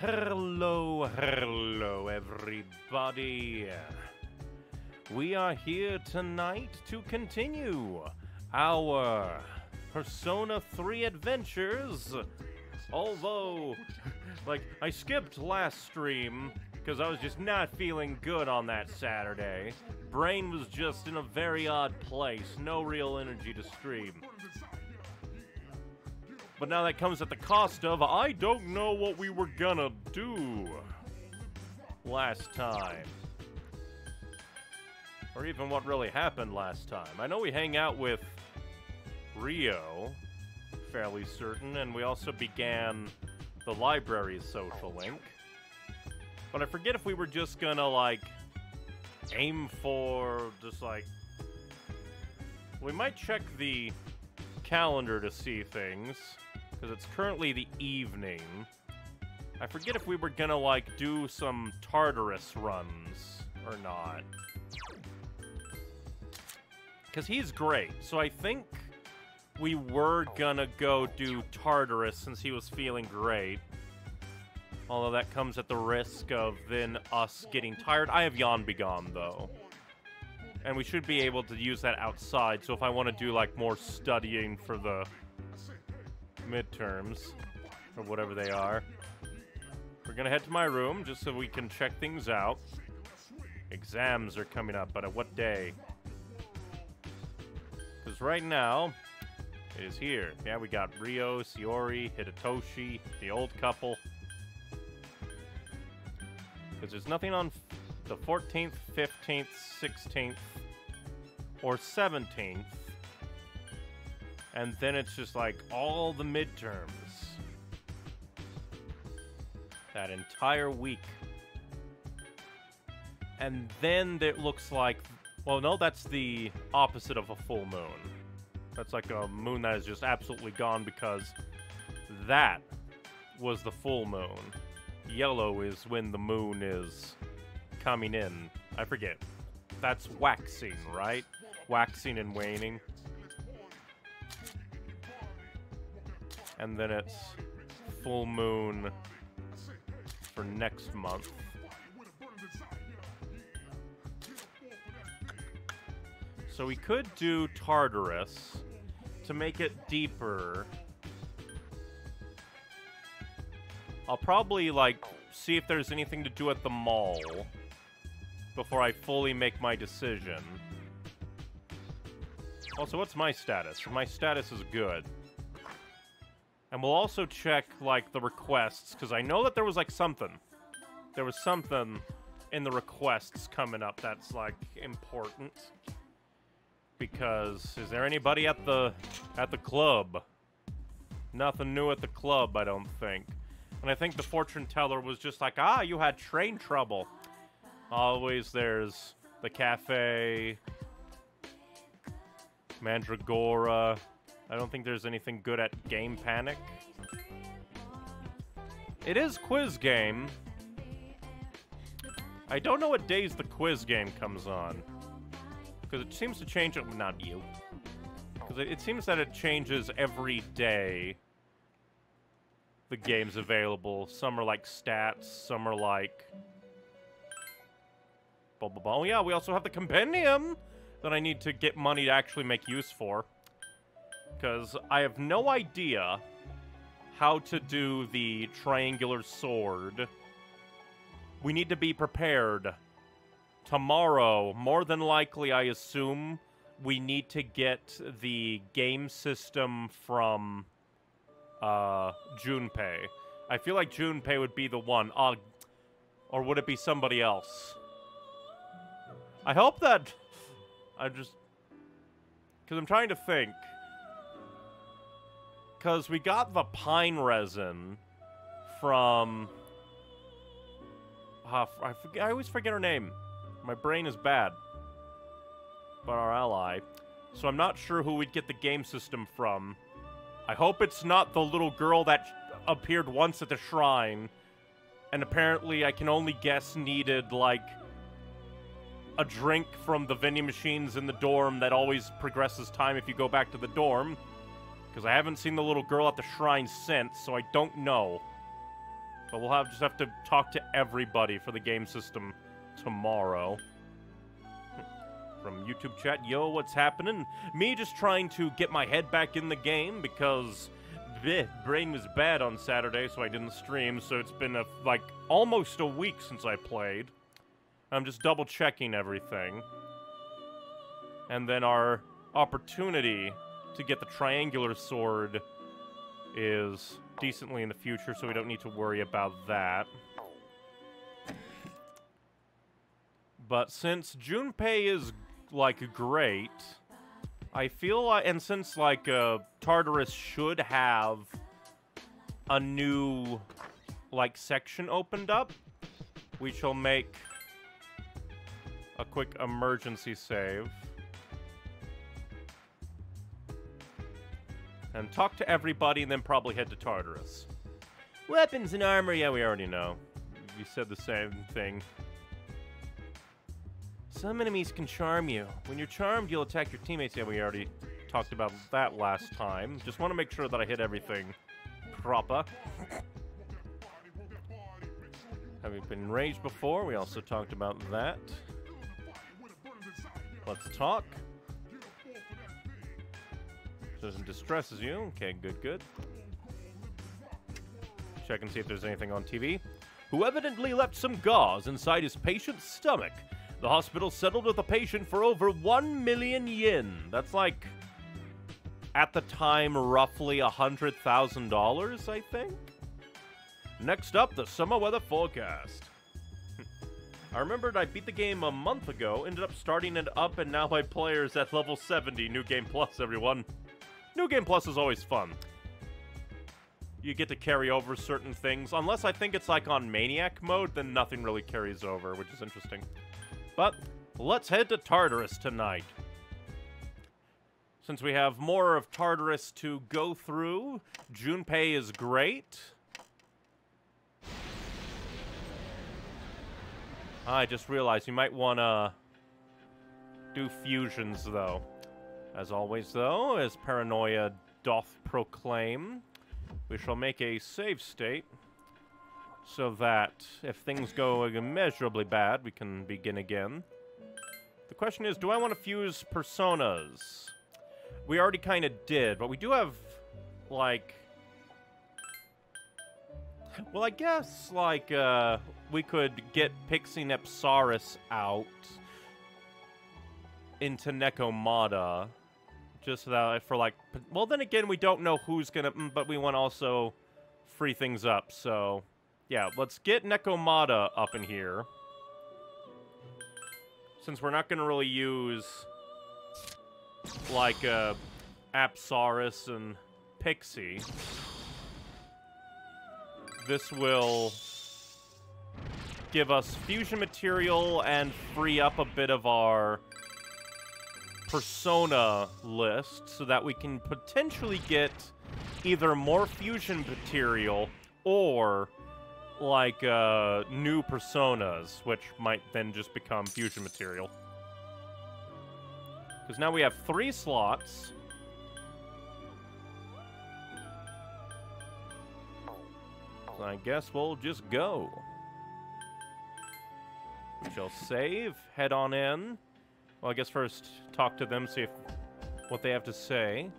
Hello, hello, everybody. We are here tonight to continue our Persona 3 adventures. Although, like, I skipped last stream because I was just not feeling good on that Saturday. Brain was just in a very odd place, no real energy to stream. But now that comes at the cost of I don't know what we were gonna do last time. Or even what really happened last time. I know we hang out with Rio, fairly certain, and we also began the library's social link. But I forget if we were just gonna, like, aim for just like. We might check the calendar to see things, because it's currently the evening. I forget if we were gonna, like, do some Tartarus runs or not. Because he's great, so I think we were gonna go do Tartarus since he was feeling great. Although that comes at the risk of then us getting tired. I have Yawn Begone, though. And we should be able to use that outside, so if I want to do, like, more studying for the midterms, or whatever they are, we're gonna head to my room just so we can check things out. Exams are coming up, but at what day? Because right now, it is here. Yeah, we got Rio, Shiori, Hidetoshi, the old couple. Because there's nothing on the 14th, 15th, 16th, or 17th. And then it's just like all the midterms. That entire week. And then it looks like. Well, no, that's the opposite of a full moon. That's like a moon that is just absolutely gone because that was the full moon. Yellow is when the moon is coming in. I forget. That's waxing, right? Waxing and waning. And then it's full moon for next month. So we could do Tartarus to make it deeper. I'll probably, like, see if there's anything to do at the mall before I fully make my decision. Also, what's my status? My status is good. And we'll also check, like, the requests, because I know that there was, like, something. There was something in the requests coming up that's, like, important because is there anybody at the at the club? Nothing new at the club, I don't think. And I think the fortune teller was just like, ah, you had train trouble. Always there's the cafe, Mandragora. I don't think there's anything good at Game Panic. It is quiz game. I don't know what days the quiz game comes on. Because it seems to change... It, not you. Because it, it seems that it changes every day. The game's available. Some are like stats. Some are like... Blah, blah, blah. Oh, yeah, we also have the compendium that I need to get money to actually make use for. Because I have no idea how to do the triangular sword. We need to be prepared tomorrow, more than likely, I assume, we need to get the game system from uh, Junpei. I feel like Junpei would be the one. Uh, or would it be somebody else? I hope that... I just... Because I'm trying to think. Because we got the pine resin from... Uh, I, forget, I always forget her name. My brain is bad. But our ally. So I'm not sure who we'd get the game system from. I hope it's not the little girl that appeared once at the shrine. And apparently I can only guess needed, like, a drink from the vending machines in the dorm that always progresses time if you go back to the dorm. Because I haven't seen the little girl at the shrine since, so I don't know. But we'll have just have to talk to everybody for the game system tomorrow. From YouTube chat, yo, what's happening? Me just trying to get my head back in the game because bleh, brain was bad on Saturday, so I didn't stream. So it's been a, like almost a week since I played. I'm just double checking everything. And then our opportunity to get the triangular sword is decently in the future, so we don't need to worry about that. But since Junpei is, like, great, I feel like, and since, like, uh, Tartarus should have a new, like, section opened up, we shall make a quick emergency save. And talk to everybody and then probably head to Tartarus. Weapons and armor, yeah, we already know. You said the same thing. Some enemies can charm you. When you're charmed, you'll attack your teammates. Yeah, we already talked about that last time. Just want to make sure that I hit everything proper. Having been enraged before, we also talked about that. Let's talk. Doesn't distresses you. Okay, good, good. Check and see if there's anything on TV. Who evidently left some gauze inside his patient's stomach. The hospital settled with the patient for over 1 million yen. That's like, at the time, roughly $100,000, I think? Next up, the summer weather forecast. I remembered I beat the game a month ago, ended up starting it up, and now my player's at level 70. New Game Plus, everyone. New Game Plus is always fun. You get to carry over certain things. Unless I think it's like on Maniac mode, then nothing really carries over, which is interesting. But let's head to Tartarus tonight. Since we have more of Tartarus to go through, Junpei is great. I just realized you might want to do fusions, though. As always, though, as paranoia doth proclaim, we shall make a save state so that if things go immeasurably bad, we can begin again. The question is, do I want to fuse personas? We already kind of did, but we do have, like... Well, I guess, like, uh, we could get Pixie Nepsaris out into Nekomata just that for like, well, then again, we don't know who's gonna, mm, but we want to also free things up. So, yeah, let's get Nekomata up in here. Since we're not gonna really use like uh, Apsaras and Pixie, this will give us fusion material and free up a bit of our persona list so that we can potentially get either more fusion material or like uh, new personas, which might then just become fusion material. Because now we have three slots. So I guess we'll just go. We shall save, head on in. Well, I guess first talk to them, see if what they have to say.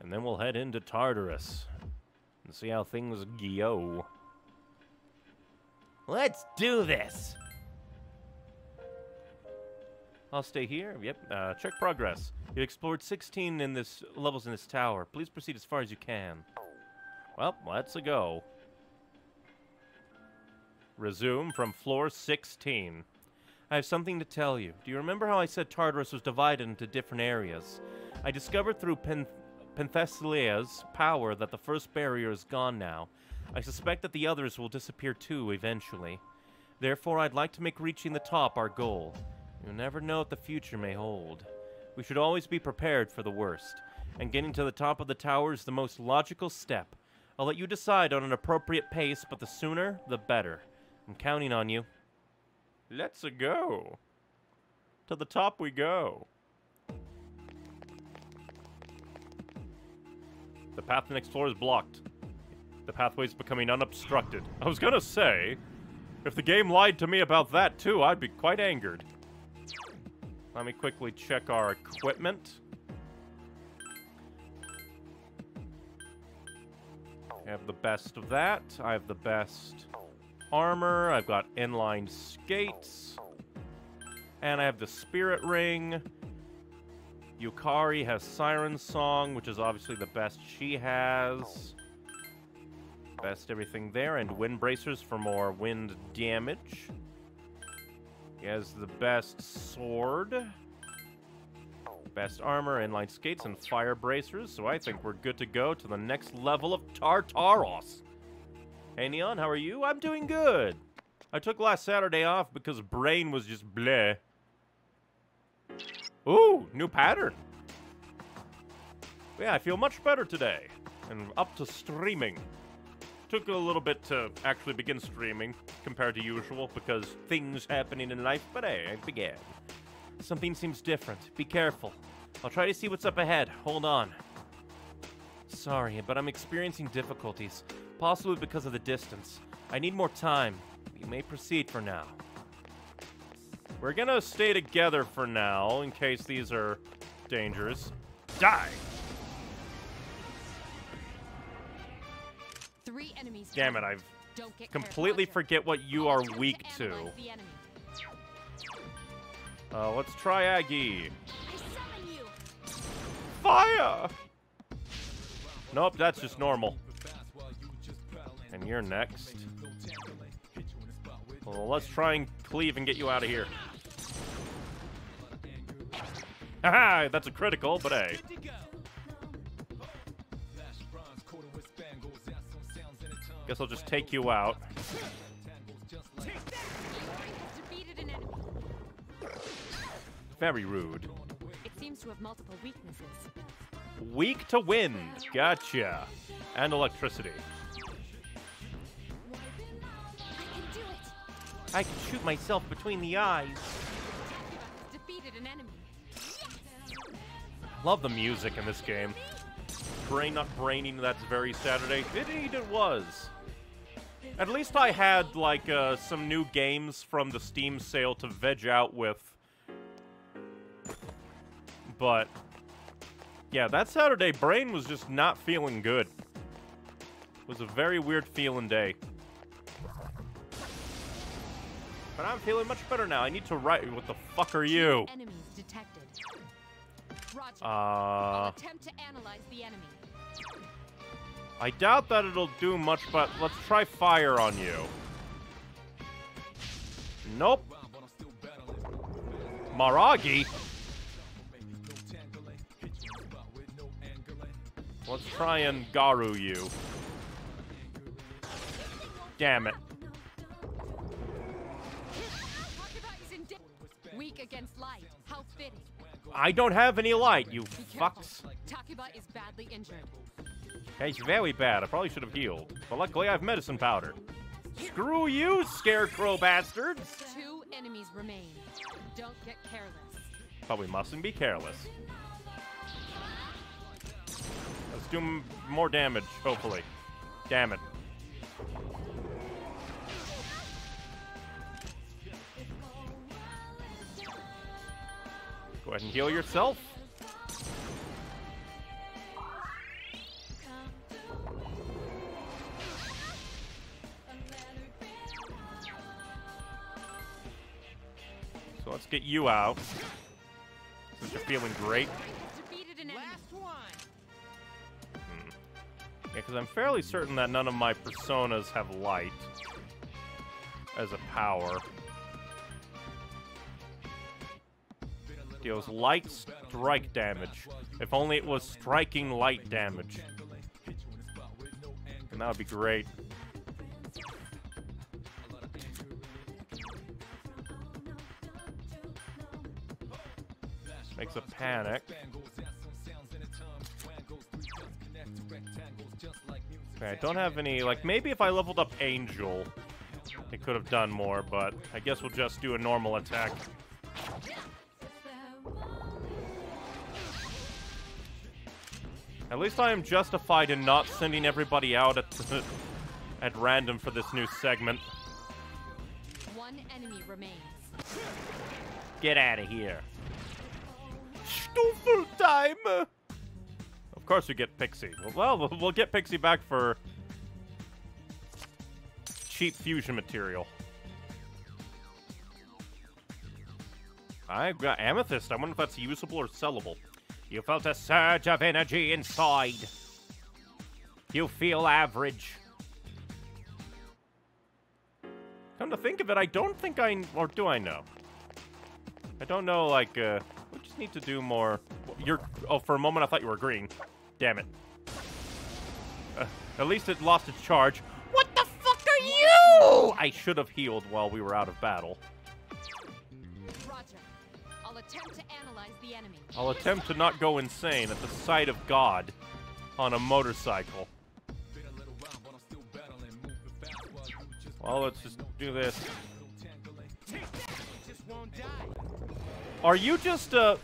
And then we'll head into Tartarus and see how things go. Let's do this! I'll stay here. Yep. Uh, check progress. You explored 16 in this levels in this tower. Please proceed as far as you can. Well, let's go. Resume from floor 16. I have something to tell you. Do you remember how I said Tartarus was divided into different areas? I discovered through Pen Penthesilea's power that the first barrier is gone now. I suspect that the others will disappear too, eventually. Therefore, I'd like to make reaching the top our goal. You never know what the future may hold. We should always be prepared for the worst, and getting to the top of the tower is the most logical step. I'll let you decide on an appropriate pace, but the sooner, the better. I'm counting on you. Let's go. To the top we go. The path to next floor is blocked. The pathway is becoming unobstructed. I was gonna say, if the game lied to me about that too, I'd be quite angered. Let me quickly check our equipment. I have the best of that. I have the best armor. I've got inline skates. And I have the spirit ring. Yukari has Siren Song, which is obviously the best she has. Best everything there, and wind bracers for more wind damage. He has the best sword. Best armor, inline skates, and fire bracers, so I think we're good to go to the next level of Tartarus. Hey Neon, how are you? I'm doing good. I took last Saturday off because brain was just bleh. Ooh, new pattern. Yeah, I feel much better today. And up to streaming. Took a little bit to actually begin streaming compared to usual because things happening in life, but hey, I began. Something seems different. Be careful. I'll try to see what's up ahead. Hold on. Sorry, but I'm experiencing difficulties, possibly because of the distance. I need more time. You may proceed for now. We're gonna stay together for now, in case these are dangerous. Die! Three enemies. Damn it, I've completely forget what you are weak to. Uh, let's try Agi. I. Fire! Nope, that's just normal. And you're next. Well, let's try and cleave and get you out of here. Haha, that's a critical, but hey. Guess I'll just take you out. Defeated an enemy. Very rude. It seems to have multiple weaknesses. Weak to wind. Gotcha. And electricity. I can shoot myself between the eyes. Defeated an enemy. Love the music in this game. Brain not braining, that's very Saturday. Indeed it was. At least I had, like, uh, some new games from the Steam sale to veg out with. But, yeah, that Saturday, Brain was just not feeling good. It was a very weird feeling day. But I'm feeling much better now. I need to write. What the fuck are you? Enemies detected. Roger. Uh. I'll attempt to analyze the enemy. I doubt that it'll do much, but let's try fire on you. Nope. Maragi? Let's try and Garu you. Damn it. Against light. How fitting. I don't have any light, you fucks. Takeba is badly injured. Hey, it's very bad. I probably should have healed. But luckily I have medicine powder. Screw you, scarecrow bastards! Two enemies remain. Don't get careless. But we mustn't be careless. Let's do m- more damage, hopefully. Damn it. Go ahead and heal yourself. So let's get you out. Since you're feeling great. Hmm. Because I'm fairly certain that none of my personas have light as a power. Deals light strike damage. If only it was striking light damage. And that would be great. Makes a panic. Okay, I don't have any, like, maybe if I leveled up Angel, it could have done more, but I guess we'll just do a normal attack. At least I am justified in not sending everybody out at at random for this new segment. One enemy remains. Get out of here. Stuffle time! Of course we get Pixie. Well, we'll- we'll get Pixie back for cheap fusion material. I've got uh, Amethyst. I wonder if that's usable or sellable. You felt a surge of energy inside. You feel average. Come to think of it, I don't think I... Or do I know? I don't know, like, uh... We just need to do more... You're... Oh, for a moment I thought you were green. Damn it. Uh, at least it lost its charge. What the fuck are you? I should have healed while we were out of battle. I'll attempt to not go insane at the sight of God on a motorcycle. Well, let's just do this. Are you just, uh...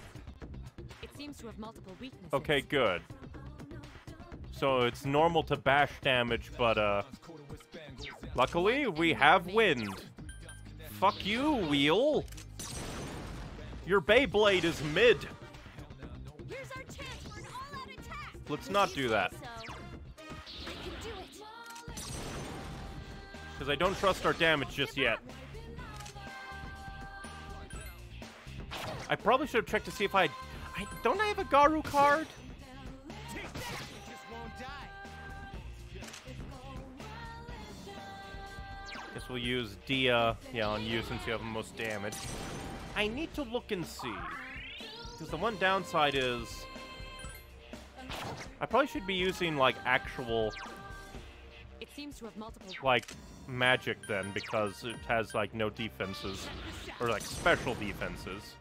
It seems to have multiple weaknesses. Okay, good. So it's normal to bash damage, but, uh... Luckily, we have wind. Fuck you, Wheel! Your Beyblade is mid. Let's not do that. So, I can do it. Because I don't trust our damage just yet. I probably should have checked to see if I... I don't I have a Garu card? Guess we'll use Dia, yeah, on you since you have the most damage. I need to look and see. Because the one downside is... I probably should be using, like, actual It seems to have multiple. like magic then because it has like no defenses or like special defenses.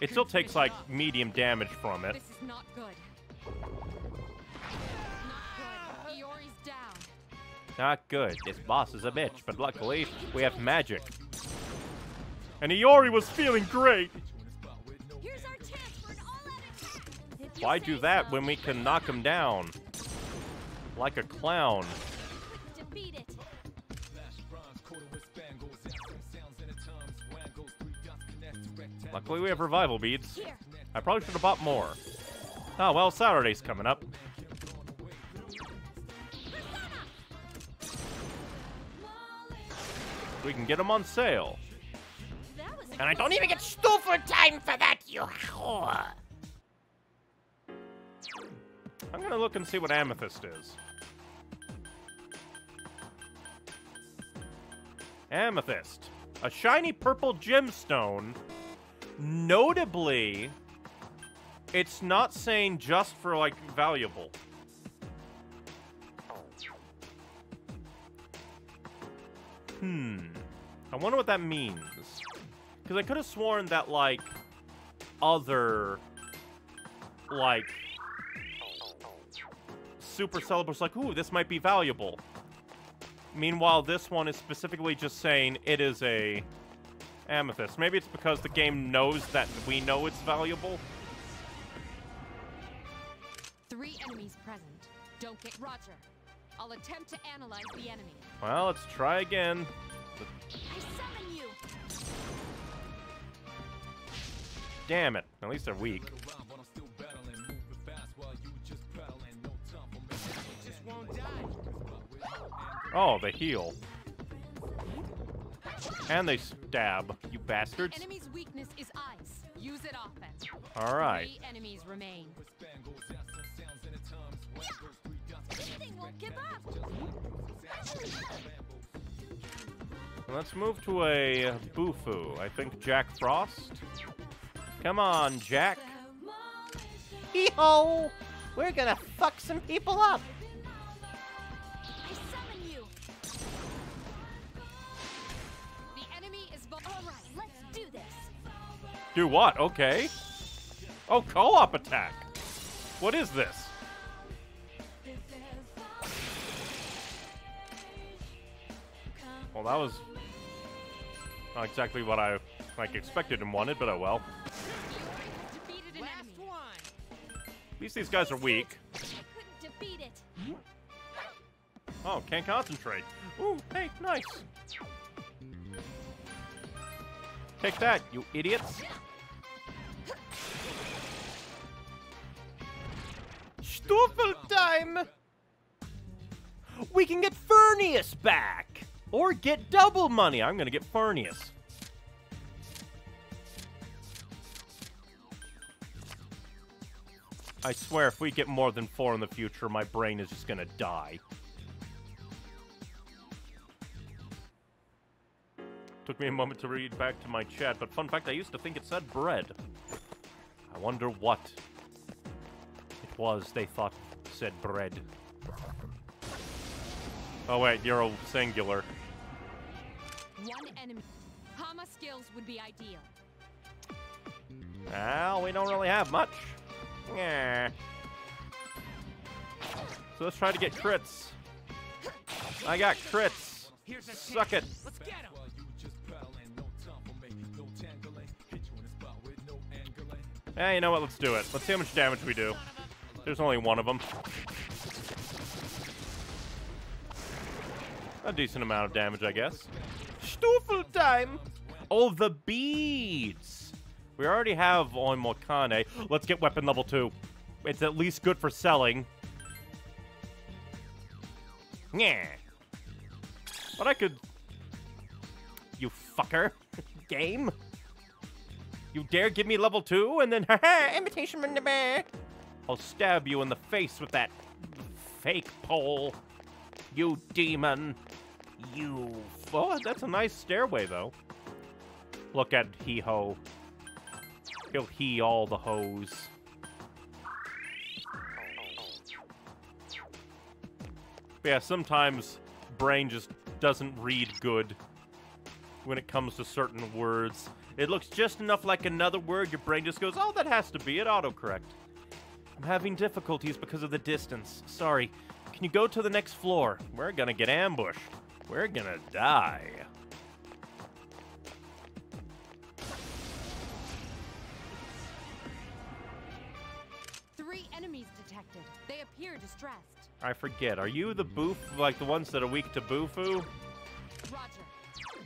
It still takes like medium damage from it. This is not good. Not good. Not good. This boss is a bitch, but luckily we have magic. And Iori was feeling great. Why do that when we can knock him down? Like a clown. Luckily we have revival beads. I probably should have bought more. Oh, well, Saturday's coming up. We can get them on sale. That was a And I don't even get stuffer time for that, you whore. I'm gonna look and see what amethyst is. Amethyst. A shiny purple gemstone. Notably, it's not saying just for, like, valuable. Hmm. I wonder what that means. Because I could have sworn that, like, other, like, Super Celebrate's like, ooh, this might be valuable. Meanwhile, this one is specifically just saying it is a amethyst. Maybe it's because the game knows that we know it's valuable. Three enemies present. Don't get Roger. I'll attempt to analyze the enemy. Well, let's try again. I summon you. Damn it. At least they're weak. Oh, they heal. And they stab, you bastards. Enemy's weakness is ice. Use it often. Alright. Three enemies remain. Anything won't give up. Let's move to a Bufu. I think Jack Frost. Come on, Jack. Hee-ho! We're gonna fuck some people up. Do what? Okay. Oh, co-op attack. What is this? Well, that was not exactly what I like expected and wanted, but oh well. Enemy. least these guys are weak. I couldn't defeat it. Oh, can't concentrate. Ooh, hey, nice. Take that, you idiots. Stoffel time! We can get Forneus back! Or get double money. I'm gonna get Forneus. I swear, if we get more than four in the future, my brain is just gonna die. Took me a moment to read back to my chat, but fun fact, I used to think it said bread. I wonder what it was they thought said bread. Oh wait, you're a singular. One enemy. Hama skills would be ideal. Well, we don't really have much. Yeah. So let's try to get crits. I got crits. Suck it. Let's get him. Yeah, you know what? Let's do it. Let's see how much damage we do. There's only one of them. A decent amount of damage, I guess. Stoffel time! Oh, the beads! We already have Omoikane. Eh? Let's get weapon level 2. It's at least good for selling. Yeah. But I could... You fucker. Game? You dare give me level 2 and then, imitation from the bear. I'll stab you in the face with that fake pole. You demon. You. Oh, that's a nice stairway, though. Look at Hee Ho. He'll he all the hoes. But yeah, sometimes brain just doesn't read good when it comes to certain words. It looks just enough like another word, your brain just goes, oh, that has to be it, autocorrect. I'm having difficulties because of the distance. Sorry. Can you go to the next floor? We're gonna get ambushed. We're gonna die. Three enemies detected. They appear distressed. I forget. Are you the boof, like the ones that are weak to Bufu? Roger.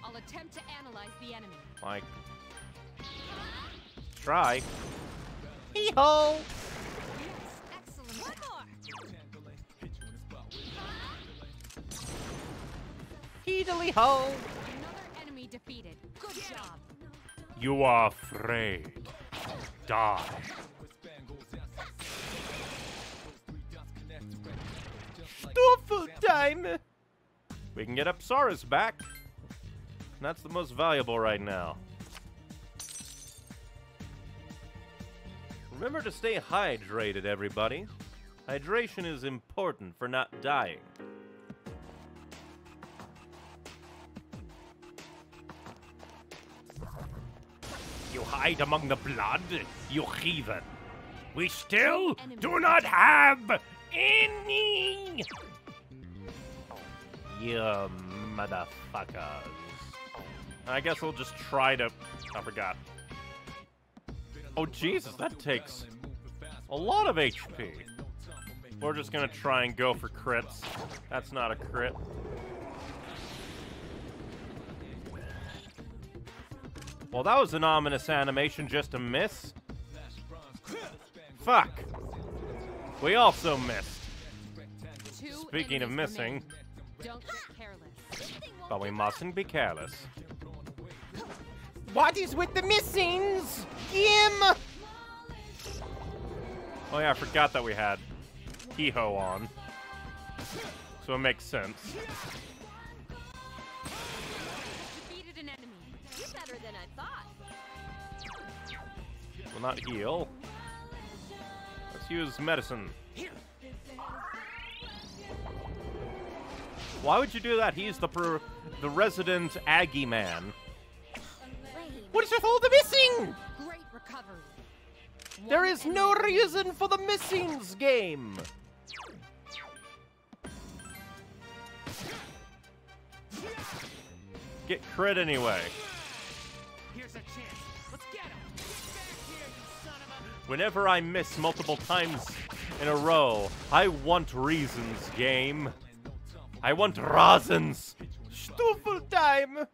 I'll attempt to analyze the enemy. Like, try. Hee ho! Yes, excellent. One more. Heedily ho! Another enemy defeated. Good job. You are afraid. Die. Stoffel time! We can get Apsaras back. That's the most valuable right now. Remember to stay hydrated, everybody. Hydration is important for not dying. You hide among the blood, you heathen. We still do not have any. You motherfuckers. I guess we'll just try to. I forgot. Oh, Jesus, that takes a lot of HP. We're just gonna try and go for crits. That's not a crit. Well, that was an ominous animation just to miss. Fuck. We also missed. Two Speaking of missing. Don't get careless. but we mustn't be careless. What is with the missings? Gim! Oh yeah, I forgot that we had Kehoe on. So it makes sense. Defeated an enemy. You're better than I thought. Will not heal. Let's use medicine. Why would you do that? He's the per- the resident Agi man. What is with all the missing? Great recovery. There One is no reason for the missings game. Get crit anyway. Here's a chance. Let's get him. Get back here, you son of a. Whenever I miss multiple times in a row. I want reasons, game. I want razens. Stuffle time.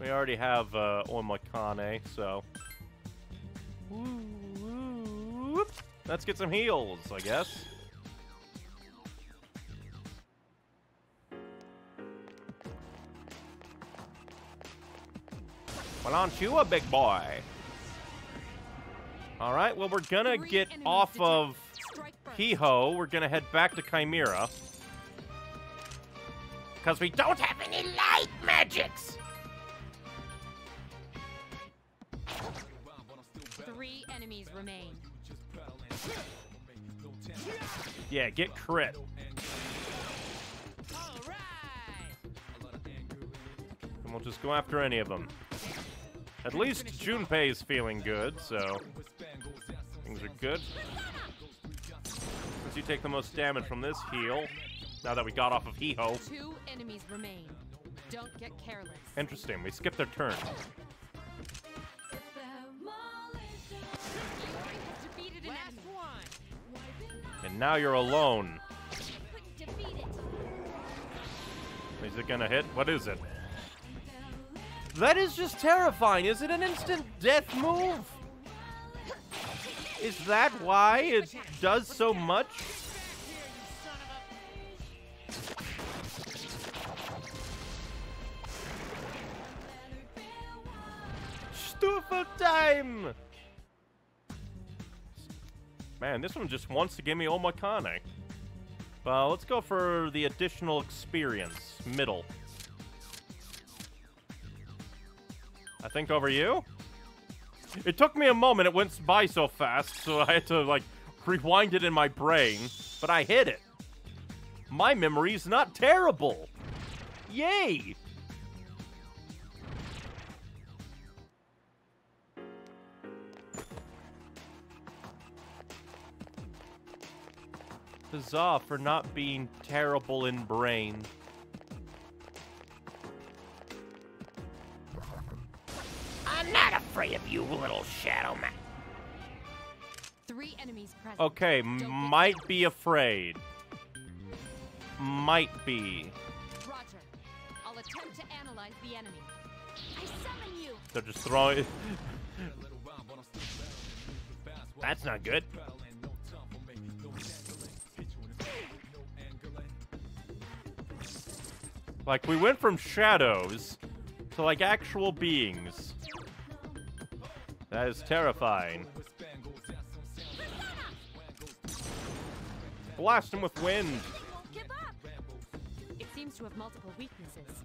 We already have uh, Omoikane, so. Let's get some heals, I guess. Well, aren't you a big boy? All right, well, we're gonna get off of Strike We're gonna head back to Chimera. Because we don't have any light magics! Remain. Yeah, get crit. And we'll just go after any of them. At least Junpei is feeling good, so things are good. Since you take the most damage from this heal, now that we got off of Hee-Ho. Two enemies remain. Don't get careless. Interesting, we skipped their turn. And now you're alone. Is it gonna hit? What is it? That is just terrifying. Is it an instant death move? Is that why it does so much? Stufa time! Man, this one just wants to give me Omoikane. Well, let's go for the additional experience. Middle. I think over you? It took me a moment. It went by so fast, so I had to, like, rewind it in my brain. But I hit it. My memory's not terrible. Yay! Huzzah for not being terrible in brain. I'm not afraid of you, little shadow man. Three enemies present. Okay, Don't might be afraid. Might be. Roger. I'll attempt to analyze the enemy. I summon you. They're just throwing. That's not good. Like, we went from shadows to, like, actual beings. That is terrifying. Blast him with wind. Won't give up. It seems to have multiple weaknesses.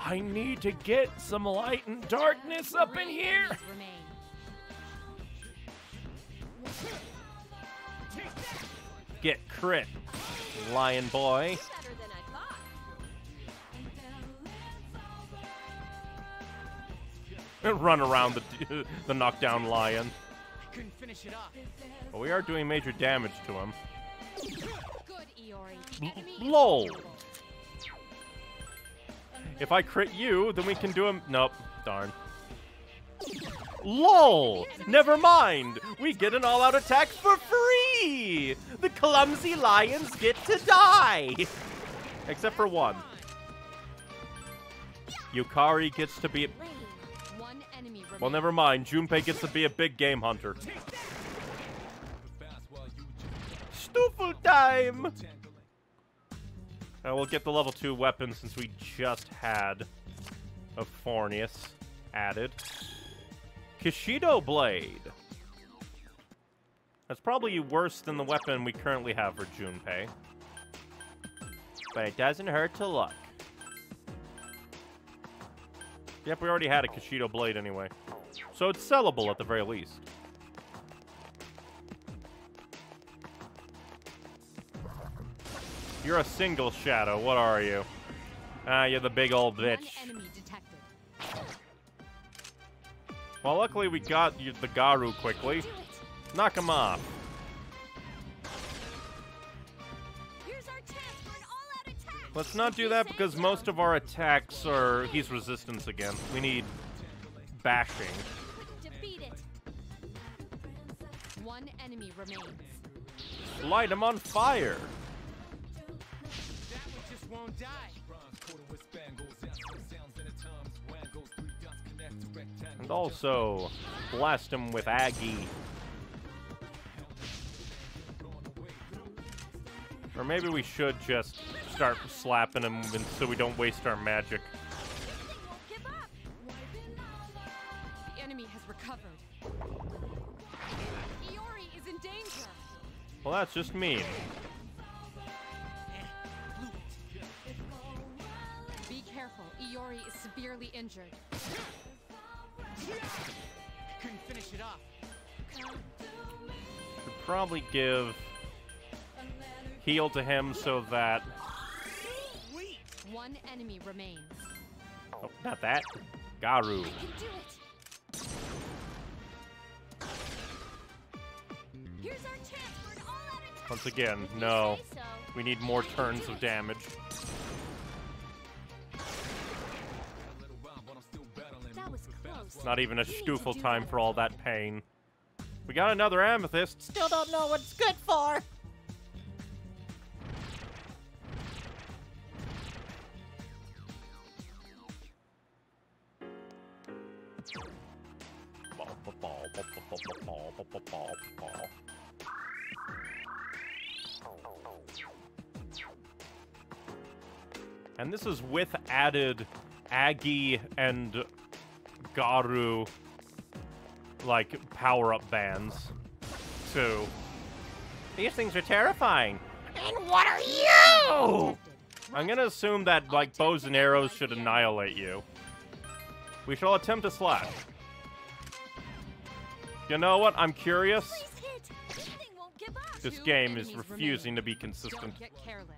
I need to get some light and darkness up in here. Get crit, lion boy. Run around the the knockdown lion. But we are doing major damage to him. Good, lol. If I crit you, then we can do him. Nope. Darn. LOL! Never mind! We get an all out attack for free! The clumsy lions get to die! Except for one. Yukari gets to be. Well, never mind. Junpei gets to be a big game hunter. Stoofle time! Uh, we'll get the level 2 weapon since we just had a Forneus added. Kishido Blade. That's probably worse than the weapon we currently have for Junpei. But it doesn't hurt to look. Yep, we already had a Kishido Blade anyway. So it's sellable at the very least. You're a single shadow. What are you? Ah, you're the big old bitch. Well, luckily we got the Garu quickly. Knock him off. Let's not do that because most of our attacks are... He's resistance again. We need bashing. Defeat it. One enemy remains. Light him on fire. That just won't die. And also, blast him with Agi. Or maybe we should just start slapping him so we don't waste our magic. won't give up. The enemy has recovered. Iori is in danger. Well, that's just mean. Be careful. Iori is severely injured. Couldn't finish it off. Should probably give heal to him so that Sweet. One enemy remains. oh, not that Garu. I can do it. Here's our chance for an all-out attack. Once again, If no. so. We need more turns of damage. That was close. Not even a You stoofle time for all that pain. We got another amethyst. Still don't know what it's good for. And this is with added Agi and Garu like power up bands too. These things are terrifying. And what are you? I'm gonna assume that like bows and arrows should annihilate you. We shall attempt a slash. You know what? I'm curious. Please hit. Anything won't give up. This game is refusing to be consistent. Don't get careless.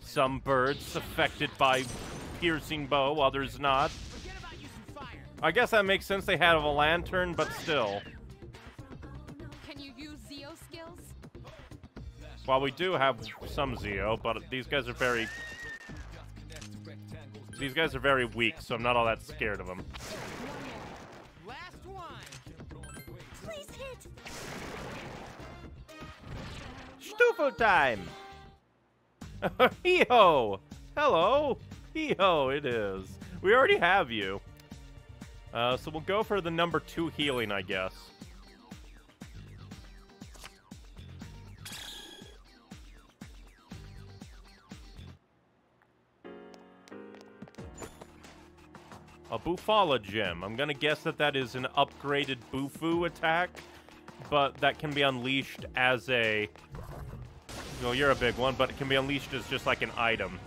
Some birds affected by piercing bow, others not. Forget about using fire. I guess that makes sense they had a lantern, but still. Can you use Zio skills? Well, we do have some Zio, but these guys are very... These guys are very weak, so I'm not all that scared of them. Stufo time! Hee-ho! Hello! Hee-ho, it is. We already have you. Uh, so we'll go for the number two healing, I guess. A Bufula gem. I'm gonna guess that that is an upgraded Bufu attack, but that can be unleashed as a well, you're a big one, but it can be unleashed as just like an item.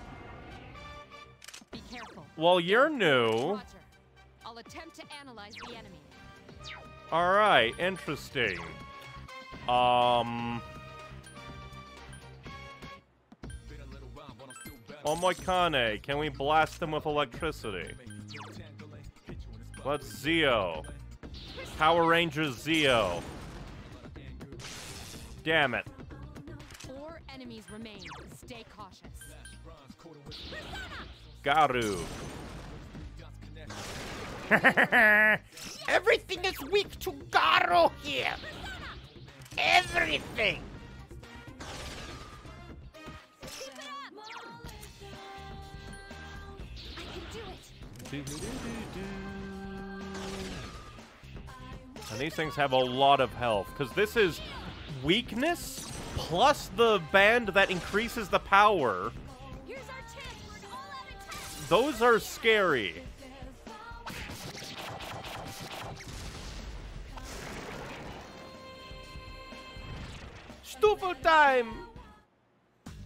Be careful. Well, you're new. I'll attempt to analyze the enemy. Alright, interesting. Um. Omoikane, can we blast them with electricity? Let's Zio. Power Rangers Zeo. Damn it. Four enemies remain. Stay cautious. Garu. Everything is weak to Garu here. Everything. Keep it up. I can do it. And these things have a lot of health, because this is weakness plus the band that increases the power. Here's our chance for an all-out attack. Those are scary. Stufo time!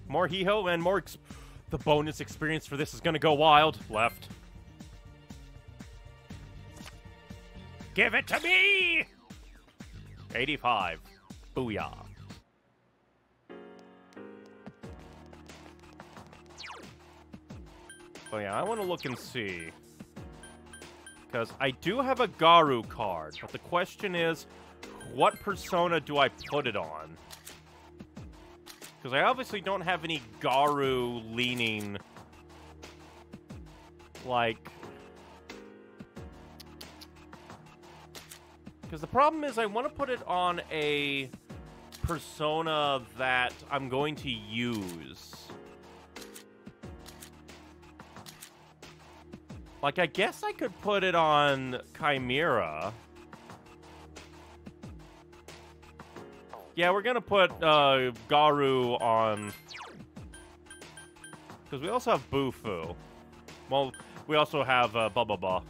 More hee-ho and more... The bonus experience for this is gonna go wild. Left. Give it to me! 85. Booyah. Oh yeah, I want to look and see. Because I do have a Garu card, but the question is, what persona do I put it on? Because I obviously don't have any Garu leaning, like... Because the problem is I want to put it on a persona that I'm going to use. Like, I guess I could put it on Chimera. Yeah, we're gonna put uh, Garu on. Because we also have Bufu. Well, we also have uh, Bubba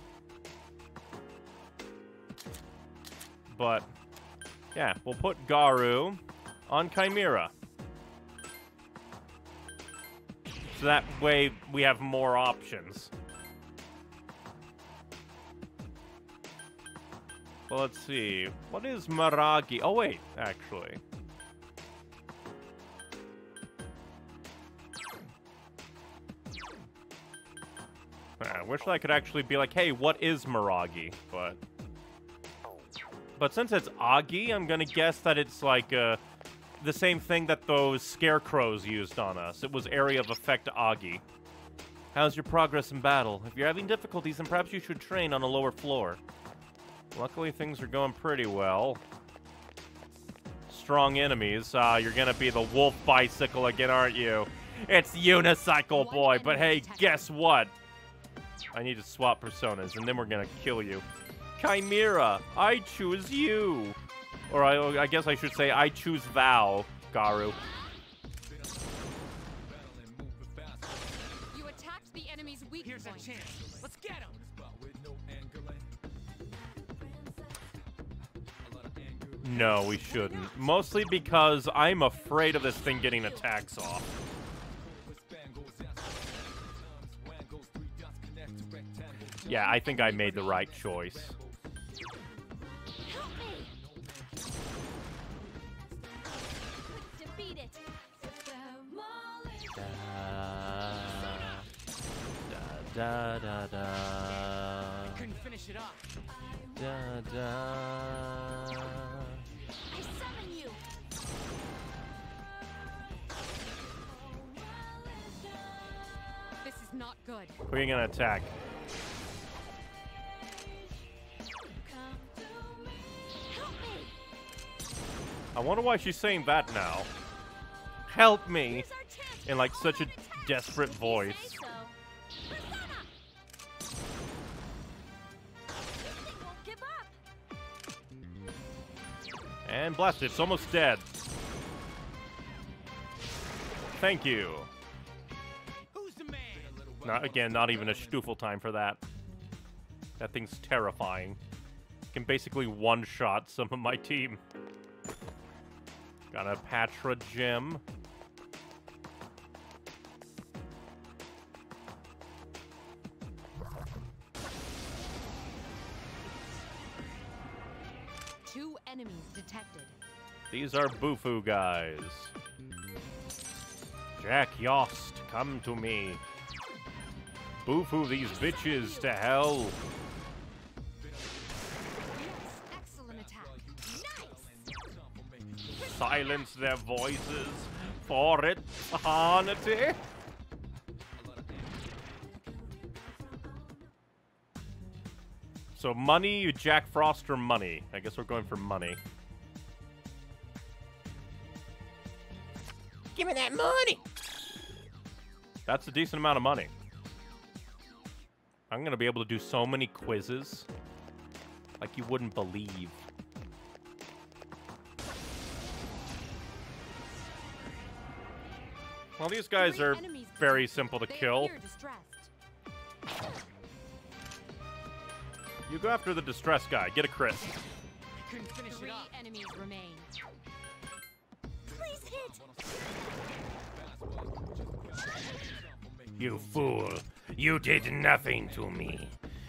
But, yeah, we'll put Garu on Chimera. So that way we have more options. Well, let's see. What is Maragi? Oh, wait, actually. I wish I could actually be like, hey, what is Maragi? But... But since it's Agi, I'm gonna guess that it's like, uh, the same thing that those scarecrows used on us. It was area of effect Agi. How's your progress in battle? If you're having difficulties, then perhaps you should train on a lower floor. Luckily, things are going pretty well. Strong enemies. Uh, you're gonna be the wolf bicycle again, aren't you? It's Unicycle Boy, but hey, guess what? I need to swap personas, and then we're gonna kill you. Chimera, I choose you. Or I, I guess I should say, I choose Val, Garu. No, we shouldn't. Mostly because I'm afraid of this thing getting attacks off. Yeah, I think I made the right choice. Help me! Defeat it! Da, da, da, da. Couldn't finish it off. Da, da. Not good. Who are you gonna attack? I wonder why she's saying that now. Help me! Here's our chance In, like, such a go on attack. desperate voice. say so. Persona! This thing won't give up! And blast it, it's almost dead. Thank you. Who's the man? Not again, not even a Stufel time for that. That thing's terrifying. Can basically one-shot some of my team. Got a Patra gem. Two enemies detected. These are Bufu guys. Jack Frost, come to me. Bufu these bitches to hell. Yes, excellent attack. Nice! Silence their voices for eternity. So money, Jack Frost, or money? I guess we're going for money. Give me that money. That's a decent amount of money. I'm gonna be able to do so many quizzes, like you wouldn't believe. Well, these guys are very simple to kill. You go after the distress guy. Get a crit. Three enemies remain. Please hit! You fool. You did nothing to me.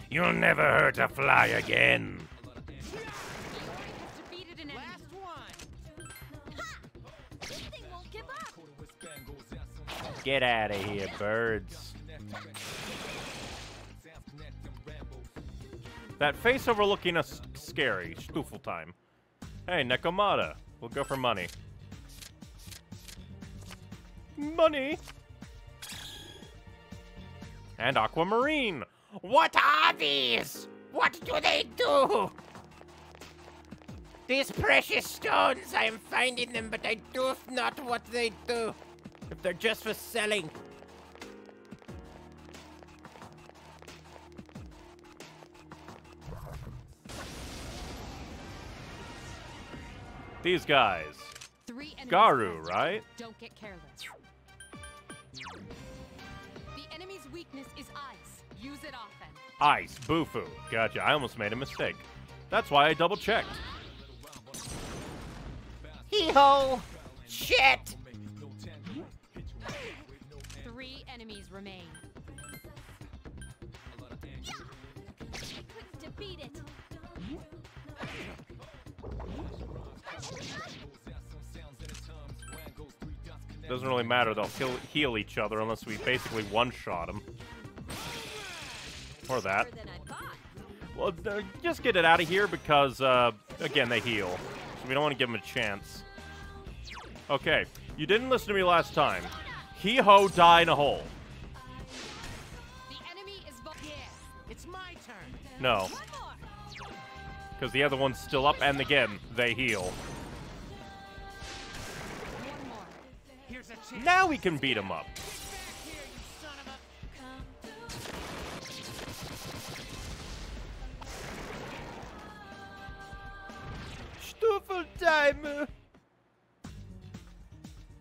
You'll never hurt a fly again. Has defeated an enemy. Last one. This thing won't give up! Get out of here, birds. That face overlooking us scary. Stoofel time. Hey, Nekomata. We'll go for money. Money! And Aquamarine! What are these? What do they do? These precious stones, I am finding them, but I do not what they do. If they're just for selling. These guys. Three Garu, right? Don't get careless. Weakness is ice. Use it often. Ice, Bufu. Gotcha. I almost made a mistake. That's why I double checked. Hee ho! Shit! Three enemies remain. Couldn't defeat it. Doesn't really matter. They'll kill, heal each other unless we basically one-shot them. Or that. Well, uh, just get it out of here because, uh, again, they heal. So we don't want to give them a chance. Okay, you didn't listen to me last time. Hee-ho, die in a hole. No, because the other one's still up, and again, they heal. Now we can beat them up. Get back here, you son of a. Stuffeltime!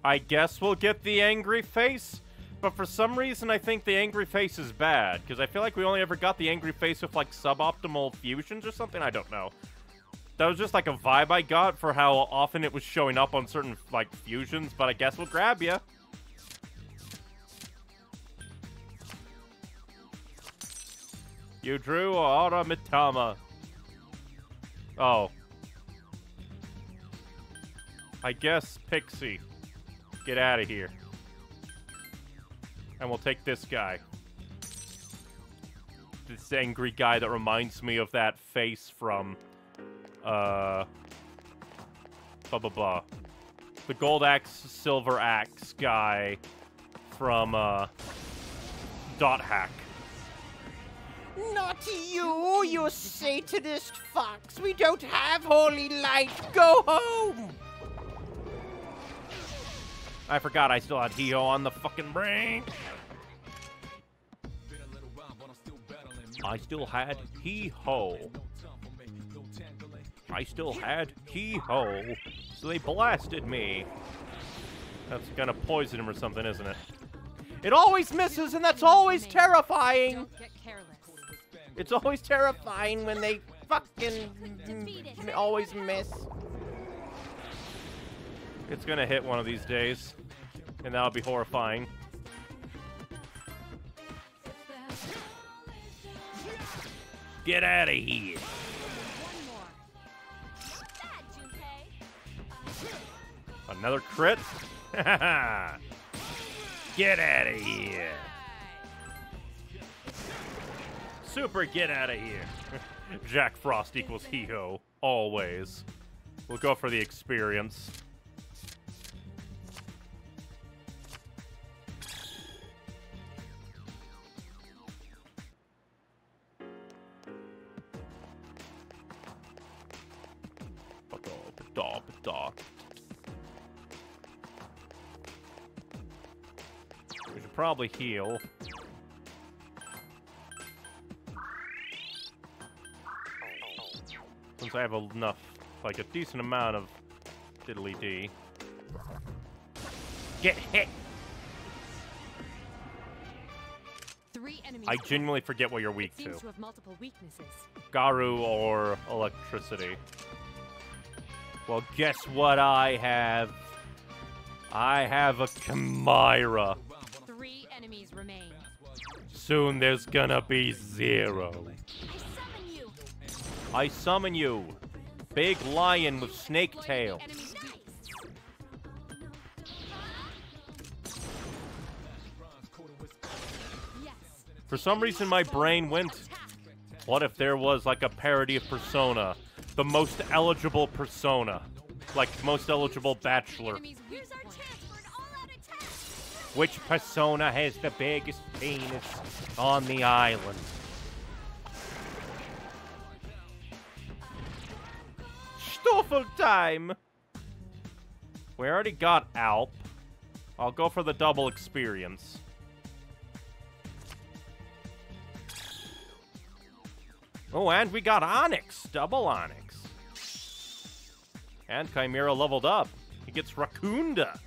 I guess we'll get the angry face, but for some reason I think the angry face is bad, because I feel like we only ever got the angry face with like suboptimal fusions or something, I don't know. That was just like a vibe I got for how often it was showing up on certain like fusions, but I guess we'll grab ya. You drew Aramitama. Oh. I guess Pixie. Get out of here. And we'll take this guy. This angry guy that reminds me of that face from, uh, blah blah blah. The gold axe, silver axe guy from, uh, Dot Hack. Not you, you Satanist fox. We don't have holy light. Go home. I forgot I still had Heo on the fucking brain. I still had Hee Ho. I still had Keyhole, So they blasted me. That's gonna poison him or something, isn't it? It always misses, and that's always terrifying. Don't get careless. It's always terrifying when they fucking Defeat it. m- always miss. It's gonna hit one of these days, and that'll be horrifying. Get out of here. Another crit? get out of here. Super get out of here. Jack Frost equals Hee-Ho. Always. We'll go for the experience. Probably heal. Since I have enough, like a decent amount of diddly dee. Get hit! Three enemies. I genuinely forget what you're weak to. to have multiple weaknesses. Garu or electricity. Well, guess what I have? I have a Chimera. Soon there's gonna be zero. I summon you. Big lion with snake tail. For some reason, my brain went. What if there was like a parody of Persona? The most eligible Persona. Like, most eligible Bachelor. Which Persona has the biggest penis on the island? Stoffel time! We already got Alp. I'll go for the double experience. Oh, and we got Onyx. Double Onyx. And Chimera leveled up. He gets Rakunda.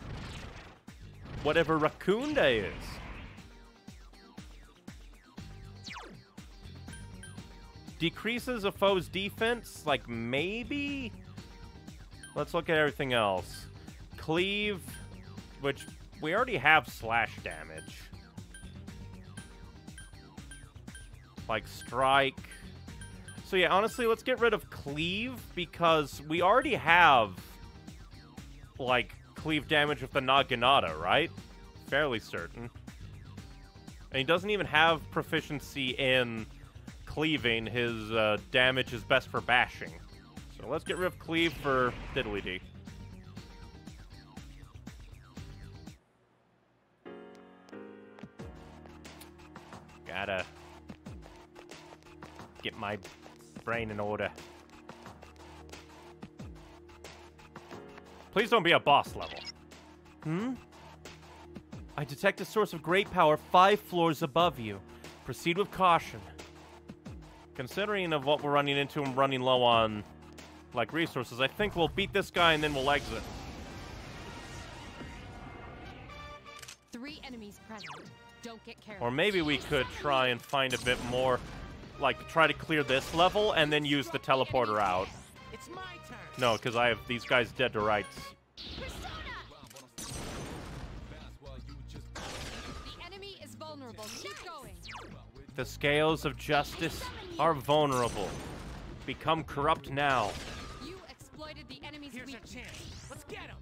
Whatever Rakunda is. Decreases a foe's defense? Like, maybe? Let's look at everything else. Cleave, which we already have slash damage. Like, strike. So yeah, honestly, let's get rid of cleave, because we already have, like, cleave damage with the Naginata, right? Fairly certain. And he doesn't even have proficiency in cleaving. His uh, damage is best for bashing. So let's get rid of cleave for Diddly Dee. Gotta get my brain in order. Please don't be a boss level. Hmm? I detect a source of great power five floors above you. Proceed with caution. Considering of what we're running into and running low on, like, resources, I think we'll beat this guy and then we'll exit. Three enemies present. Don't get careless. Or maybe we could try and find a bit more, like, try to clear this level and then use the teleporter out. It's my turn. No, because I have these guys dead to rights. The enemy is vulnerable. Keep going. The scales of justice are vulnerable. Become corrupt now. You exploited the enemy's Here's a chance. Let's get him.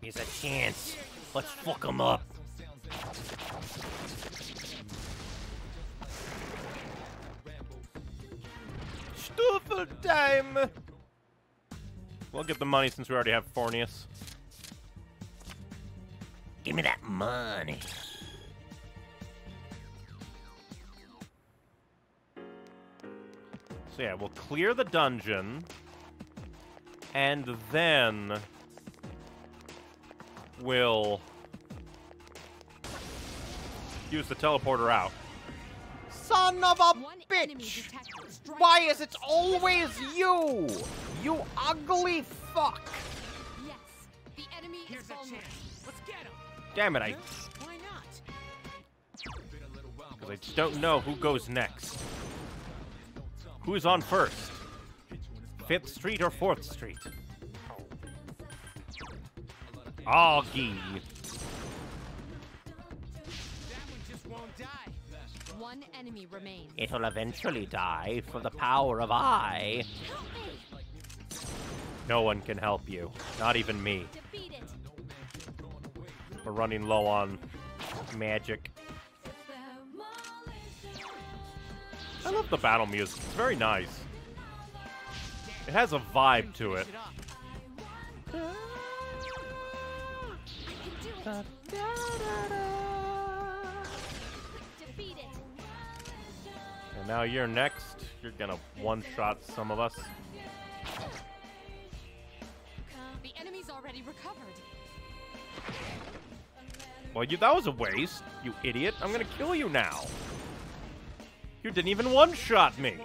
Here's a chance. Let's fuck him up. Stuffle time! We'll get the money since we already have Forneus. Give me that money. So yeah, we'll clear the dungeon. And then... We'll... Use the teleporter out. Son of a bitch! Why is it always you? You ugly fuck! Yes. The enemy Here's is a vulnerable. Let's get him. Damn it, I... Why not? Because I just don't know who goes next. Who's on first? Fifth Street or Fourth Street? Augie. One just won't die. One enemy remains. It'll eventually die for the power of I. No one can help you. Not even me. We're running low on magic. I love the battle music. It's very nice. It has a vibe to it. Finish up. Defeat it. And now you're next. You're gonna one-shot some of us. The enemy's already recovered. Well, you that was a waste, you idiot. I'm gonna kill you now. You didn't even one-shot me.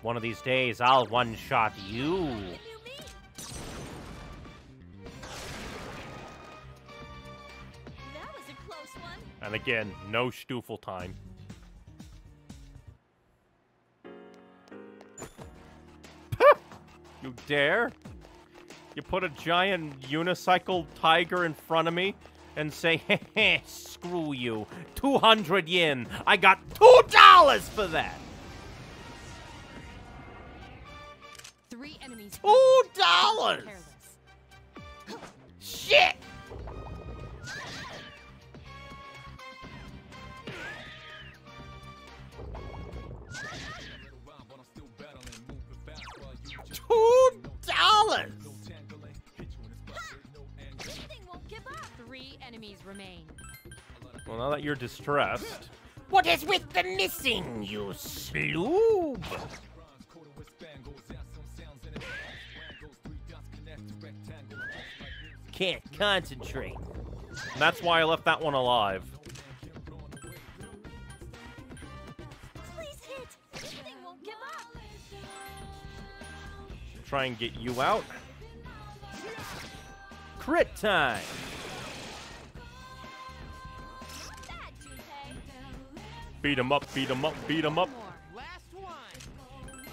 One of these days, I'll one-shot you. You me. That was a close one. And again, no Stufel time. you dare? You put a giant unicycle tiger in front of me and say, hey, hey, screw you. 200 yen. I got $2 for that. Three enemies. $2! Shit! Well, now that you're distressed. What is with the missing, you sloob? Can't concentrate. And that's why I left that one alive. Try and get you out. Crit time! Beat him up, beat him up, beat him up. More. Last one.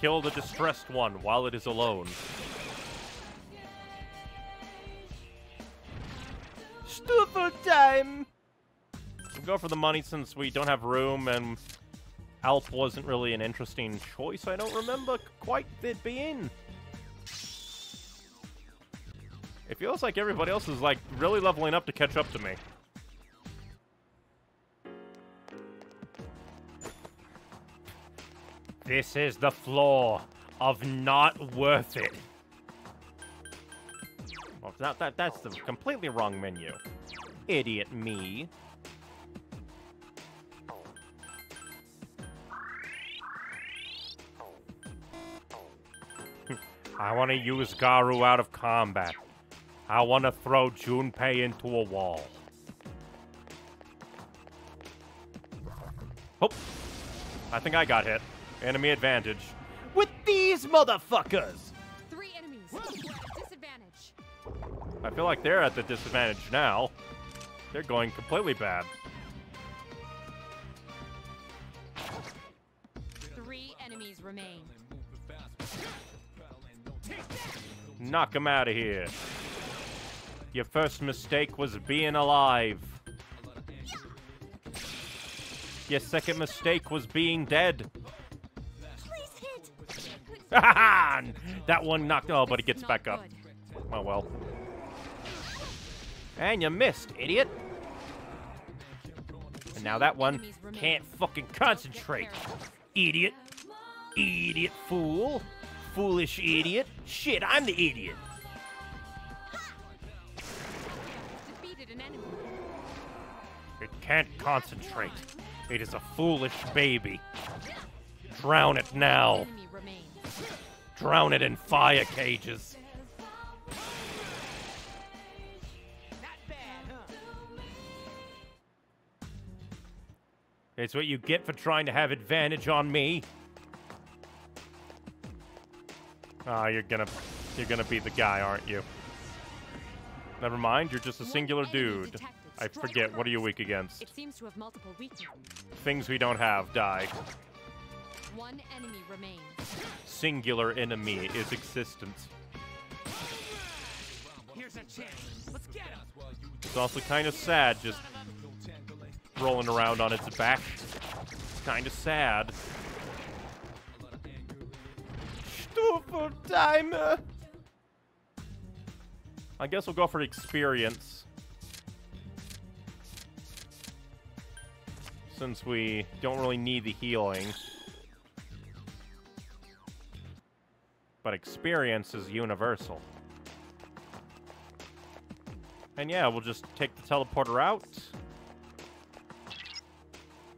Kill the distressed one while it is alone. Stupid time. We'll go for the money since we don't have room and Alp wasn't really an interesting choice. I don't remember quite it being. It feels like everybody else is like really leveling up to catch up to me. This is the floor of not worth it. Well, that, that, that's the completely wrong menu. Idiot me. I want to use Garu out of combat. I want to throw Junpei into a wall. Oh, I think I got hit. Enemy advantage. With these motherfuckers. Three enemies. Disadvantage. I feel like they're at the disadvantage now. They're going completely bad. Three enemies remain. Knock him out of here. Your first mistake was being alive. Your second mistake was being dead. That one knocked. Oh, but it gets back up. Oh well. And you missed, idiot. And now that one can't fucking concentrate. Idiot. Idiot fool. Foolish idiot. Shit, I'm the idiot. It can't concentrate. It is a foolish baby. Drown it now. Drown it in fire cages. Not bad, huh? It's what you get for trying to have advantage on me. Ah, you're gonna, you're gonna be the guy, aren't you? Never mind, you're just a singular dude. I forget. What are you weak against? It seems to have multiple weaknesses. Things we don't have die. One enemy remains. Singular enemy is existence. Here's a chance. Let's get him. It's also kind of sad just rolling around on its back. It's kind of sad. Stupid time. I guess we'll go for experience. Since we don't really need the healing. But experience is universal. And yeah, we'll just take the teleporter out.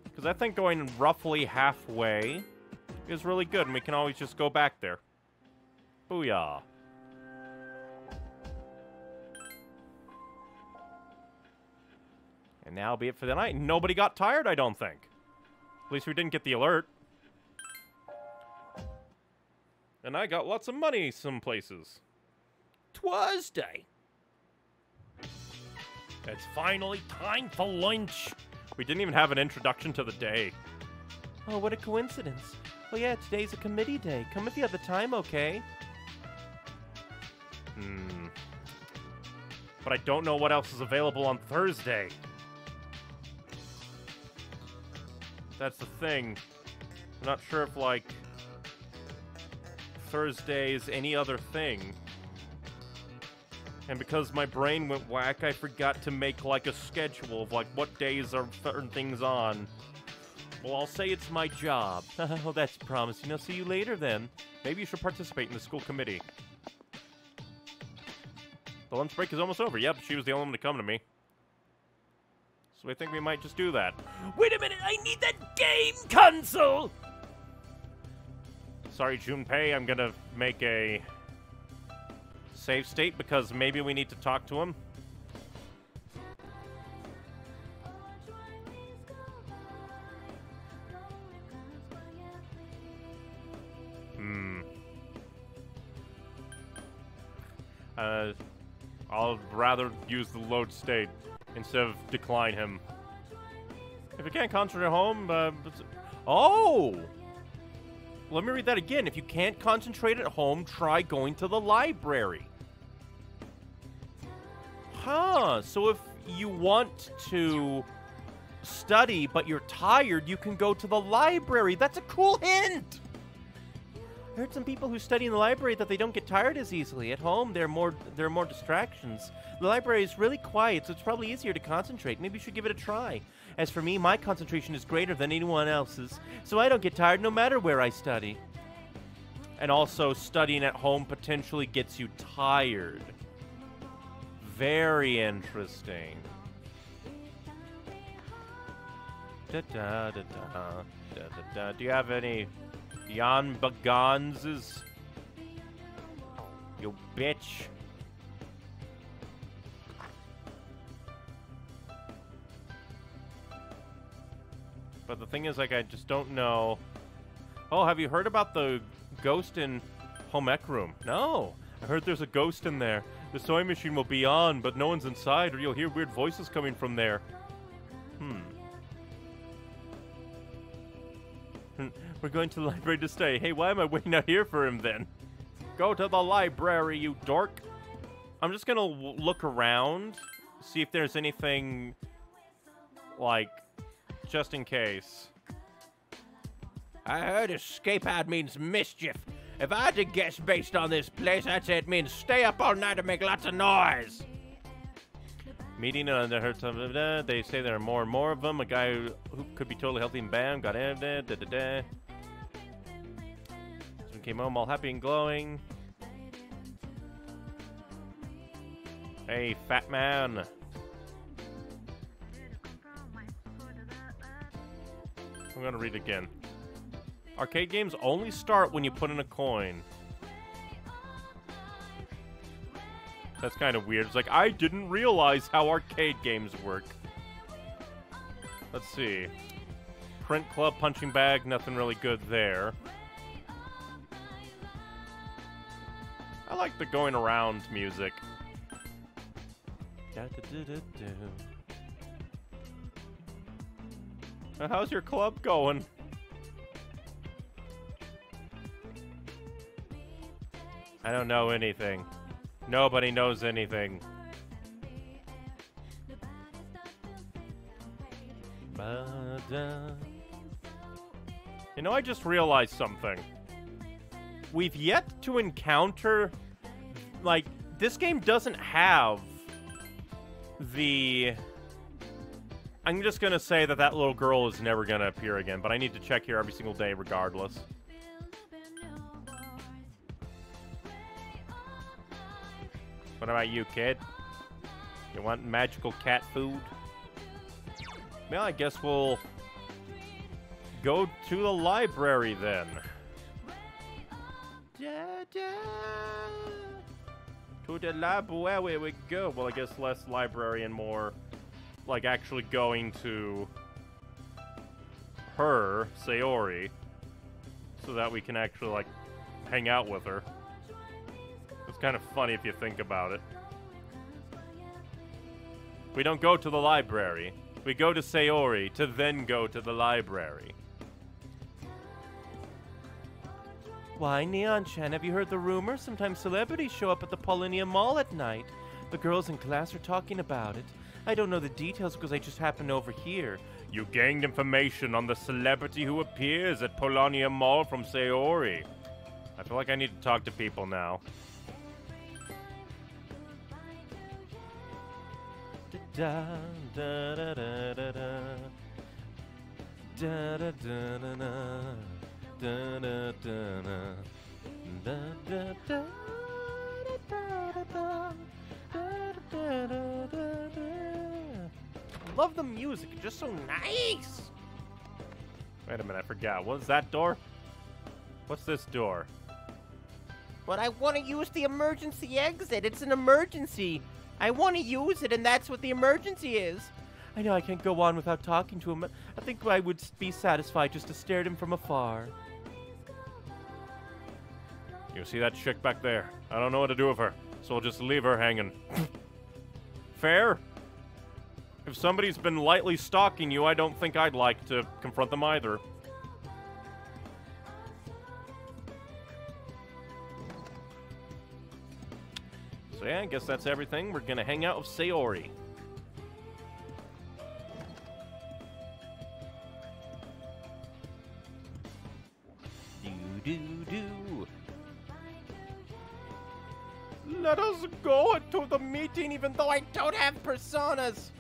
Because I think going roughly halfway is really good, and we can always just go back there. Booyah. And now be it for the night. Nobody got tired, I don't think. At least we didn't get the alert. And I got lots of money some places. Tuesday. It's finally time for lunch. We didn't even have an introduction to the day. Oh, what a coincidence. Oh yeah, today's a committee day. Come if you have the time, okay? Hmm. But I don't know what else is available on Thursday. That's the thing. I'm not sure if, like, Thursday is any other thing. And because my brain went whack, I forgot to make, like, a schedule of, like, what days are certain things on. Well, I'll say it's my job. oh, that's promising. I'll see you later then. Maybe you should participate in the school committee. The lunch break is almost over. Yep, she was the only one to come to me. So I think we might just do that. Wait a minute, I need that game console! Sorry, Junpei, I'm gonna make a save state because maybe we need to talk to him. Hmm. Uh, I'll rather use the load state instead of decline him. If you can't at home, uh, oh! Let me read that again. If you can't concentrate at home, try going to the library. Huh, so if you want to study but you're tired, you can go to the library. That's a cool hint! I heard some people who study in the library that they don't get tired as easily. At home, there are more there are more distractions. The library is really quiet, so it's probably easier to concentrate. Maybe you should give it a try. As for me, my concentration is greater than anyone else's, so I don't get tired no matter where I study. And also, studying at home potentially gets you tired. Very interesting. Da da da da da da. Do you have any Jan Baganzes? You bitch. But the thing is, like, I just don't know. Oh, have you heard about the ghost in home ec room? No. I heard there's a ghost in there. The sewing machine will be on, but no one's inside, or you'll hear weird voices coming from there. Hmm. We're going to the library to stay. Hey, why am I waiting out here for him then? Go to the library, you dork. I'm just gonna look around, see if there's anything, like, just in case. I heard escape ad means mischief. If I had to guess based on this place, I'd say it means stay up all night and make lots of noise. Meeting and I heard some of that. They say there are more and more of them. A guy who, who could be totally healthy and bam, got in there. Da da da. Husband came home all happy and glowing. Hey, fat man. I'm gonna read again. Arcade games only start when you put in a coin. That's kind of weird. It's like, I didn't realize how arcade games work. Let's see. Print Club, Punching Bag, nothing really good there. I like the going around music. How's your club going? I don't know anything. Nobody knows anything. You know, I just realized something. We've yet to encounter. Like, this game doesn't have the. I'm just gonna say that that little girl is never gonna appear again, but I need to check here every single day regardless. What about you, kid? You want magical cat food? Well, I guess we'll go to the library then. Da, da. To the library where we go. Well, I guess less library and more like actually going to her, Saori, so that we can actually like hang out with her. Kind of funny if you think about it. We don't go to the library. We go to Saori to then go to the library. Why, Neon-chan, have you heard the rumor? Sometimes celebrities show up at the Paulownia Mall at night. The girls in class are talking about it. I don't know the details because I just happened to overhear. You gained information on the celebrity who appears at Paulownia Mall from Saori. I feel like I need to talk to people now. Da da da da da da. Da da da da da. Da da da da. Da da da. Da da da. Da da da da da. Love the music, just so nice. Wait a minute, I forgot. What's that door? What's this door? But I want to use the emergency exit. It's an emergency. I want to use it, and that's what the emergency is. I know I can't go on without talking to him, I think I would be satisfied just to stare at him from afar. You see that chick back there? I don't know what to do with her, so I'll just leave her hanging. Fair? If somebody's been lightly stalking you, I don't think I'd like to confront them either. So yeah, I guess that's everything. We're gonna hang out with Saori. Do do do. Let us go to the meeting even though I Don't have personas.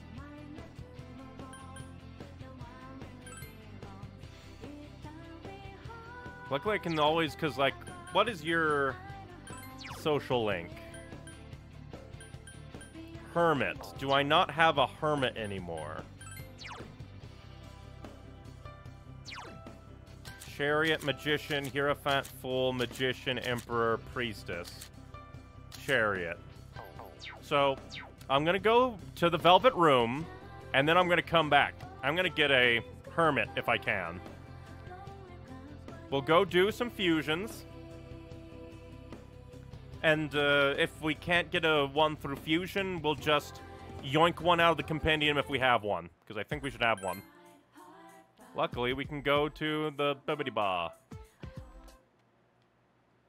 Luckily, I can always, because, like, what is your social link? Hermit. Do I not have a hermit anymore? Chariot, Magician, Hierophant, Fool, Magician, Emperor, Priestess. Chariot. So, I'm gonna go to the Velvet Room, and then I'm gonna come back. I'm gonna get a Hermit if I can. We'll go do some fusions. And uh, if we can't get a one through fusion, we'll just yoink one out of the compendium if we have one. Because I think we should have one. Luckily, we can go to the Bibbidi Bar.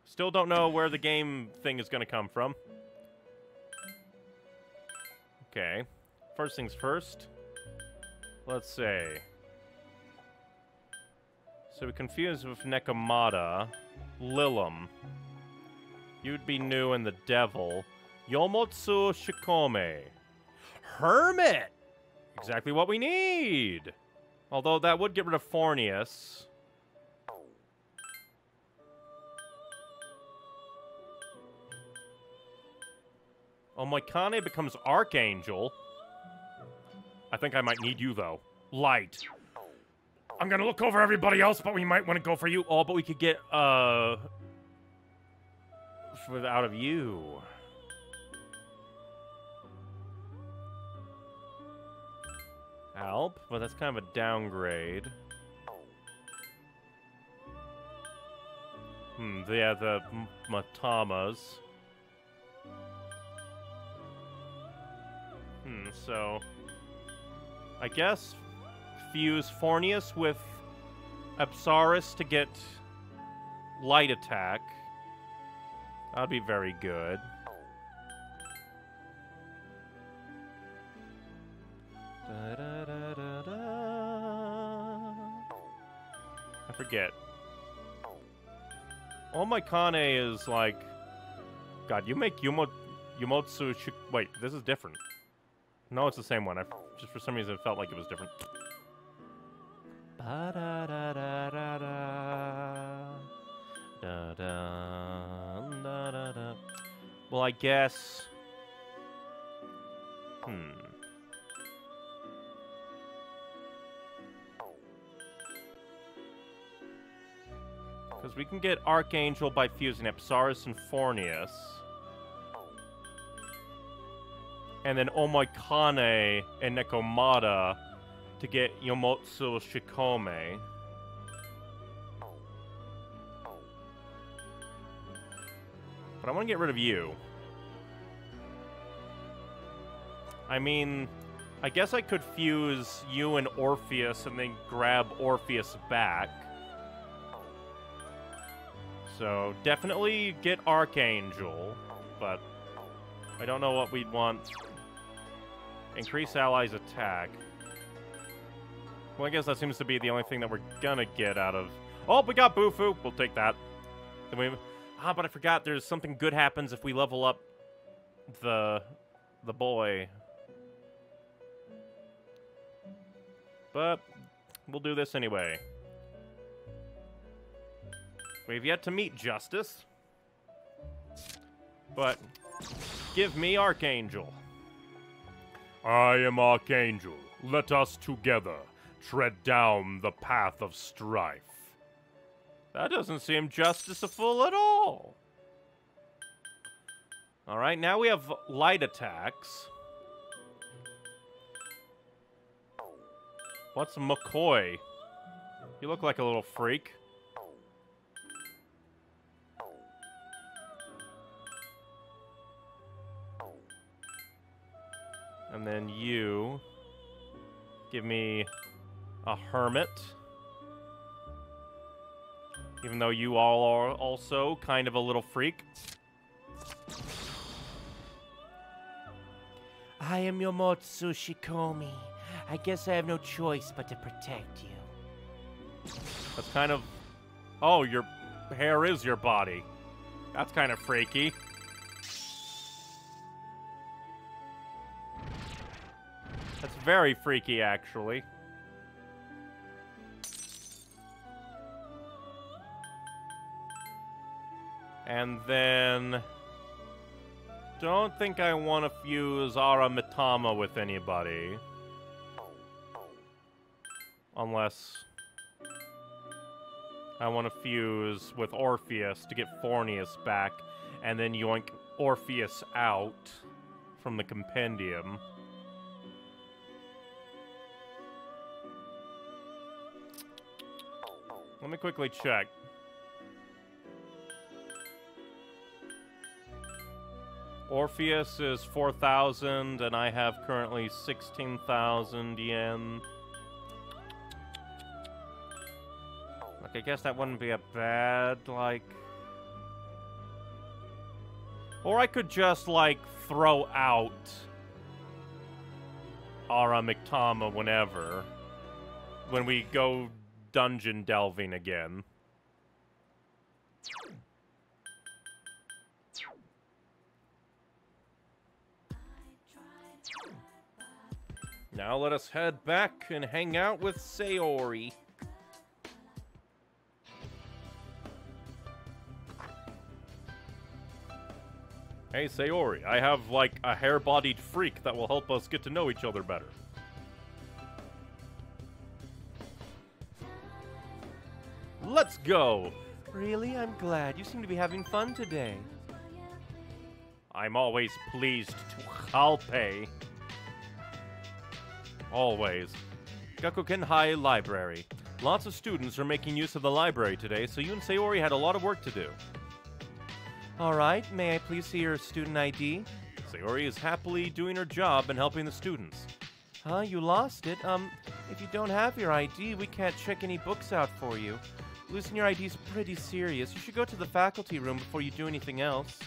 Still don't know where the game thing is going to come from. Okay. First things first. Let's say. So we confused with Nekomata, Lilim. You'd be new in the devil. Yomotsu Shikome. Hermit! Exactly what we need! Although that would get rid of Forneus. Oh, Moikane becomes Archangel. I think I might need you, though. Light. I'm gonna look over everybody else, but we might want to go for you. Oh, but we could get, uh... Without of you. Alp, but that's kind of a downgrade. Hmm, yeah, the Matamas. Hmm, so... I guess fuse Forneus with Apsaras to get light attack. That'd be very good. Da, da, da, da, da. I forget. Omoikane is like... God, you make Yumo, Yumotsu... Shi- Wait, this is different. No, it's the same one. I, just for some reason it felt like it was different. Ba-da-da-da-da-da. Da-da, da-da-da. Well, I guess... Hmm. Because we can get Archangel by fusing Apsaras and Forneus. And then Omoikane and Nekomata to get Yomotsu Shikome. But I want to get rid of you. I mean, I guess I could fuse you and Orpheus and then grab Orpheus back. So definitely get Archangel, but I don't know what we'd want. Increase allies' attack. Well, I guess that seems to be the only thing that we're gonna get out of. Oh, we got Bufu. We'll take that. Then we. Ah, but I forgot. There's something good happens if we level up the the boy. But we'll do this anyway. We've yet to meet Justice. But give me Archangel. I am Archangel. Let us together tread down the path of strife. That doesn't seem justiceful at all. All right, now we have light attacks. What's McCoy? You look like a little freak. And then you give me a hermit. Even though you all are also kind of a little freak. I am Yomotsu Shikome. I guess I have no choice but to protect you. That's kind of. Oh, your hair is your body. That's kind of freaky. That's very freaky, actually. And then. Don't think I want to fuse Aramitama with anybody. Unless. I want to fuse with Orpheus to get Forneus back, and then yoink Orpheus out from the compendium. Let me quickly check. Orpheus is 4,000, and I have currently 16,000 yen. Like, I guess that wouldn't be a bad, like... Or I could just, like, throw out Aramitama whenever. When we go dungeon delving again. Now let us head back and hang out with Saori. Hey, Saori, I have, like, a hair-bodied freak that will help us get to know each other better. Let's go! Really? I'm glad. You seem to be having fun today. I'm always pleased to help. Eh? Always. Gekkoukan High Library. Lots of students are making use of the library today, so you and Saori had a lot of work to do. All right, may I please see your student ID? Saori is happily doing her job and helping the students. Huh? You lost it? Um, if you don't have your ID, we can't check any books out for you. Losing your ID is pretty serious. You should go to the faculty room before you do anything else.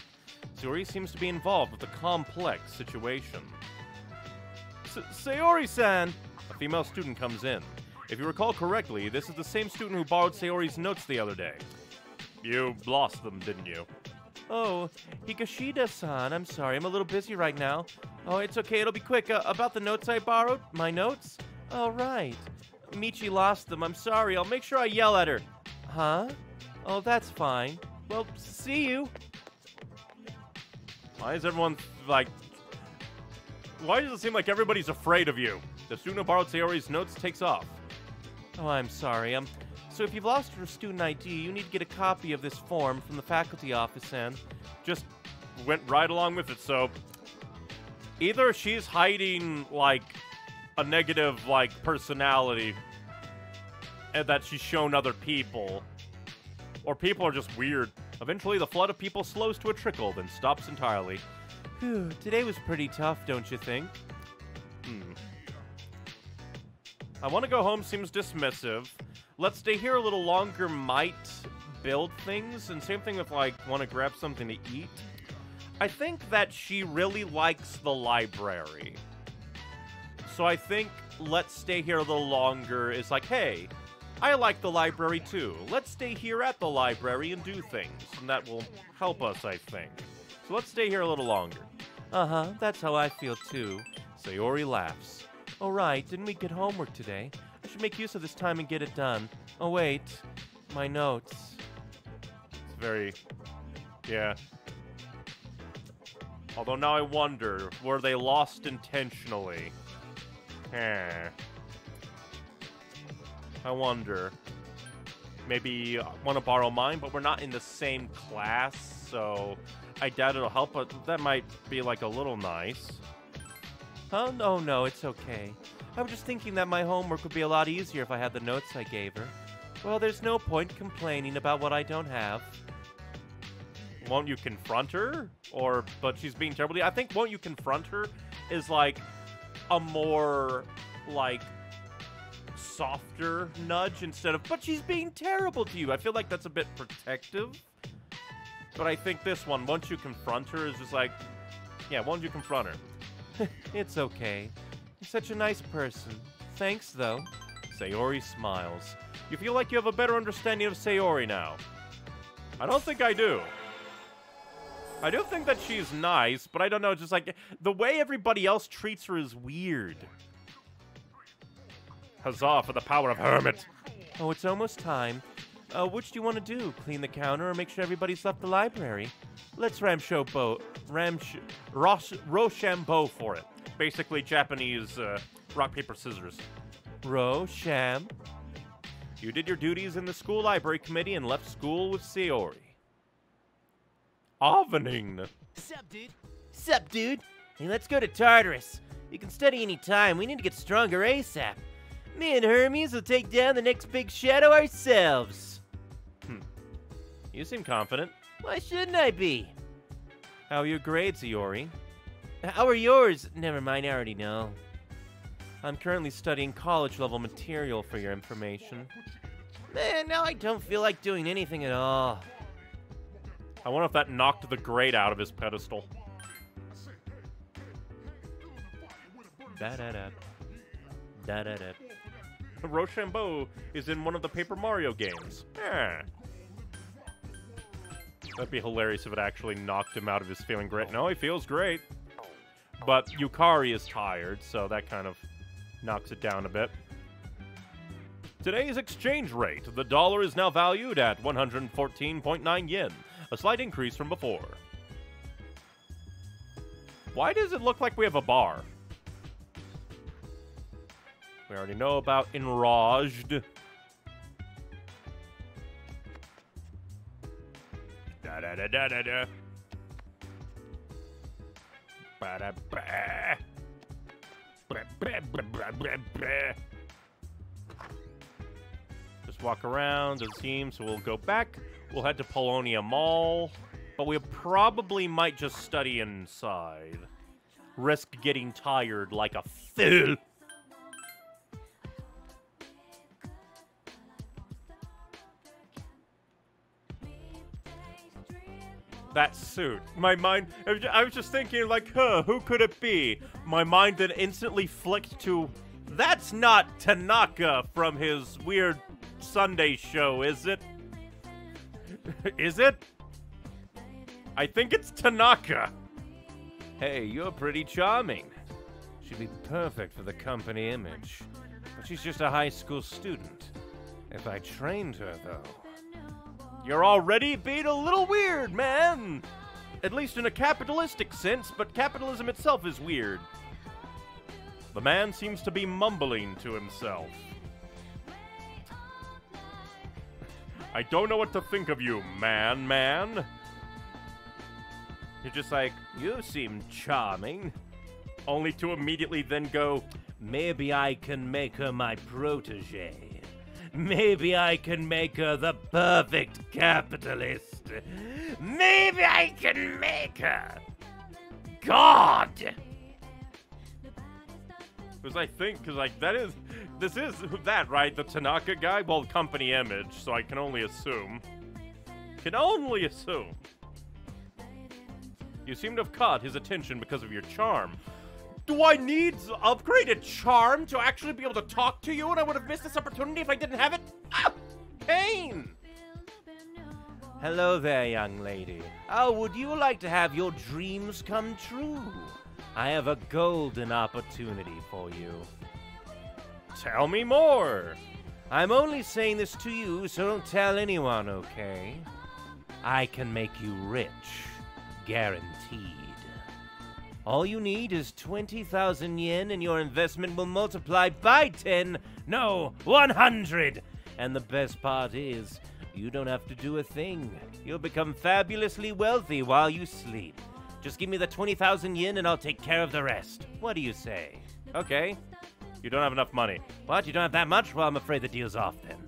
Saori seems to be involved with a complex situation. Saori-san! A female student comes in. If you recall correctly, this is the same student who borrowed Saori's notes the other day. You lost them, didn't you? Oh, Higashida-san, I'm sorry, I'm a little busy right now. Oh, it's okay, it'll be quick. Uh, about the notes I borrowed? My notes? Oh, right. Michi lost them, I'm sorry, I'll make sure I yell at her. Huh? Oh, that's fine. Well, see you. Why is everyone, like... Why does it seem like everybody's afraid of you? The student who borrowed Saori's notes takes off. Oh, I'm sorry. Um, so if you've lost your student ID, you need to get a copy of this form from the faculty office and Just went right along with it, so... Either she's hiding, like, a negative, like, personality and that she's shown other people, or people are just weird. Eventually, the flood of people slows to a trickle, then stops entirely. Phew, today was pretty tough, don't you think? Hmm. I want to go home seems dismissive. Let's stay here a little longer might build things, and same thing with, like, want to grab something to eat. I think that she really likes the library. So I think let's stay here a little longer is like, hey, I like the library too. Let's stay here at the library and do things. And that will help us, I think. So let's stay here a little longer. Uh-huh, that's how I feel too. Saori laughs. Oh, right, didn't we get homework today? I should make use of this time and get it done. Oh, wait, my notes. It's very. Yeah. Although now I wonder, were they lost intentionally? Eh. I wonder. Maybe want to borrow mine, but we're not in the same class, so I doubt it'll help, but that might be like a little nice. Oh, no, no, it's okay. I was just thinking that my homework would be a lot easier if I had the notes I gave her. Well, there's no point complaining about what I don't have. Won't you confront her? Or, but she's being terrible. to you? I think won't you confront her is like a more, like, softer nudge instead of, but she's being terrible to you. I feel like that's a bit protective. But I think this one, once you confront her, is just like, yeah, won't you confront her? it's okay. You're such a nice person. Thanks, though. Saori smiles. You feel like you have a better understanding of Saori now. I don't think I do. I do think that she's nice, but I don't know, just like, the way everybody else treats her is weird. Huzzah for the power of Hermit! Oh, it's almost time. Uh, which do you want to do? Clean the counter or make sure everybody's left the library? Let's Ramshobo, Ramsh, Rosh, Rochambeau for it. Basically, Japanese uh, rock, paper, scissors. Rosham. You did your duties in the school library committee and left school with Saori. Avening. Sup, dude? Sup, dude? Hey, let's go to Tartarus. You can study any time. We need to get stronger ASAP. Me and Hermes will take down the next big shadow ourselves. You seem confident. Why shouldn't I be? How are your grades, Iori? How are yours? Never mind, I already know. I'm currently studying college level material for your information. Man, now I don't feel like doing anything at all. I wonder if that knocked the grade out of his pedestal. Da da da. Da da da. Rochambeau is in one of the Paper Mario games. Eh. That'd be hilarious if it actually knocked him out of his feeling great. No, he feels great. But Yukari is tired, so that kind of knocks it down a bit. Today's exchange rate. The dollar is now valued at 114.9 yen, a slight increase from before. Why does it look like we have a bar? We already know about Enraged. Da da da da da. Ba da ba. Just walk around, doesn't seem, so we'll go back. We'll head to Paulownia Mall, but we probably might just study inside. Risk getting tired like a fool. That suit. My mind, I was just thinking, like, huh, who could it be? My mind then instantly flicked to, that's not Tanaka from his weird Sunday show, is it? is it? I think it's Tanaka. Hey, you're pretty charming. She'd be perfect for the company image. But she's just a high school student. If I trained her, though. You're already being a little weird, man! At least in a capitalistic sense, but capitalism itself is weird. The man seems to be mumbling to himself. I don't know what to think of you, man, man. You're just like, you seem charming. Only to immediately then go, Maybe I can make her my protege. Maybe I can make her the perfect capitalist. Maybe I can make her God. Because I think, because like that is, this is that right? The Tanaka guy, well, company image. So I can only assume. Can only assume. You seem to have caught his attention because of your charm. Do I need upgraded charm to actually be able to talk to you? And I would have missed this opportunity if I didn't have it. Ah, pain. Hello there, young lady. Oh, would you like to have your dreams come true? I have a golden opportunity for you. Tell me more. I'm only saying this to you, so don't tell anyone, okay? I can make you rich. Guaranteed. All you need is 20,000 yen, and your investment will multiply by 10. No, 100! And the best part is, You don't have to do a thing. You'll become fabulously wealthy while you sleep. Just give me the 20,000 yen and I'll take care of the rest. What do you say? Okay. You don't have enough money. What? You don't have that much? Well, I'm afraid the deal's off then.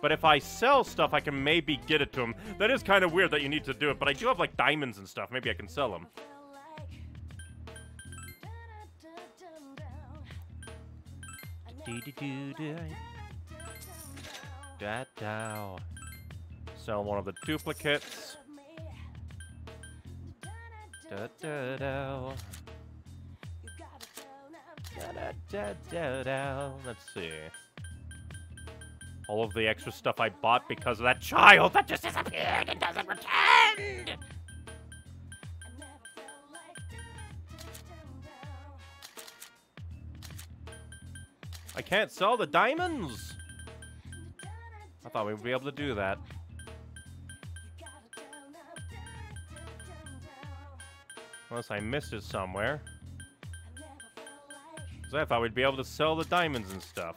But if I sell stuff, I can maybe get it to him. That is kind of weird that you need to do it, but I do have like diamonds and stuff. Maybe I can sell them. Da da. Sell one of the duplicates. Da da da. Da da da da da. Let's see. All of the extra stuff I bought because of that child that just disappeared and doesn't return! I can't sell the diamonds! I thought we would be able to do that. Unless I missed it somewhere. Because I thought we'd be able to sell the diamonds and stuff.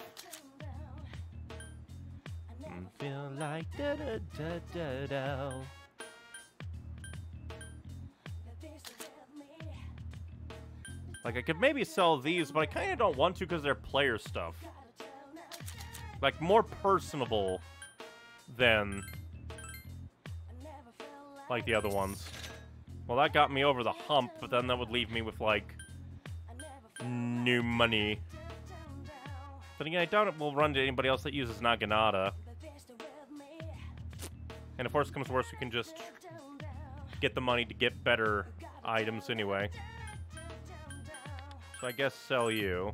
Mm, Feel like da da da da da. Like, I could maybe sell these, but I kind of don't want to because they're player stuff. Like, more personable than, like, the other ones. Well, that got me over the hump, but then that would leave me with, like, new money. But again, I doubt it will run to anybody else that uses Naginata. And if worse comes to worse, we can just get the money to get better items anyway. So I guess sell you.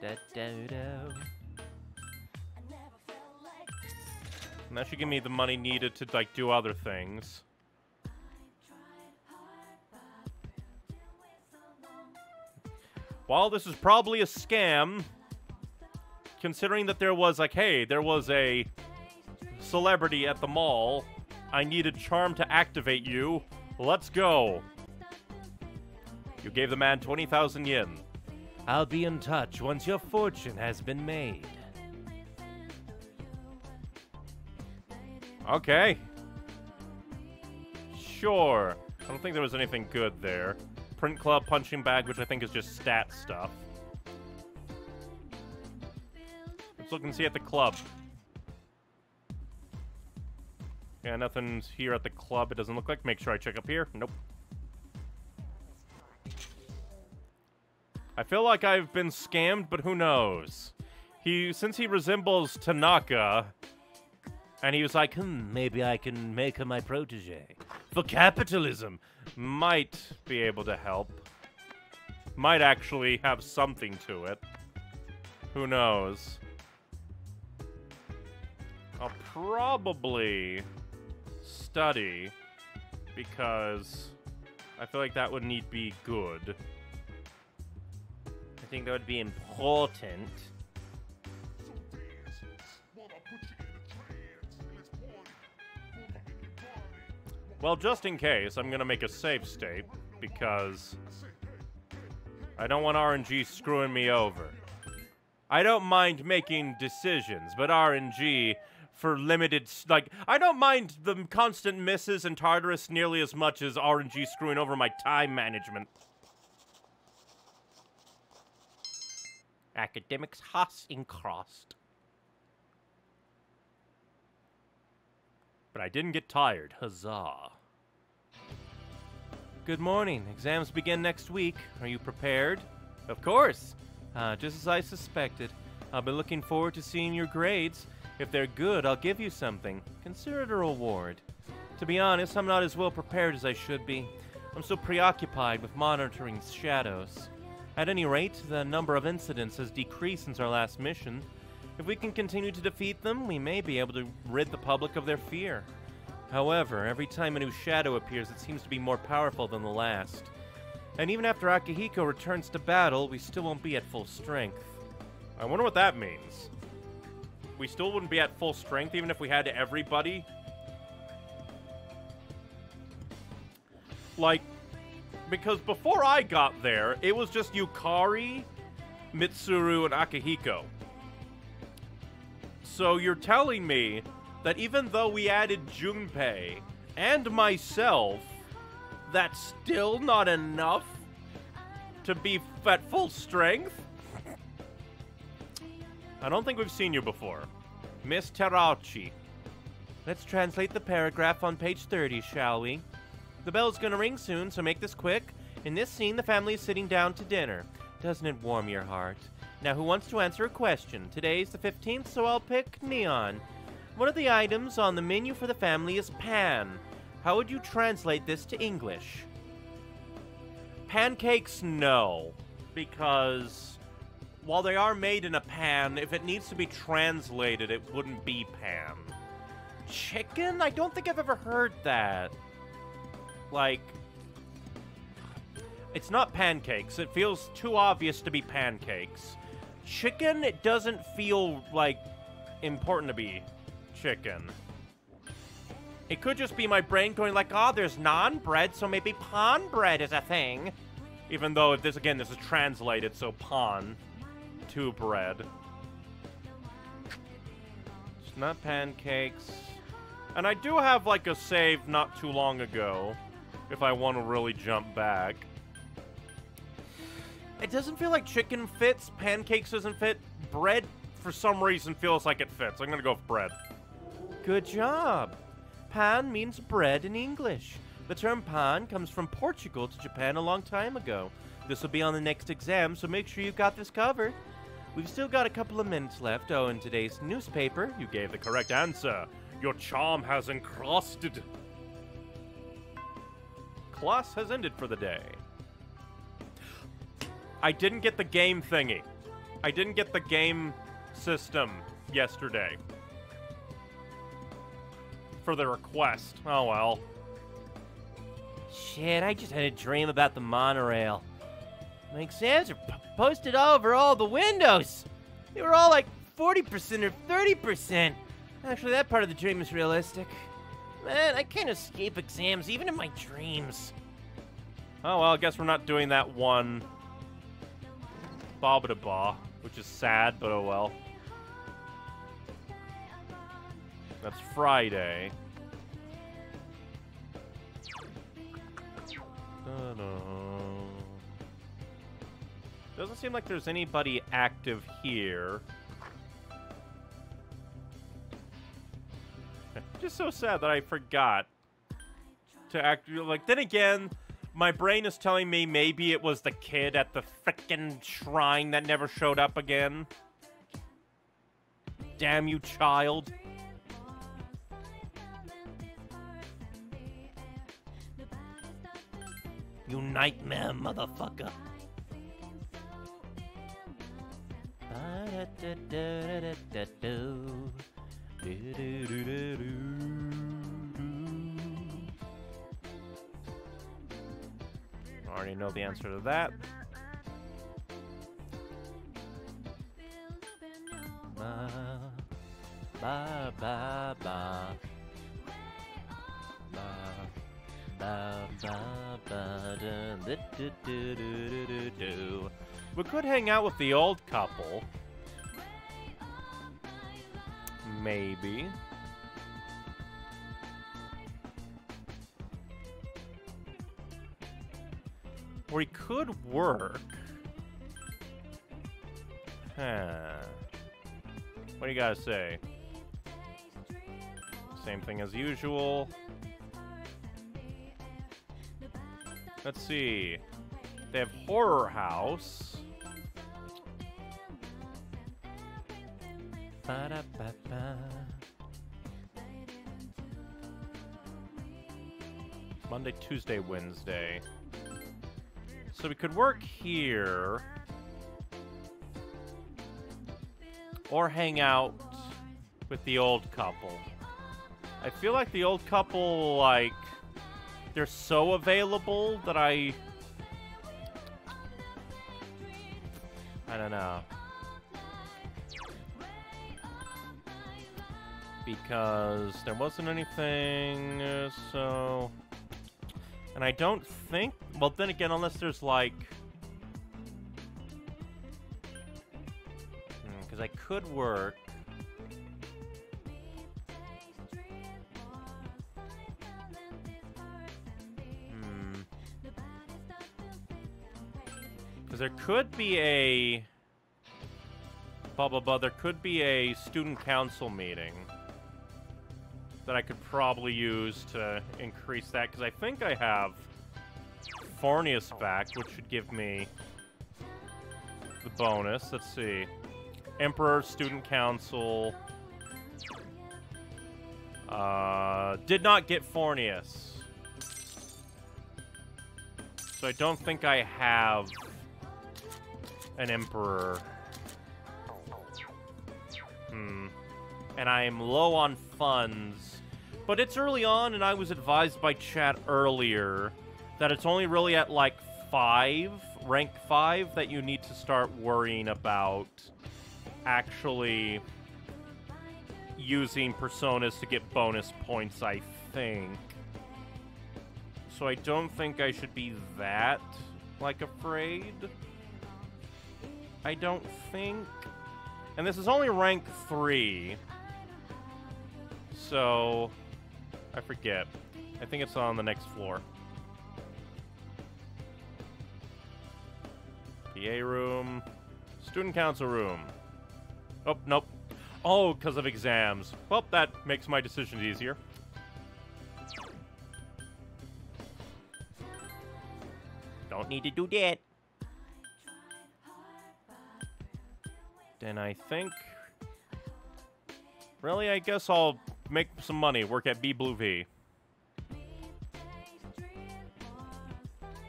Da da da. And that should give me the money needed to like do other things. While this is probably a scam, considering that there was like, hey, there was a celebrity at the mall, I needed charm to activate you. Let's go. You gave the man 20,000 yen. I'll be in touch once your fortune has been made. Okay. Sure. I don't think there was anything good there. Print Club punching bag, which I think is just stat stuff. Let's look and see at the club. Yeah, nothing's here at the club, it doesn't look like. Make sure I check up here. Nope. I feel like I've been scammed, but who knows? He, since he resembles Tanaka, and he was like, Hmm, maybe I can make her my protege. for capitalism might be able to help. Might actually have something to it. Who knows? I'll probably study because I feel like that would need be good. I think that would be important. Well, just in case, I'm gonna make a save state because I don't want RNG screwing me over. I don't mind making decisions, but RNG for limited, like, I don't mind the constant misses and Tartarus nearly as much as RNG screwing over my time management. Academics Haas in crossed. But I didn't get tired. Huzzah. Good morning. Exams begin next week. Are you prepared? Of course. Uh, just as I suspected. I'll be looking forward to seeing your grades. If they're good, I'll give you something. Consider it a reward. To be honest, I'm not as well prepared as I should be. I'm so preoccupied with monitoring shadows. At any rate, the number of incidents has decreased since our last mission. If we can continue to defeat them, we may be able to rid the public of their fear. However, every time a new shadow appears, it seems to be more powerful than the last. And even after Akihiko returns to battle, we still won't be at full strength. I wonder what that means. We still wouldn't be at full strength even if we had everybody. Like, because before I got there, it was just Yukari, Mitsuru, and Akihiko. So you're telling me that even though we added Junpei and myself, that's still not enough to be at full strength? I don't think we've seen you before. Miss Terauchi. Let's translate the paragraph on page 30, shall we? The bell's gonna ring soon, so make this quick. In this scene, the family is sitting down to dinner. Doesn't it warm your heart? Now, who wants to answer a question? Today's the 15th, so I'll pick Neon. One of the items on the menu for the family is pan. How would you translate this to English? Pancakes, no. Because while they are made in a pan, if it needs to be translated, it wouldn't be pan. Chicken? I don't think I've ever heard that. Like, it's not pancakes. It feels too obvious to be pancakes. Chicken, it doesn't feel like important to be chicken. It could just be my brain going like, oh, there's non-bread, so maybe pan bread is a thing. Even though if this again, this is translated, so pan to bread. It's not pancakes. And I do have like a save not too long ago, if I want to really jump back. It doesn't feel like chicken fits, pancakes doesn't fit, bread for some reason feels like it fits. I'm gonna go with bread. Good job. Pan means bread in English. The term pan comes from Portugal to Japan a long time ago. This will be on the next exam, so make sure you've got this covered. We've still got a couple of minutes left. Oh, in today's newspaper, You gave the correct answer. Your charm has encrusted. Class has ended for the day. I didn't get the game thingy. I didn't get the game system yesterday. For the request. Oh well. Shit, I just had a dream about the monorail. My exams are p- posted all over all the windows. They were all like 40% or 30%. Actually, that part of the dream is realistic. Man, I can't escape exams even in my dreams. Oh well, I guess we're not doing that one. Ba ba, which is sad, but oh well. That's Friday. Ta-da. Doesn't seem like there's anybody active here. Just so sad that I forgot to act like then again my brain is telling me maybe it was the kid at the frickin' shrine that never showed up again. Damn you, child. You nightmare, motherfucker. Ba-da-da-da-da-da-do. Already know the answer to that. Ba, ba, ba, ba. Ba, ba, ba, ba, da, da, da, da, da, da, do. We could hang out with the old couple. Maybe. Or We could work. Huh. What do you gotta say? Same thing as usual. Let's see. They have Horror House. Monday, Tuesday, Wednesday. So we could work here. Or hang out with the old couple. I feel like the old couple, like, they're so available that I. don't know. Because there wasn't anything, so. And I don't think. Well, then again, unless there's like. Hmm, because I could work. Because there could be a... Blah, blah, blah. There could be a student council meeting that I could probably use to increase that. Because I think I have Forneus back, which should give me the bonus. Let's see. Emperor, Student Council. Uh, did not get Forneus. So I don't think I have an Emperor. Hmm. And I am low on funds. But it's early on, and I was advised by chat earlier that it's only really at like 5, rank 5, that you need to start worrying about actually using personas to get bonus points, I think. So I don't think I should be that, like, afraid. I don't think. And this is only rank 3. So, I forget. I think it's on the next floor. PA room. Student council room. Oh, nope. Oh, because of exams. Well, that makes my decisions easier. Don't need to do that. Then I think... Really, I guess I'll make some money, work at Be Blue V.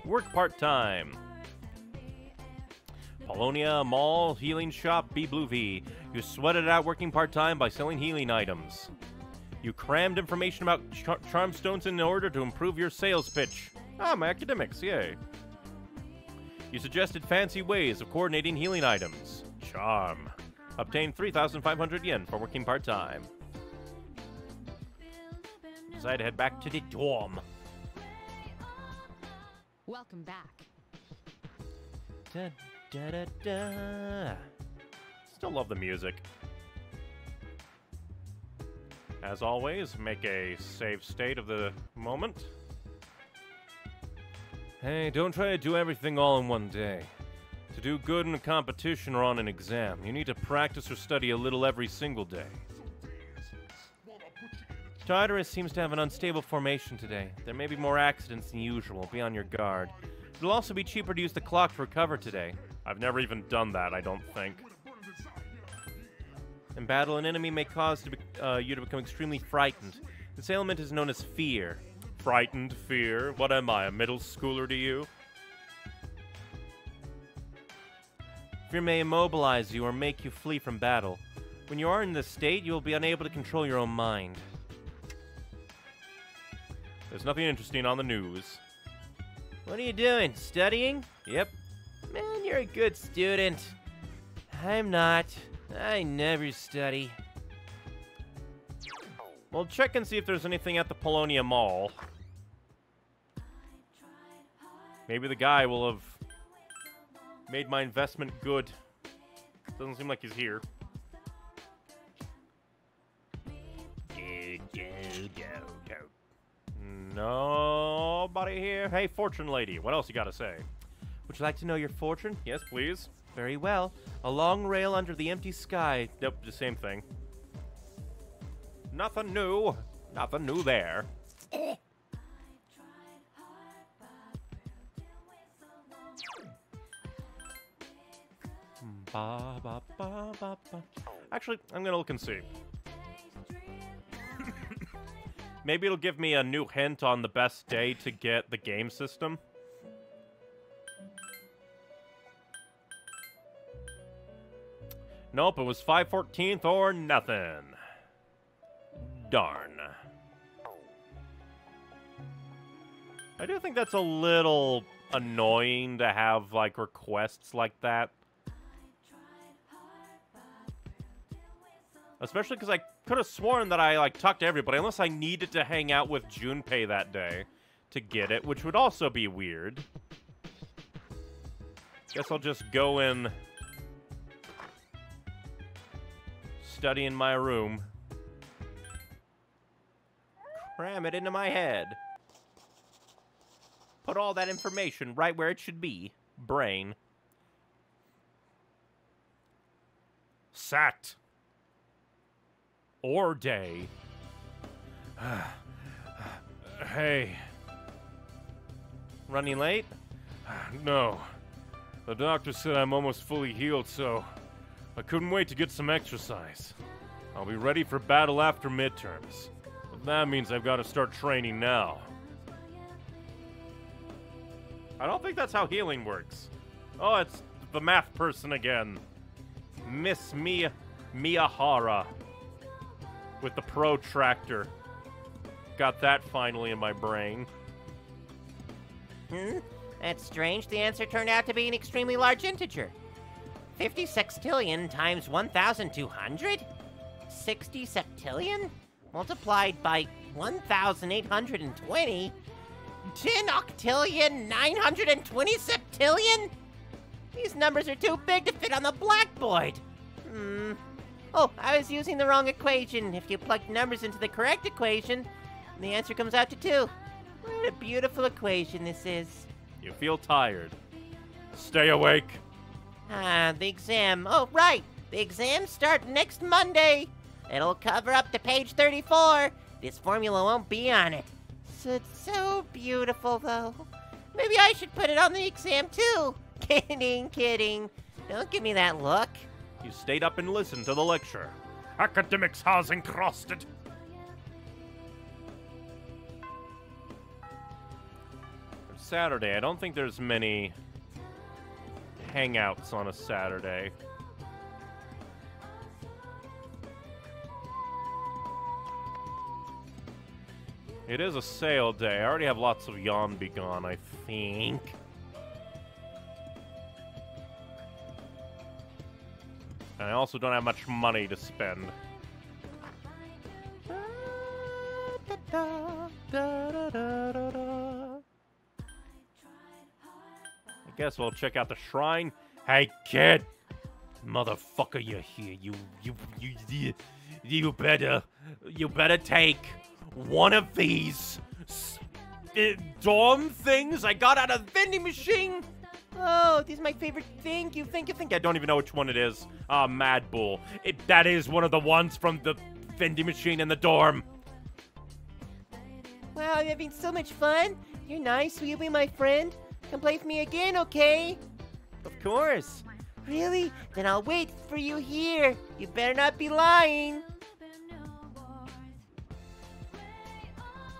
Work part-time. Paulownia Mall Healing Shop Be Blue V. You sweated out working part-time by selling healing items. You crammed information about char charm stones in order to improve your sales pitch. Ah, my academics, yay. You suggested fancy ways of coordinating healing items. Charm. Obtain 3,500 yen for working part-time. Decide to head back to the dorm. Welcome back. Da, da, da, da. Still love the music. As always, make a save state of the moment. Hey, don't try to do everything all in one day. To do good in a competition or on an exam, you need to practice or study a little every single day. Tartarus seems to have an unstable formation today. There may be more accidents than usual. Be on your guard. It'll also be cheaper to use the clock to recover today. I've never even done that, I don't think. In battle, an enemy may cause to be, uh, you to become extremely frightened. This ailment is known as fear. Frightened fear? What am I, a middle schooler to you? Fear may immobilize you or make you flee from battle. When you are in this state, you will be unable to control your own mind. There's nothing interesting on the news. What are you doing? Studying? Yep. Man, you're a good student. I'm not. I never study. Well, check and see if there's anything at the Paulownia Mall. Maybe the guy will have made my investment good. Doesn't seem like he's here. Nobody here. Hey, fortune lady, what else you got to say? Would you like to know your fortune? Yes, please. Very well. A long rail under the empty sky. Nope, the same thing. Nothing new. Nothing new there. Ba, ba, ba. Actually, I'm gonna look and see. Maybe it'll give me a new hint on the best day to get the game system. Nope, it was 514th or nothing. Darn. I do think that's a little annoying to have, like, requests like that. Especially because I could have sworn that I, like, talked to everybody, unless I needed to hang out with Junpei that day to get it, which would also be weird. Guess I'll just go in... study in my room. Cram it into my head. Put all that information right where it should be. Brain. Sat. Or day. hey. Running late? No. The doctor said I'm almost fully healed, so I couldn't wait to get some exercise. I'll be ready for battle after midterms. But that means I've got to start training now. I don't think that's how healing works. Oh, it's the math person again. Miss Mia Miyahara with the protractor. Got that finally in my brain. Hmm? That's strange. The answer turned out to be an extremely large integer. 50 sextillion times 1,200? 60 septillion? Multiplied by 1,820? 10 octillion 920 septillion? These numbers are too big to fit on the blackboard. Hmm. Oh, I was using the wrong equation. If you plug numbers into the correct equation, the answer comes out to 2. What a beautiful equation this is. You feel tired. Stay awake. Ah, the exam. Oh, right. The exams start next Monday. It'll cover up to page 34. This formula won't be on it. So it's so beautiful, though. Maybe I should put it on the exam, too. kidding, kidding. Don't give me that look. You stayed up and listened to the lecture. Academics has encrusted. Saturday. I don't think there's many hangouts on a Saturday. It is a sale day. I already have lots of Yawn Be Gone, I think. And I also don't have much money to spend. I guess we'll check out the shrine. Hey, kid! Motherfucker, you're here. You, you, you, you, you better, you better take one of these uh, dorm things I got out of the vending machine. Oh, this is my favorite thing. You think, you think. I don't even know which one it is. Ah, Mad Bull. It, that is one of the ones from the vending machine in the dorm. Wow, you're having so much fun. You're nice. Will you be my friend? Come play with me again, okay? Of course. Really? Then I'll wait for you here. You better not be lying.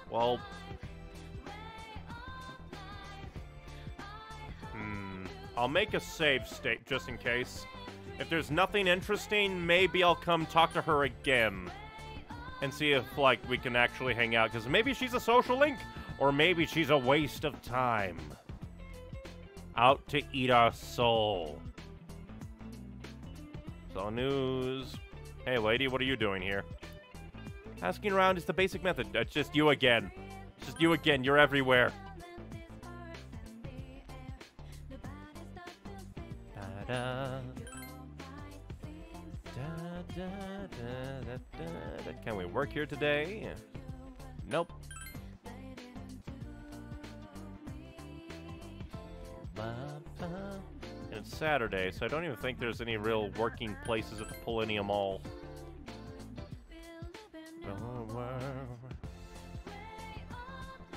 Well. I'll make a save state just in case. If there's nothing interesting, maybe I'll come talk to her again. And see if, like, we can actually hang out. Because maybe she's a social link, or maybe she's a waste of time. Out to eat our soul. So, news. Hey, lady, what are you doing here? Asking around is the basic method. It's just you again. It's just you again. You're everywhere. Work here today? Nope. And it's Saturday, so I don't even think there's any real working places at the Millennium Mall.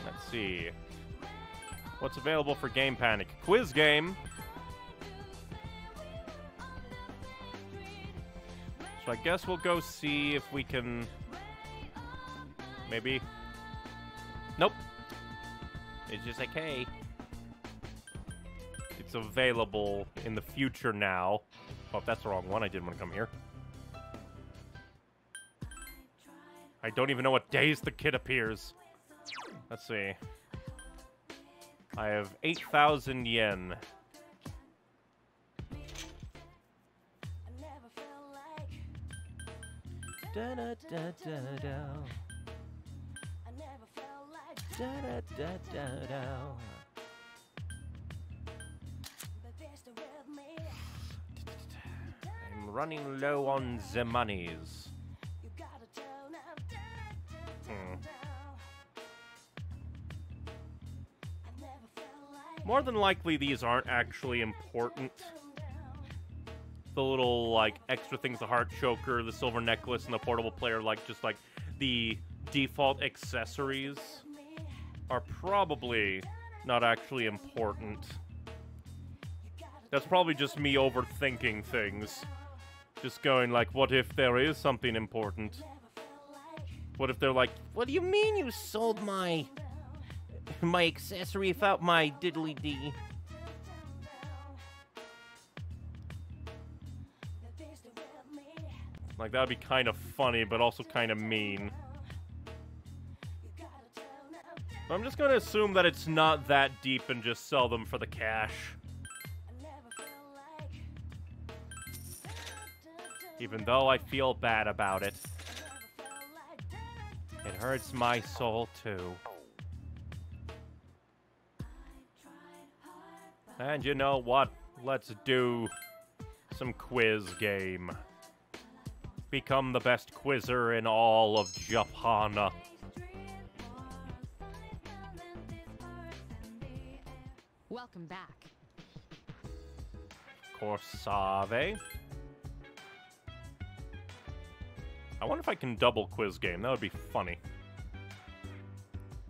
Let's see. What's available for Game Panic? Quiz game. So I guess we'll go see if we can. Maybe. Nope. It's just like, hey. It's available in the future now. Oh, if that's the wrong one, I didn't want to come here. I don't even know what days the kid appears. Let's see. I have 8,000 yen. Da da da da da. Da da da. I'm running low on the monies. Hmm. More than likely, these aren't actually important. the little like extra things, the heart choker, the silver necklace, and the portable player, like just like the default accessories, are probably not actually important. That's probably just me overthinking things. Just going like, what if there is something important? What if they're like, What do you mean you sold my my accessory without my diddly dee? like that would be kind of funny, but also kind of mean. I'm just gonna assume that it's not that deep and just sell them for the cash. Even though I feel bad about it. It hurts my soul too. And you know what? Let's do some quiz game. Become the best quizzer in all of Japan. Welcome back. Corsave. I wonder if I can double quiz game. That would be funny.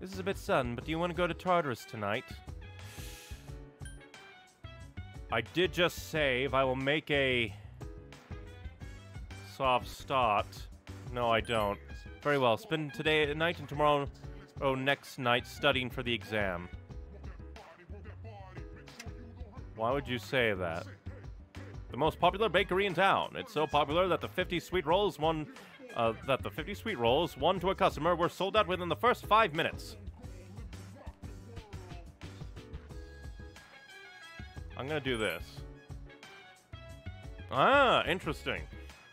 This is a bit sudden, but do you want to go to Tartarus tonight? I did just save. I will make a soft start. No, I don't. Very well. Spend today at night and tomorrow, oh, next night studying for the exam. Why would you say that? The most popular bakery in town. It's so popular that the 50 sweet rolls one uh, that the 50 sweet rolls one to a customer were sold out within the first five minutes. I'm gonna do this. Ah, interesting.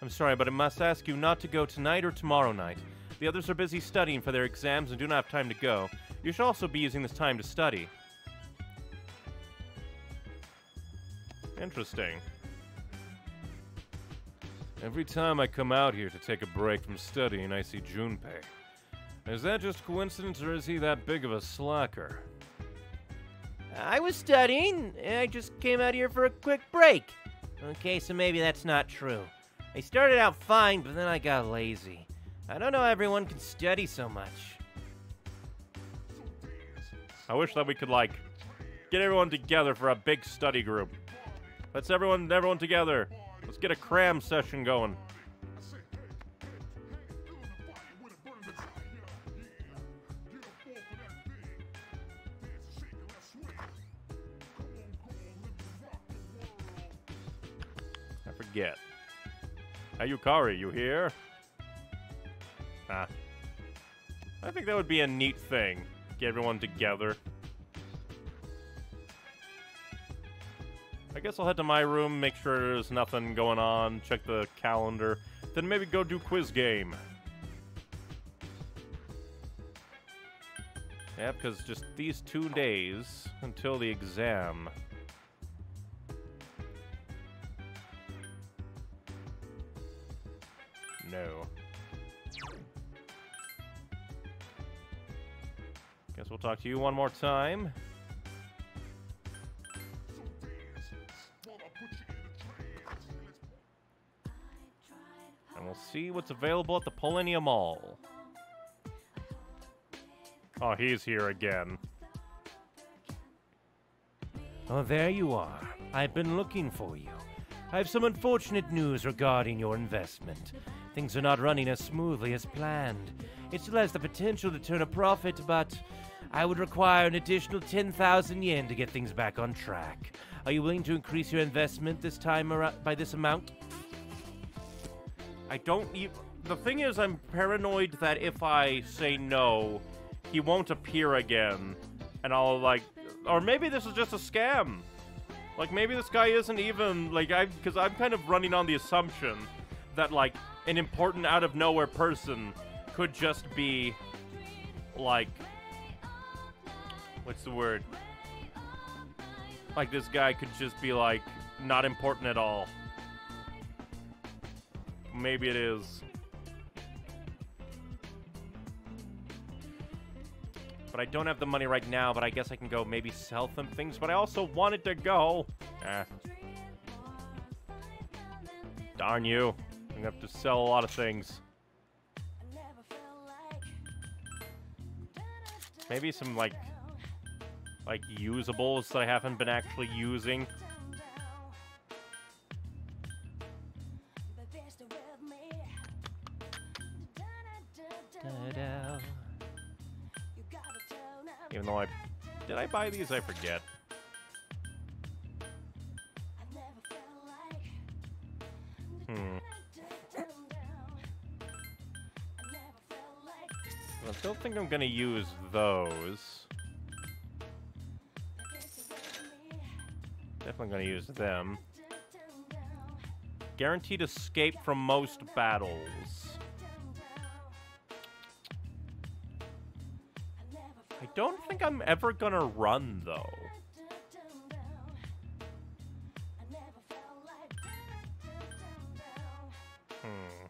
I'm sorry, but I must ask you not to go tonight or tomorrow night. The others are busy studying for their exams and do not have time to go. You should also be using this time to study. Interesting. Every time I come out here to take a break from studying, I see Junpei. Is that just coincidence, or is he that big of a slacker? I was studying. And I just came out here for a quick break. Okay, so maybe that's not true. I started out fine, but then I got lazy. I don't know how everyone can study so much. I wish that we could, like, get everyone together for a big study group. Let's everyone, everyone together. Let's get a cram session going. I forget. Hey, Yukari, you here? Ah. I think that would be a neat thing. Get everyone together. I guess I'll head to my room, make sure there's nothing going on, check the calendar, then maybe go do quiz game. Yeah, because just these two days until the exam. No. Guess we'll talk to you one more time. And we'll see what's available at the Paulownia Mall. Oh, he's here again. Oh, there you are. I've been looking for you. I have some unfortunate news regarding your investment. Things are not running as smoothly as planned. It still has the potential to turn a profit, but I would require an additional 10,000 yen to get things back on track. Are you willing to increase your investment this time by this amount? I don't even. The thing is, I'm paranoid that if I say no, he won't appear again. And I'll, like. Or maybe this is just a scam. Like, maybe this guy isn't even. Like, I. Because I'm kind of running on the assumption that, like, an important out of nowhere person could just be. Like. What's the word? Like, this guy could just be, like, not important at all. Maybe it is. But I don't have the money right now, but I guess I can go maybe sell some things, but I also wanted to go. Eh. Darn you. I'm gonna have to sell a lot of things. Maybe some, like, like, usables that I haven't been actually using. Even though I... Did I buy these? I forget. Hmm. I don't think I'm gonna use those. Definitely gonna use them. Guaranteed escape from most battles. Don't think I'm ever gonna run, though. Hmm.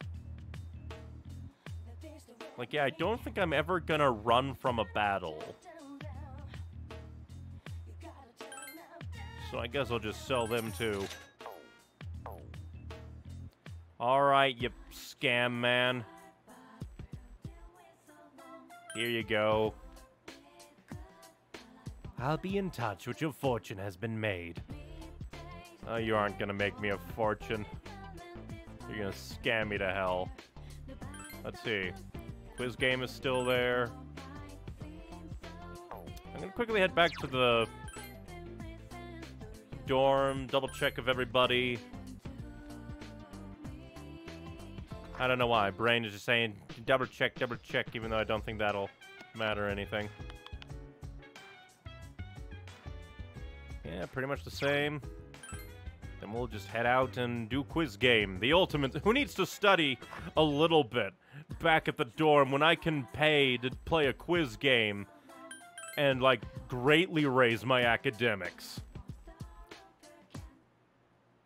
Like, yeah, I don't think I'm ever gonna run from a battle. So I guess I'll just sell them too. Alright, you scam man. Here you go. I'll be in touch when your fortune has been made. Oh, you aren't gonna make me a fortune. You're gonna scam me to hell. Let's see. Quiz game is still there. I'm gonna quickly head back to the dorm, double check of everybody. I don't know why. Brain is just saying double check, double check, even though I don't think that'll matter anything. Yeah, pretty much the same. Then we'll just head out and do quiz game. The ultimate. Who needs to study a little bit back at the dorm when I can pay to play a quiz game and, like, greatly raise my academics?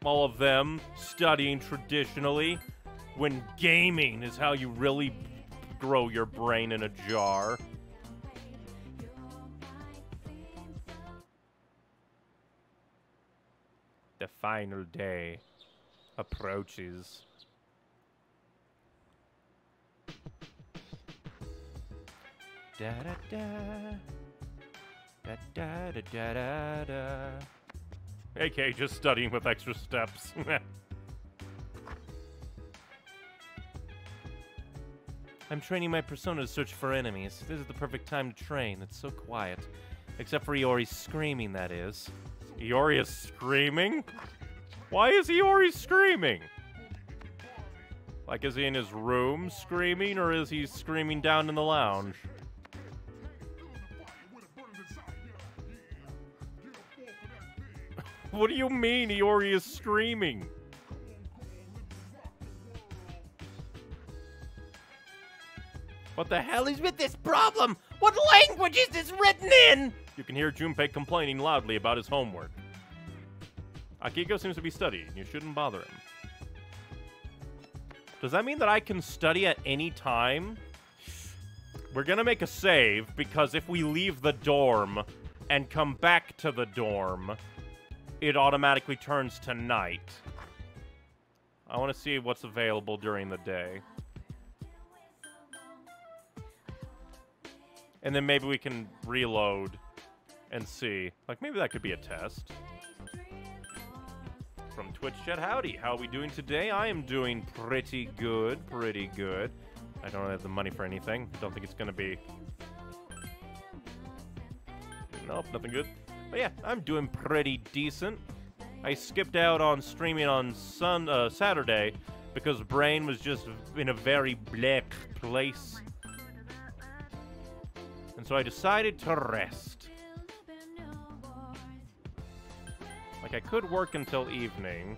All of them studying traditionally when gaming is how you really grow your brain in a jar. The final day approaches. Da da da. Da da da da da da. AK just studying with extra steps. I'm training my persona to search for enemies. This is the perfect time to train. It's so quiet. Except for Iori's screaming, that is. Iori is screaming? Why is Iori screaming? Like, is he in his room screaming, or is he screaming down in the lounge? what do you mean Iori is screaming? What the hell is with this problem? What language is this written in? You can hear Junpei complaining loudly about his homework. Akihiko seems to be studying. You shouldn't bother him. Does that mean that I can study at any time? We're gonna make a save, because if we leave the dorm and come back to the dorm, it automatically turns to night. I want to see what's available during the day. And then maybe we can reload and see. Like, maybe that could be a test. From Twitch chat, howdy. How are we doing today? I am doing pretty good, pretty good. I don't have the money for anything. Don't think it's gonna be... Nope, nothing good. But yeah, I'm doing pretty decent. I skipped out on streaming on Sun uh, Saturday because Brain was just in a very black place. And so I decided to rest. like I could work until evening.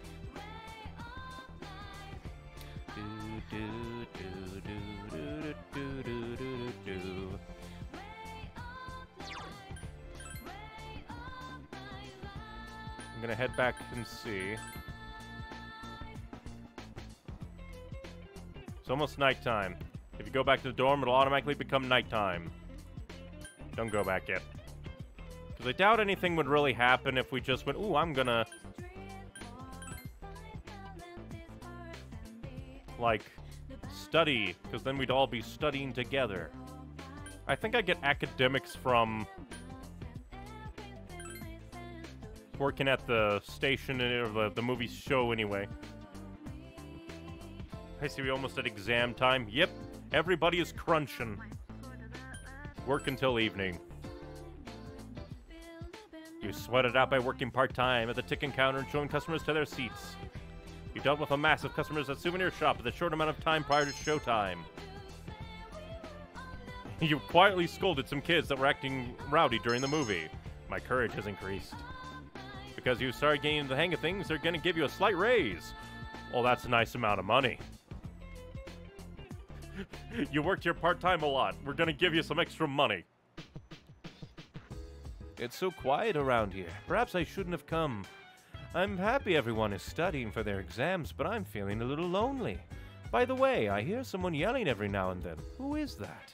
I'm gonna head back and see. It's almost nighttime. If you go back to the dorm, it'll automatically become nighttime. Don't go back yet. Because I doubt anything would really happen if we just went, ooh, I'm gonna... like study, because then we'd all be studying together. I think I get academics from working at the station uh, or the, the movie show anyway. I see we almost at exam time. Yep, everybody is crunching. Work until evening. You sweat it out by working part-time at the ticket counter and showing customers to their seats. You dealt with a mass of customers at souvenir shop at the short amount of time prior to showtime. You quietly scolded some kids that were acting rowdy during the movie. My courage has increased. Because you started getting the hang of things, they're gonna give you a slight raise. Well, that's a nice amount of money. you worked here part-time a lot. We're gonna give you some extra money. It's so quiet around here. Perhaps I shouldn't have come. I'm happy everyone is studying for their exams, but I'm feeling a little lonely. By the way, I hear someone yelling every now and then. Who is that?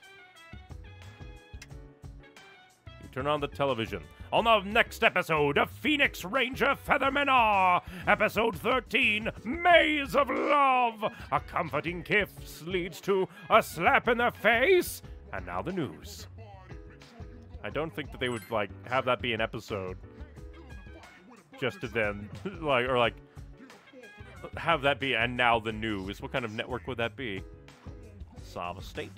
You turn on the television. On the next episode of Phoenix Ranger Featherman R, episode 13, Maze of Love. A comforting kiss leads to a slap in the face. And now the news. I don't think that they would like have that be an episode. Just to then, like, or like, have that be and now the news. What kind of network would that be? Sava State.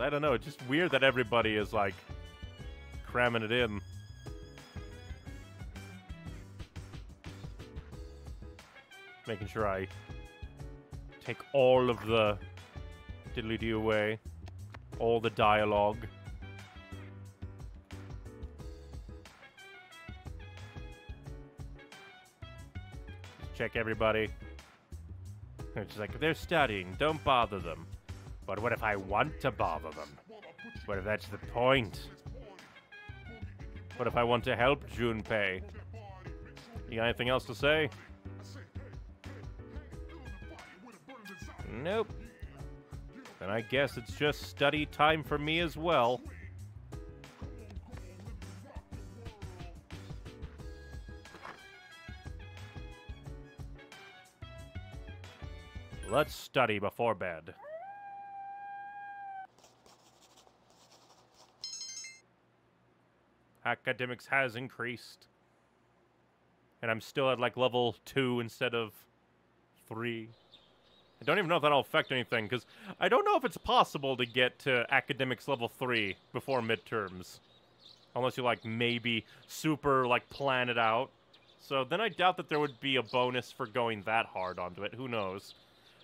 I don't know, it's just weird that everybody is like cramming it in. Making sure I take all of the diddly away, all the dialogue. Just check everybody. It's just like they're studying, don't bother them. But what if I want to bother them? What if that's the point? What if I want to help Junpei? You got anything else to say? Nope. Then I guess it's just study time for me as well. Let's study before bed. Academics has increased. And I'm still at like level 2 instead of 3. I don't even know if that'll affect anything, because I don't know if it's possible to get to academics level 3 before midterms. Unless you, like, maybe super, like, plan it out. So then I doubt that there would be a bonus for going that hard onto it. Who knows?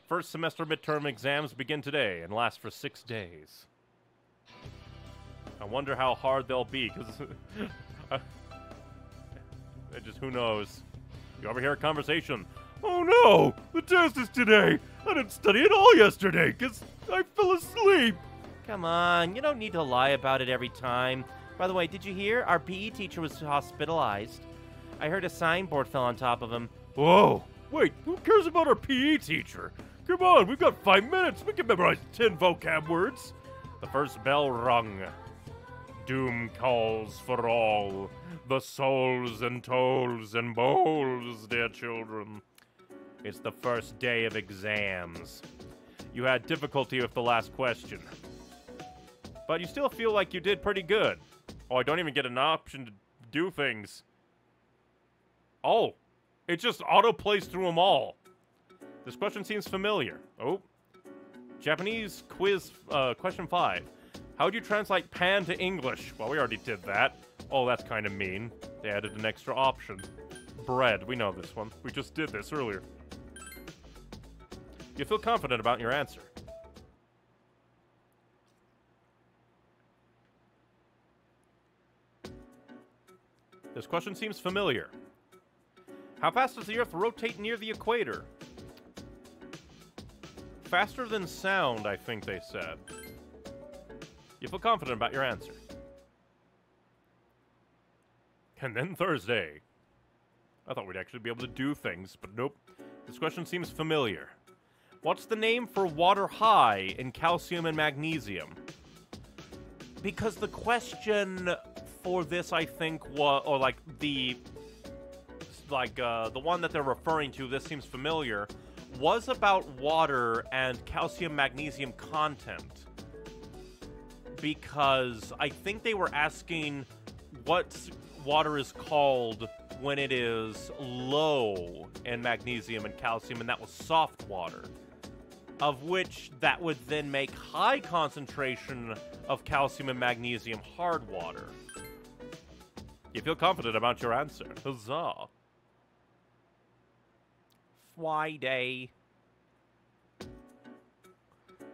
First semester midterm exams begin today and last for six days. I wonder how hard they'll be, because... It just, who knows? You ever hear a conversation? Oh no! The test is today! I didn't study at all yesterday, because I fell asleep! Come on, you don't need to lie about it every time. By the way, did you hear? Our PE teacher was hospitalized. I heard a signboard fell on top of him. Whoa! Wait, who cares about our PE teacher? Come on, we've got five minutes. We can memorize ten vocab words. The first bell rung. Doom calls for all the souls and tolls and bowls, dear children. It's the first day of exams. You had difficulty with the last question. But you still feel like you did pretty good. Oh, I don't even get an option to do things. Oh, it just auto-plays through them all. This question seems familiar. Oh. Japanese quiz, uh, question five. How would you translate pan to English? Well, we already did that. Oh, that's kind of mean. They added an extra option. Bread, we know this one. We just did this earlier. You feel confident about your answer. This question seems familiar. How fast does the Earth rotate near the equator? Faster than sound, I think they said. You feel confident about your answer. And then Thursday. I thought we'd actually be able to do things, but nope. This question seems familiar. What's the name for water high in calcium and magnesium? Because the question for this, I think, was, or like the, like uh, the one that they're referring to, this seems familiar, was about water and calcium magnesium content. Because I think they were asking what water is called when it is low in magnesium and calcium, and that was soft water. Of which that would then make high concentration of calcium and magnesium hard water. You feel confident about your answer. Huzzah. Friday.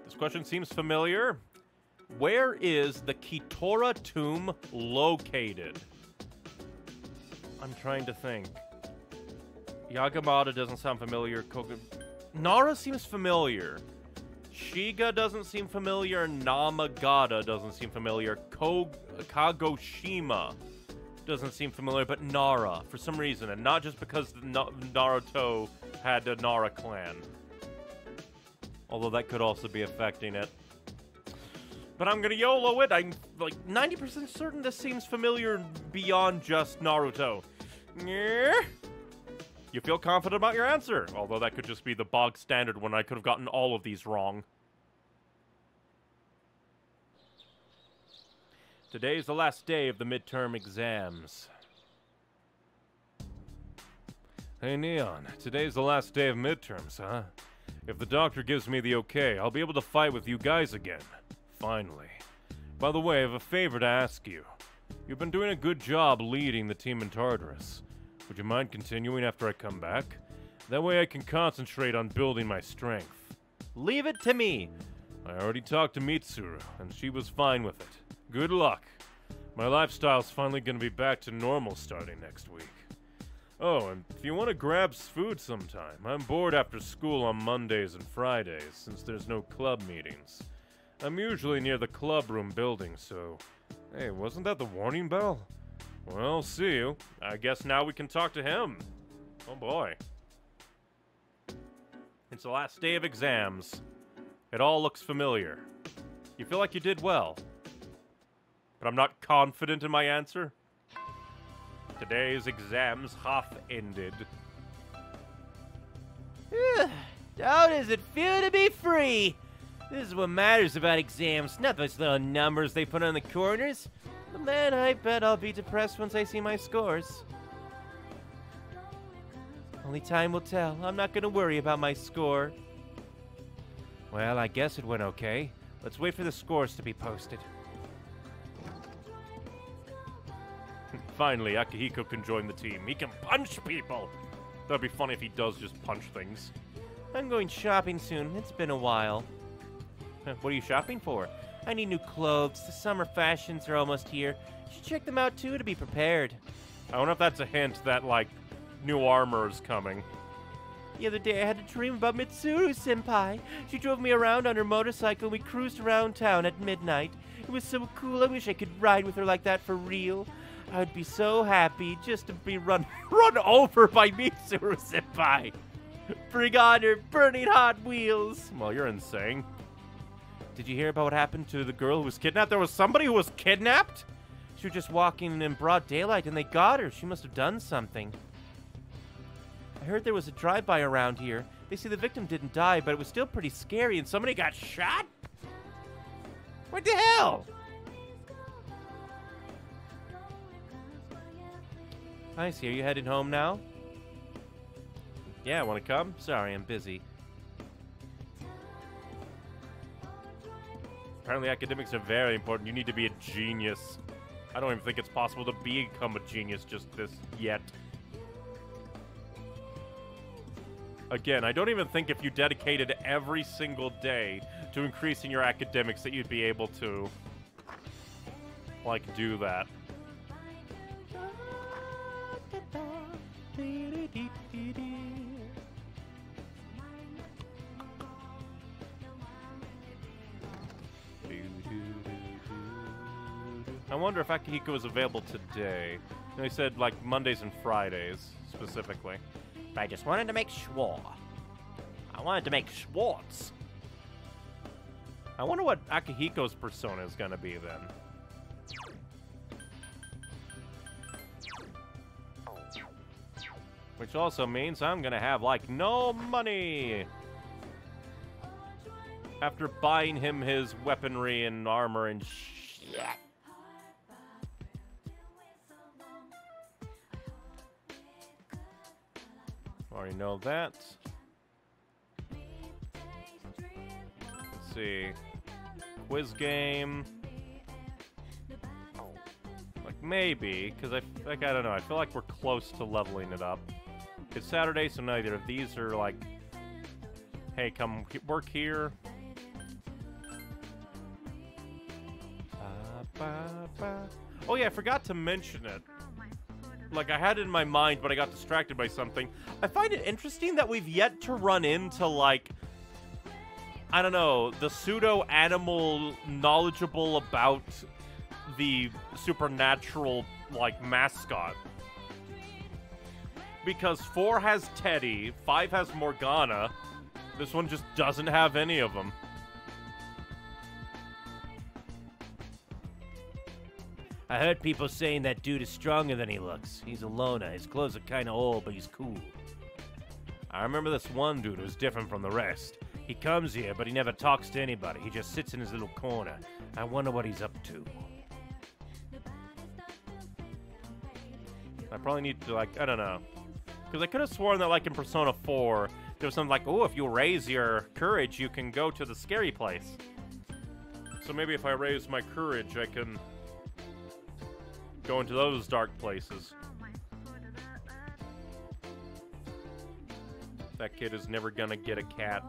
This question seems familiar. Where is the Kitora tomb located? I'm trying to think. Yagamata doesn't sound familiar. Koga... Nara seems familiar. Shiga doesn't seem familiar. Namagata doesn't seem familiar. Ko- Kagoshima doesn't seem familiar, but Nara, for some reason, and not just because Na- Naruto had a Nara clan. Although that could also be affecting it. But I'm gonna YOLO it. I'm like 90% certain this seems familiar beyond just Naruto. Yeah. You feel confident about your answer, although that could just be the bog standard when I could have gotten all of these wrong. Today is the last day of the midterm exams. Hey, Neon, today's the last day of midterms, huh? If the doctor gives me the okay, I'll be able to fight with you guys again. Finally. By the way, I have a favor to ask you. You've been doing a good job leading the team in Tartarus. Would you mind continuing after I come back? That way I can concentrate on building my strength. Leave it to me! I already talked to Mitsuru, and she was fine with it. Good luck. My lifestyle's finally gonna be back to normal starting next week. Oh, and if you want to grab food sometime, I'm bored after school on Mondays and Fridays since there's no club meetings. I'm usually near the club room building, so. Hey, wasn't that the warning bell? Well, see you. I guess now we can talk to him. Oh boy. It's the last day of exams. It all looks familiar. You feel like you did well. But I'm not confident in my answer. Today's exams half ended. How does it feel to be free? This is what matters about exams, not those little numbers they put on the corners. But man, I bet I'll be depressed once I see my scores. Only time will tell. I'm not gonna worry about my score. Well, I guess it went okay. Let's wait for the scores to be posted. Finally, Akihiko can join the team. He can punch people! That'd be funny if he does just punch things. I'm going shopping soon. It's been a while. What are you shopping for? I need new clothes. The summer fashions are almost here. You should check them out too to be prepared. I wonder if that's a hint that, like, new armor is coming. The other day I had a dream about Mitsuru senpai. She drove me around on her motorcycle and we cruised around town at midnight. It was so cool. I wish I could ride with her like that for real. I would be so happy just to be run run over by Mitsuru senpai. Bring on her burning hot wheels. Well, you're insane. Did you hear about what happened to the girl who was kidnapped? There was somebody who was kidnapped? She was just walking in broad daylight and they got her. She must have done something. I heard there was a drive-by around here. They say the victim didn't die, but it was still pretty scary and somebody got shot? What the hell? I see. Are you heading home now? Yeah, want to come? Sorry, I'm busy. Apparently, academics are very important. You need to be a genius. I don't even think it's possible to become a genius just this yet. Again, I don't even think if you dedicated every single day to increasing your academics that you'd be able to, like, do that. I wonder if Akihiko is available today. They said like Mondays and Fridays specifically. But I just wanted to make sure. I wanted to make Schwartz. I wonder what Akihiko's persona is gonna be then. Which also means I'm gonna have, like, no money! After buying him his weaponry and armor and shit. Already know that. Let's see. Quiz game. Oh, like, maybe, because I, like, I don't know. I feel like we're close to leveling it up. It's Saturday, so neither of these are like, hey, come work here. Oh yeah, I forgot to mention it. Like I had it in my mind, but I got distracted by something. I find it interesting that we've yet to run into like I don't know, the pseudo animal knowledgeable about the supernatural like mascot. Because 4 has Teddy, 5 has Morgana. This one just doesn't have any of them. I heard people saying that dude is stronger than he looks. He's a loner. His clothes are kind of old, but he's cool. I remember this one dude who's different from the rest. He comes here, but he never talks to anybody. He just sits in his little corner. I wonder what he's up to. I probably need to, like, I don't know. Because I could have sworn that, like, in Persona 4, there was something like, oh, if you raise your courage, you can go to the scary place. So maybe if I raise my courage, I can go into those dark places. That kid is never gonna get a cat.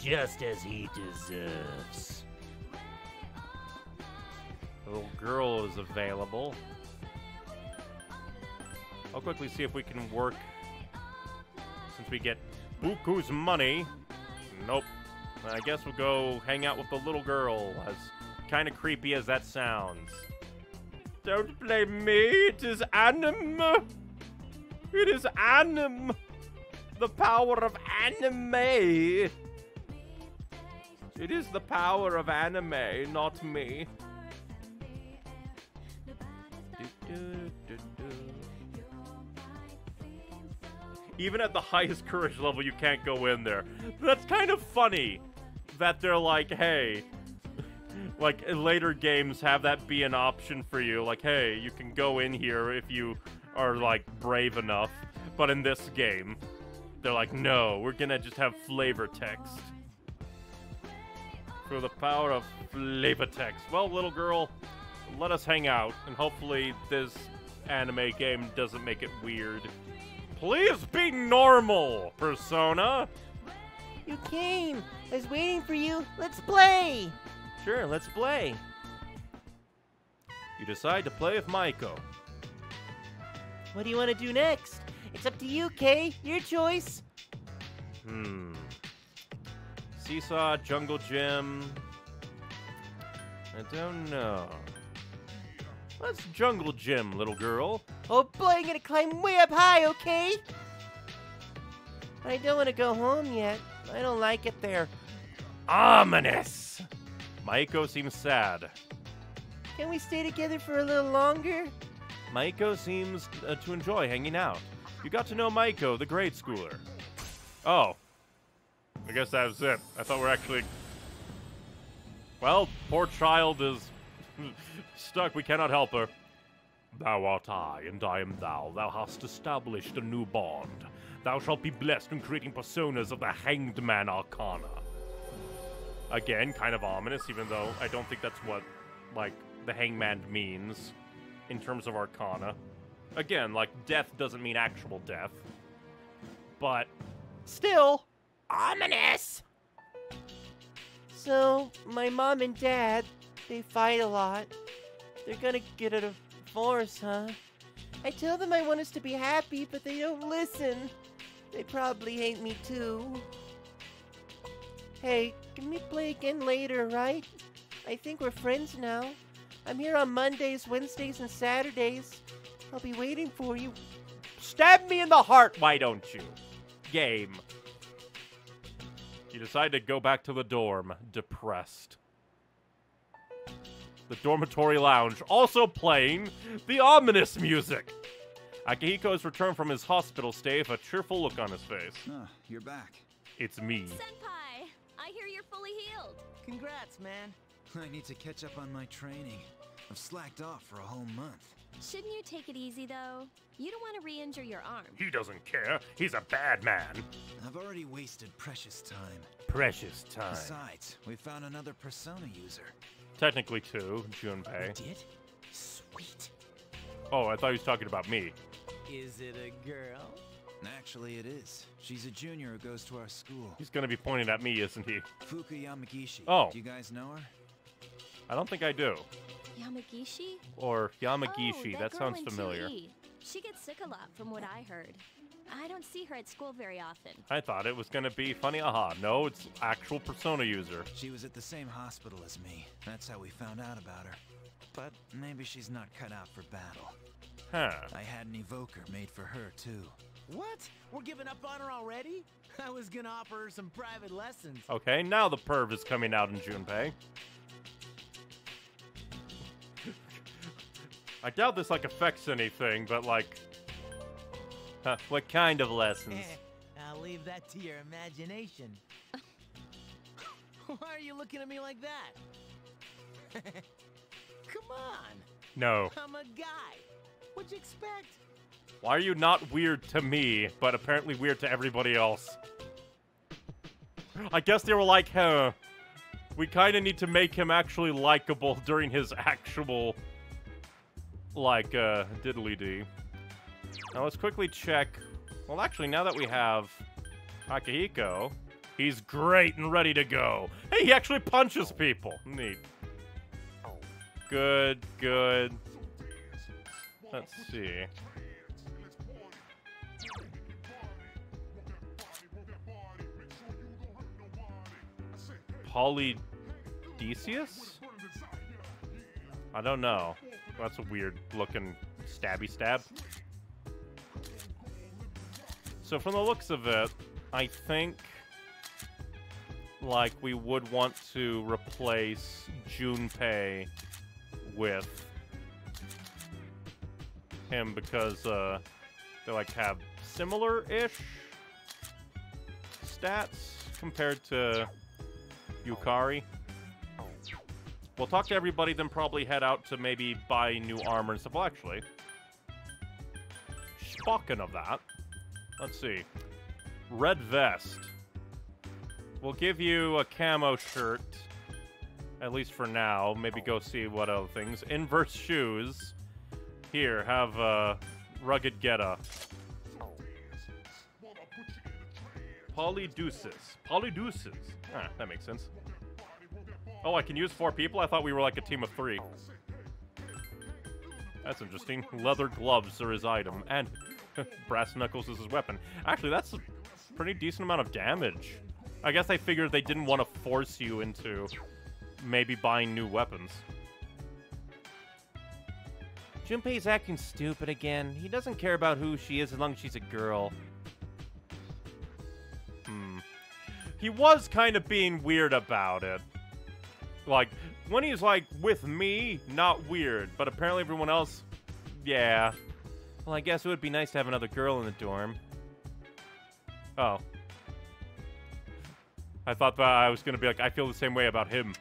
Just as he deserves. The little girl is available. I'll quickly see if we can work since we get Buku's money. Nope. I guess we'll go hang out with the little girl, as kind of creepy as that sounds. Don't blame me, it is anim. It is anim. The power of anime. It is the power of anime, not me. Even at the highest courage level, you can't go in there. That's kind of funny that they're like, hey, like later games have that be an option for you. Like, hey, you can go in here if you are like brave enough. But in this game, they're like, no, we're gonna just have flavor text. For the power of flavor text. Well, little girl, let us hang out, and hopefully this anime game doesn't make it weird. Please be normal, Persona! You came. I was waiting for you. Let's play. Sure, let's play. You decide to play with Maiko. What do you want to do next? It's up to you, Kay. Your choice. Hmm. Seesaw, Jungle Gym. I don't know. Let's Jungle Gym, little girl. Oh boy, I'm gonna climb way up high, okay? I don't want to go home yet. I don't like it there. Ominous! Maiko seems sad. Can we stay together for a little longer? Maiko seems uh, to enjoy hanging out. You got to know Maiko, the grade schooler. Oh. I guess that was it. I thought we're actually. Well, poor child is stuck. We cannot help her. Thou art I, and I am thou. Thou hast established a new bond. Thou shalt be blessed in creating personas of the Hanged Man Arcana. Again, kind of ominous, even though I don't think that's what, like, the Hangman means in terms of Arcana. Again, like, death doesn't mean actual death. But, still, ominous! So, my mom and dad, they fight a lot. They're gonna get a divorce, huh? I tell them I want us to be happy, but they don't listen. They probably hate me too. Hey, can we play again later, right? I think we're friends now. I'm here on Mondays, Wednesdays, and Saturdays. I'll be waiting for you. Stab me in the heart, why don't you? Game. You decide to go back to the dorm, depressed. The dormitory lounge, also playing the ominous music. Akihiko has returned from his hospital stay with a cheerful look on his face. Ah, you're back. It's me. Senpai, I hear you're fully healed. Congrats, man. I need to catch up on my training. I've slacked off for a whole month. Shouldn't you take it easy though? You don't want to re-injure your arm. He doesn't care. He's a bad man. I've already wasted precious time. Precious time. Besides, we found another Persona user. Technically two, Junpei. Did? Sweet. Oh, I thought he was talking about me. Is it a girl? Actually, it is. She's a junior who goes to our school. He's gonna be pointing at me, isn't he? Fuka Yamagishi. Oh. Do you guys know her? I don't think I do. Yamagishi? Or Oh, Yamagishi, that sounds familiar. 2E. She gets sick a lot from what I heard. I don't see her at school very often. I thought it was gonna be funny. Aha, no, it's actual Persona user. She was at the same hospital as me. That's how we found out about her. But maybe she's not cut out for battle. Huh. I had an evoker made for her, too. What? We're giving up on her already? I was gonna offer her some private lessons. Okay, now the perv is coming out in Junpei. I doubt this like affects anything, but like, huh, what kind of lessons? I'll leave that to your imagination. Why are you looking at me like that? Come on, No. I'm a guy. What'd you expect? Why are you not weird to me, but apparently weird to everybody else? I guess they were like, huh, we kind of need to make him actually likable during his actual, like, uh, diddly dee. Now let's quickly check. Well, actually, now that we have Akihiko, he's great and ready to go. Hey, he actually punches people. Neat. Good, good. Let's see. Polydecius? I don't know. That's a weird looking stabby stab. So from the looks of it, I think like we would want to replace Junpei with him because uh they like have similar-ish stats compared to Yukari. We'll talk to everybody, then probably head out to maybe buy new armor and stuff. Well, actually, speaking of that, let's see. Red vest. We'll give you a camo shirt, at least for now. Maybe go see what other things. Inverse shoes. Here, have uh, rugged Geta. Polydeuces. Polydeuces. Ah, that makes sense. Oh, I can use four people? I thought we were like a team of three. That's interesting. Leather gloves are his item, and brass knuckles is his weapon. Actually, that's a pretty decent amount of damage. I guess I figured they didn't want to force you into maybe buying new weapons. Junpei's acting stupid again. He doesn't care about who she is as long as she's a girl. He was kind of being weird about it. Like, when he's like, with me, not weird. But apparently everyone else, yeah. Well, I guess it would be nice to have another girl in the dorm. Oh. I thought that I was going to be like, I feel the same way about him.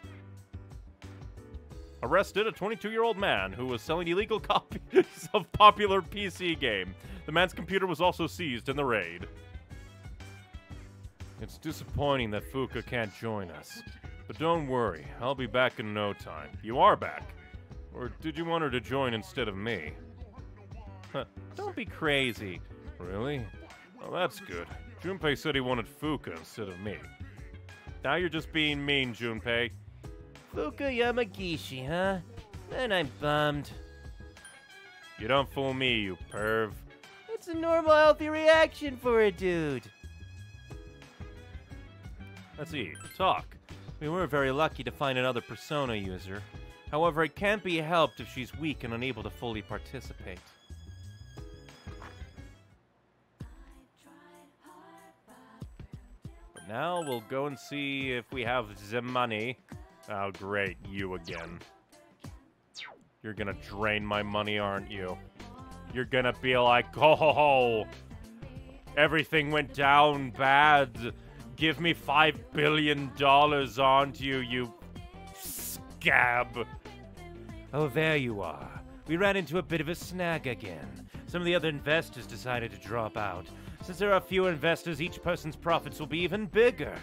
Arrested a 22-year-old man who was selling illegal copies of popular PC game. The man's computer was also seized in the raid. It's disappointing that Fuka can't join us. But don't worry, I'll be back in no time. You are back. Or did you want her to join instead of me? Huh. Don't be crazy. Really? Well, that's good. Junpei said he wanted Fuka instead of me. Now you're just being mean, Junpei. Fuka Yamagishi, huh? Then I'm bummed. You don't fool me, you perv. It's a normal, healthy reaction for a dude. Let's see. Talk. We were very lucky to find another Persona user. However, it can't be helped if she's weak and unable to fully participate. But now Well, go and see if we have the money. Oh, great. You again. You're gonna drain my money, aren't you? You're gonna be like, oh, everything went down bad. Give me five billion dollars, aren't you, you scab? Oh, there you are. We ran into a bit of a snag again. Some of the other investors decided to drop out. Since there are fewer investors, each person's profits will be even bigger.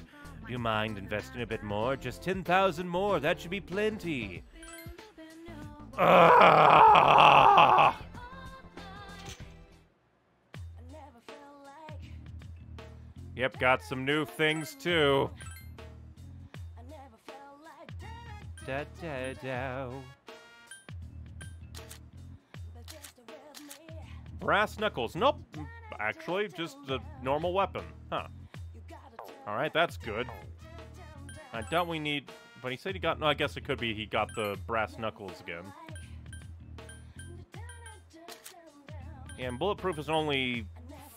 Do you mind investing a bit more? Just 10,000 more. That should be plenty. Ah! Yep, got some new things too. Da da da. Brass knuckles. Nope. Actually, just the normal weapon. Huh. Alright, that's good. I doubt we need... But he said he got... No, I guess it could be he got the brass knuckles again. And bulletproof is only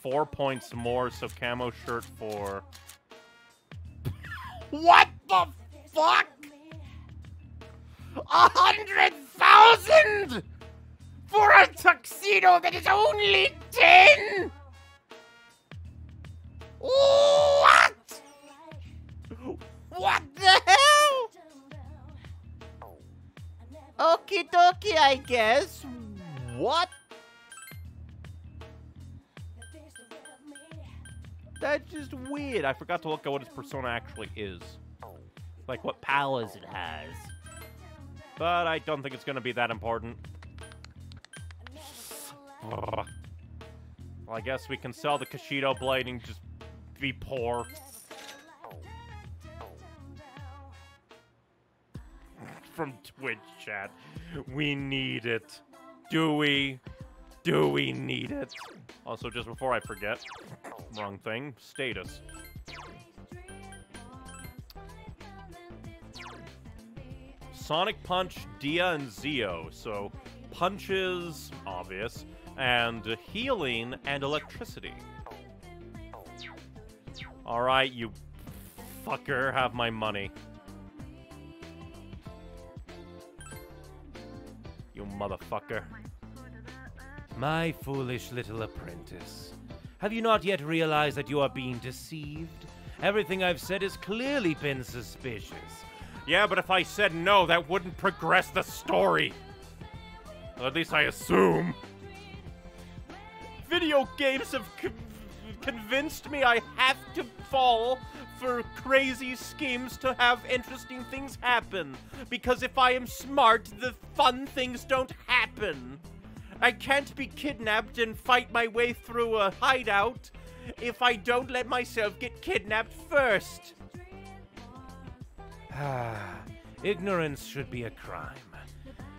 four points more, so camo shirt for... what the fuck? A hundred thousand for a tuxedo that is only ten? What? What the hell? Okie dokie, I guess. What? That's just weird. I forgot to look at what his persona actually is. Like what powers it has. But I don't think it's going to be that important. Well, I guess we can sell the Kashido blade and just be poor. From Twitch chat. We need it. Do we? Do we need it? Also, just before I forget, wrong thing, status. Sonic Punch, Dia, and Zio. So, punches, obvious, and healing and electricity. Alright, you fucker, have my money. You motherfucker. My foolish little apprentice. Have you not yet realized that you are being deceived? Everything I've said has clearly been suspicious. Yeah, but if I said no, that wouldn't progress the story. Or at least I assume. Video games have con- convinced me I have to fall for crazy schemes to have interesting things happen. Because if I am smart, the fun things don't happen. I can't be kidnapped and fight my way through a hideout if I don't let myself get kidnapped first. Ah, ignorance should be a crime.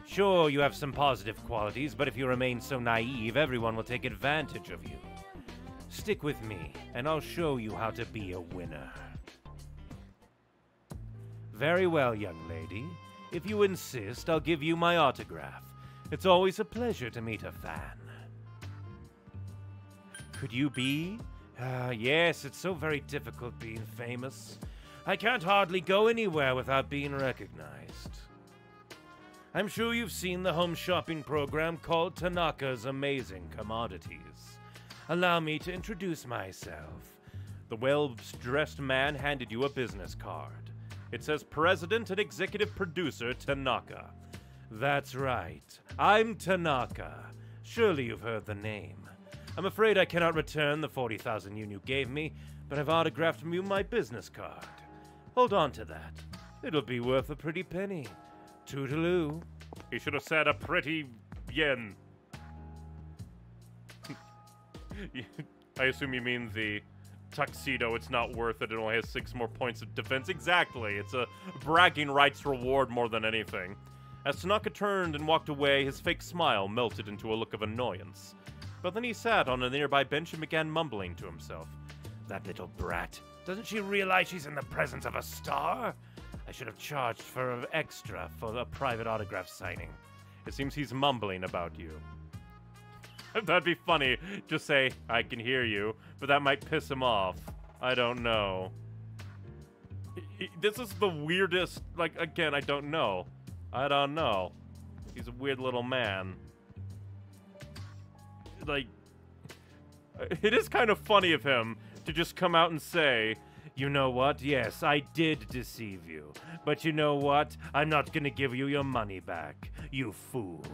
Sure, you have some positive qualities, but if you remain so naive, everyone will take advantage of you. Stick with me, and I'll show you how to be a winner. Very well, young lady. If you insist, I'll give you my autograph. It's always a pleasure to meet a fan. Could you be? Ah, yes, it's so very difficult being famous. I can't hardly go anywhere without being recognized. I'm sure you've seen the home shopping program called Tanaka's Amazing Commodities. Allow me to introduce myself. The well dressed man handed you a business card. It says President and Executive Producer Tanaka. That's right. I'm Tanaka. Surely you've heard the name. I'm afraid I cannot return the 40,000 yen you gave me, but I've autographed from you my business card. Hold on to that. It'll be worth a pretty penny. Toodaloo. He should have said a pretty yen. I assume you mean the tuxedo. It's not worth it. It only has six more points of defense. Exactly. It's a bragging rights reward more than anything. As Tanaka turned and walked away, his fake smile melted into a look of annoyance. But then he sat on a nearby bench and began mumbling to himself. That little brat. Doesn't she realize she's in the presence of a star? I should have charged for extra for a private autograph signing. It seems he's mumbling about you. That'd be funny. Just say, I can hear you, but that might piss him off. I don't know. This is the weirdest. Like again, I don't know. I don't know. He's a weird little man. Like, it is kind of funny of him to just come out and say, You know what? Yes, I did deceive you. But you know what? I'm not gonna give you your money back. You fool.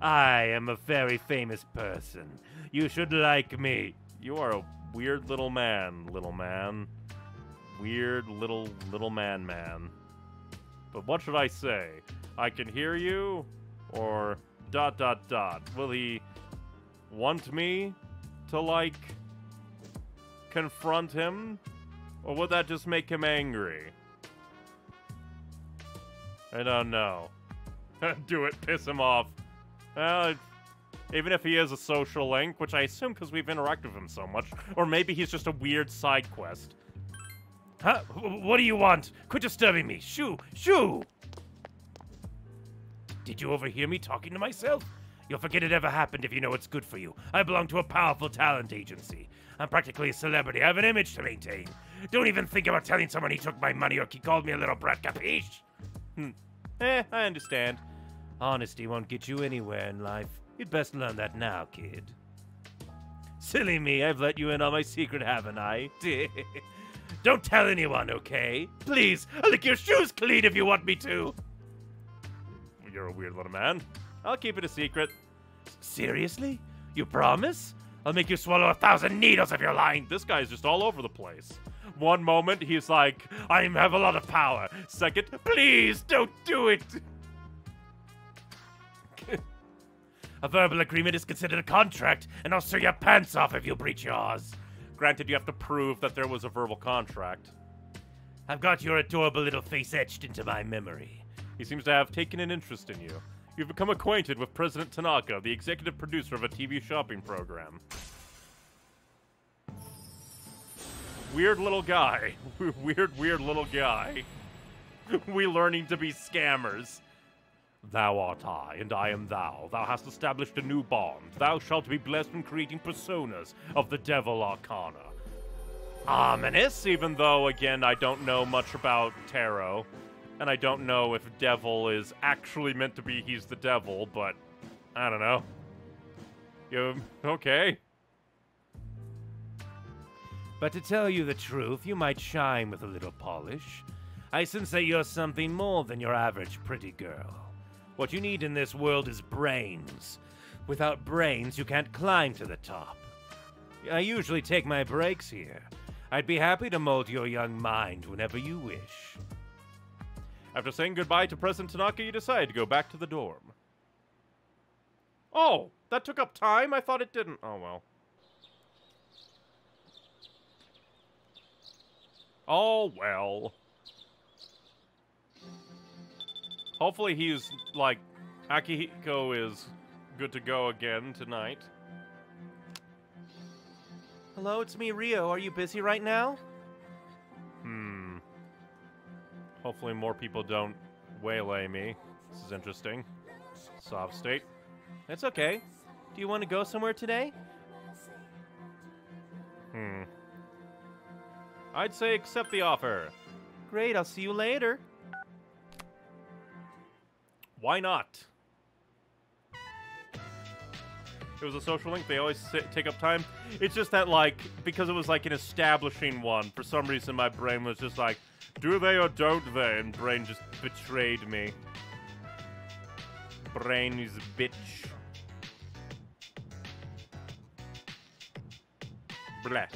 I am a very famous person. You should like me. "You are a weird little man, little man. Weird little little man, man." But what should I say? I can hear you, or dot dot dot. Will he want me to like confront him, or would that just make him angry? I don't know. Do it, piss him off. Even if he is a social link, which I assume because we've interacted with him so much, or maybe he's just a weird side quest. Huh? What do you want? Quit disturbing me. Shoo! Shoo! Did you overhear me talking to myself? You'll forget it ever happened if you know what's good for you. I belong to a powerful talent agency. I'm practically a celebrity. I have an image to maintain. Don't even think about telling someone he took my money or he called me a little brat, capiche? Eh, I understand. Honesty won't get you anywhere in life. You'd best learn that now, kid. Silly me, I've let you in on my secret, haven't I? Don't tell anyone, okay? Please, I'll lick your shoes clean if you want me to. You're a weird little man. I'll keep it a secret. Seriously? You promise? I'll make you swallow a thousand needles if you're lying. This guy's just all over the place. One moment he's like, I have a lot of power. second, please don't do it. A verbal agreement is considered a contract, and I'll sew your pants off if you breach yours. Granted, you have to prove that there was a verbal contract. I've got your adorable little face etched into my memory. He seems to have taken an interest in you. You've become acquainted with President Tanaka, the executive producer of a TV shopping program. Weird little guy. Weird, weird little guy. we learning to be scammers. Thou art I, and I am thou. Thou hast established a new bond. Thou shalt be blessed in creating personas of the Devil Arcana. Ominous, even though, again, I don't know much about tarot. And I don't know if devil is actually meant to be he's the devil, but I don't know. You okay? But to tell you the truth, you might shine with a little polish. I sense that you're something more than your average pretty girl. What you need in this world is brains. Without brains, you can't climb to the top. I usually take my breaks here. I'd be happy to mold your young mind whenever you wish. After saying goodbye to President Tanaka, you decide to go back to the dorm. Oh, that took up time? I thought it didn't. Oh well. Oh well. Hopefully he's like Akihiko is good to go again tonight. Hello, it's me, Rio. Are you busy right now? Hopefully more people don't waylay me. This is interesting. Soft state. It's okay. Do you want to go somewhere today? Hmm. I'd say accept the offer. Great, I'll see you later. Why not? It was a social link. They always sa- take up time. It's just that, like, because it was like an establishing one, for some reason my brain was just like, do they or don't they? And brain just betrayed me. Brain is a bitch. Bleh.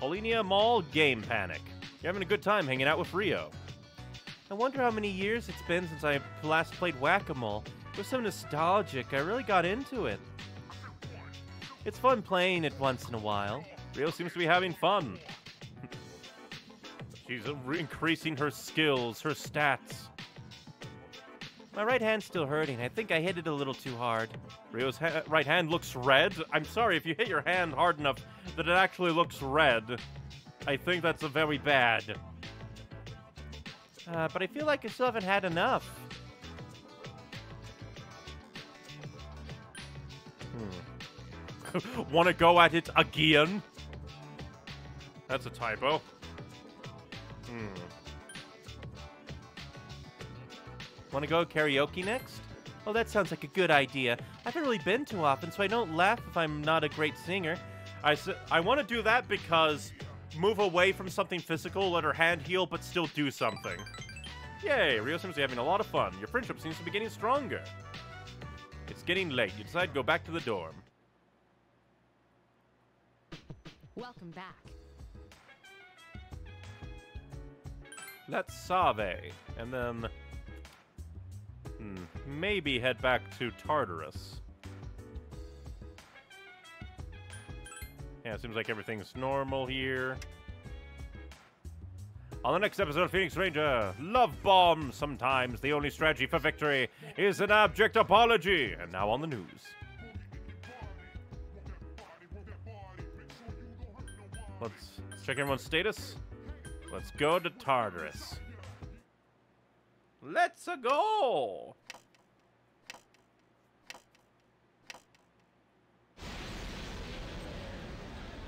Paulownia Mall Game Panic. You're having a good time hanging out with Rio. I wonder how many years it's been since I last played whack-a-mole. Was so nostalgic. I really got into it. It's fun playing it once in a while. Rio seems to be having fun. She's increasing her skills, her stats. My right hand's still hurting. I think I hit it a little too hard. Rio's ha- right hand looks red. I'm sorry, if you hit your hand hard enough that it actually looks red, I think that's a very bad. Uh, but I feel like I still haven't had enough. Want to go at it again? That's a typo. Hmm. Want to go karaoke next? Oh, that sounds like a good idea. I haven't really been too often, so I don't laugh if I'm not a great singer. I, I want to do that because move away from something physical, let her hand heal, but still do something. Yay, Rio seems to be having a lot of fun. Your friendship seems to be getting stronger. It's getting late. You decide to go back to the dorm. Welcome back. Let's Save, and then hmm, maybe head back to Tartarus. Yeah, it seems like everything's normal here. On the next episode of Phoenix Ranger, Love Bomb. Sometimes the only strategy for victory is an abject apology. And now on the news. Let's check everyone's status. Let's go to Tartarus. Let's go!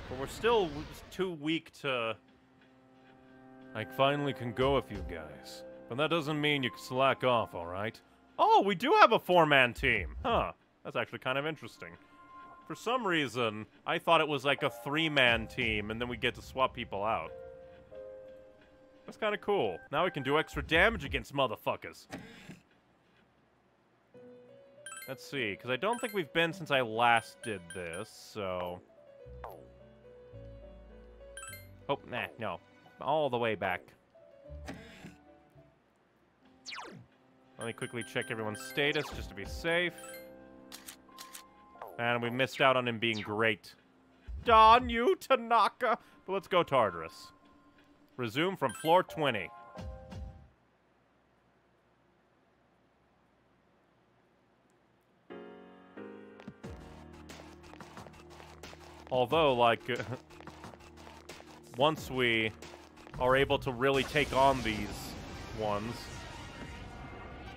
But we're still too weak to... I finally can go with you guys. But that doesn't mean you can slack off, alright? Oh, we do have a four-man team! Huh. That's actually kind of interesting. For some reason, I thought it was like a three-man team, and then we get to swap people out. That's kind of cool. Now we can do extra damage against motherfuckers. Let's see, because I don't think we've been since I last did this, so... Oh, nah, no. All the way back. Let me quickly check everyone's status just to be safe. And we missed out on him being great. Darn you, Tanaka! But let's go Tartarus. Resume from floor 20. Although, like, uh, once we are able to really take on these ones.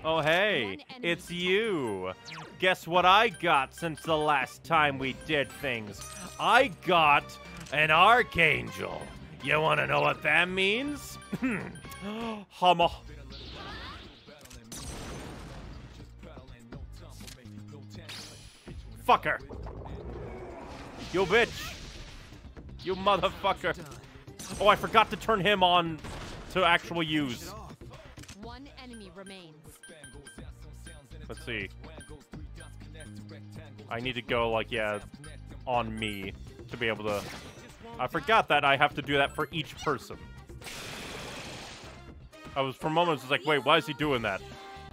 Oh, hey, it's you. Guess what I got since the last time we did things? I got an Archangel. You want to know what that means? Hama. Fucker. You bitch. You motherfucker. Oh, I forgot to turn him on to actual use. One enemy remains. Let's see. I need to go, like, yeah, on me to be able to... I forgot that I have to do that for each person. I was, for moments, was like, wait, why is he doing that?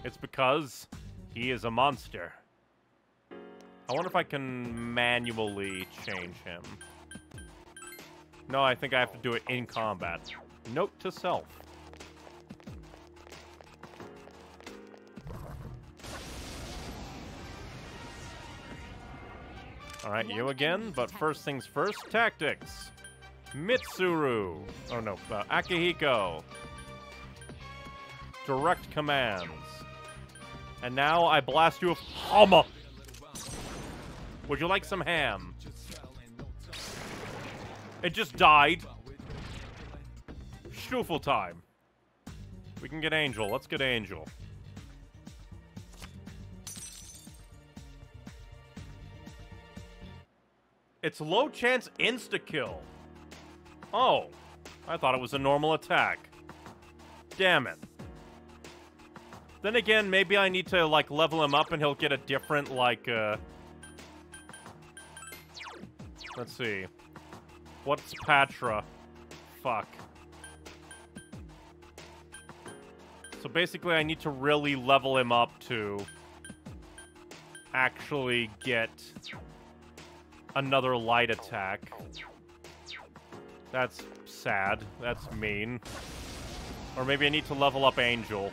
It's because he is a monster. I wonder if I can manually change him. No, I think I have to do it in combat. Note to self. Alright, you again, but first things first, tactics. Mitsuru. Oh no, uh, Akihiko. Direct commands. And now I blast you with Hama. Would you like some ham? It just died. Schnuffel time. We can get Angel. Let's get Angel. It's low chance insta-kill. Oh. I thought it was a normal attack. Damn it. Then again, maybe I need to, like, level him up and he'll get a different, like, uh... Let's see. What's Patra? Fuck. So basically, I need to really level him up to actually get another light attack. That's sad. That's mean. Or maybe I need to level up Angel.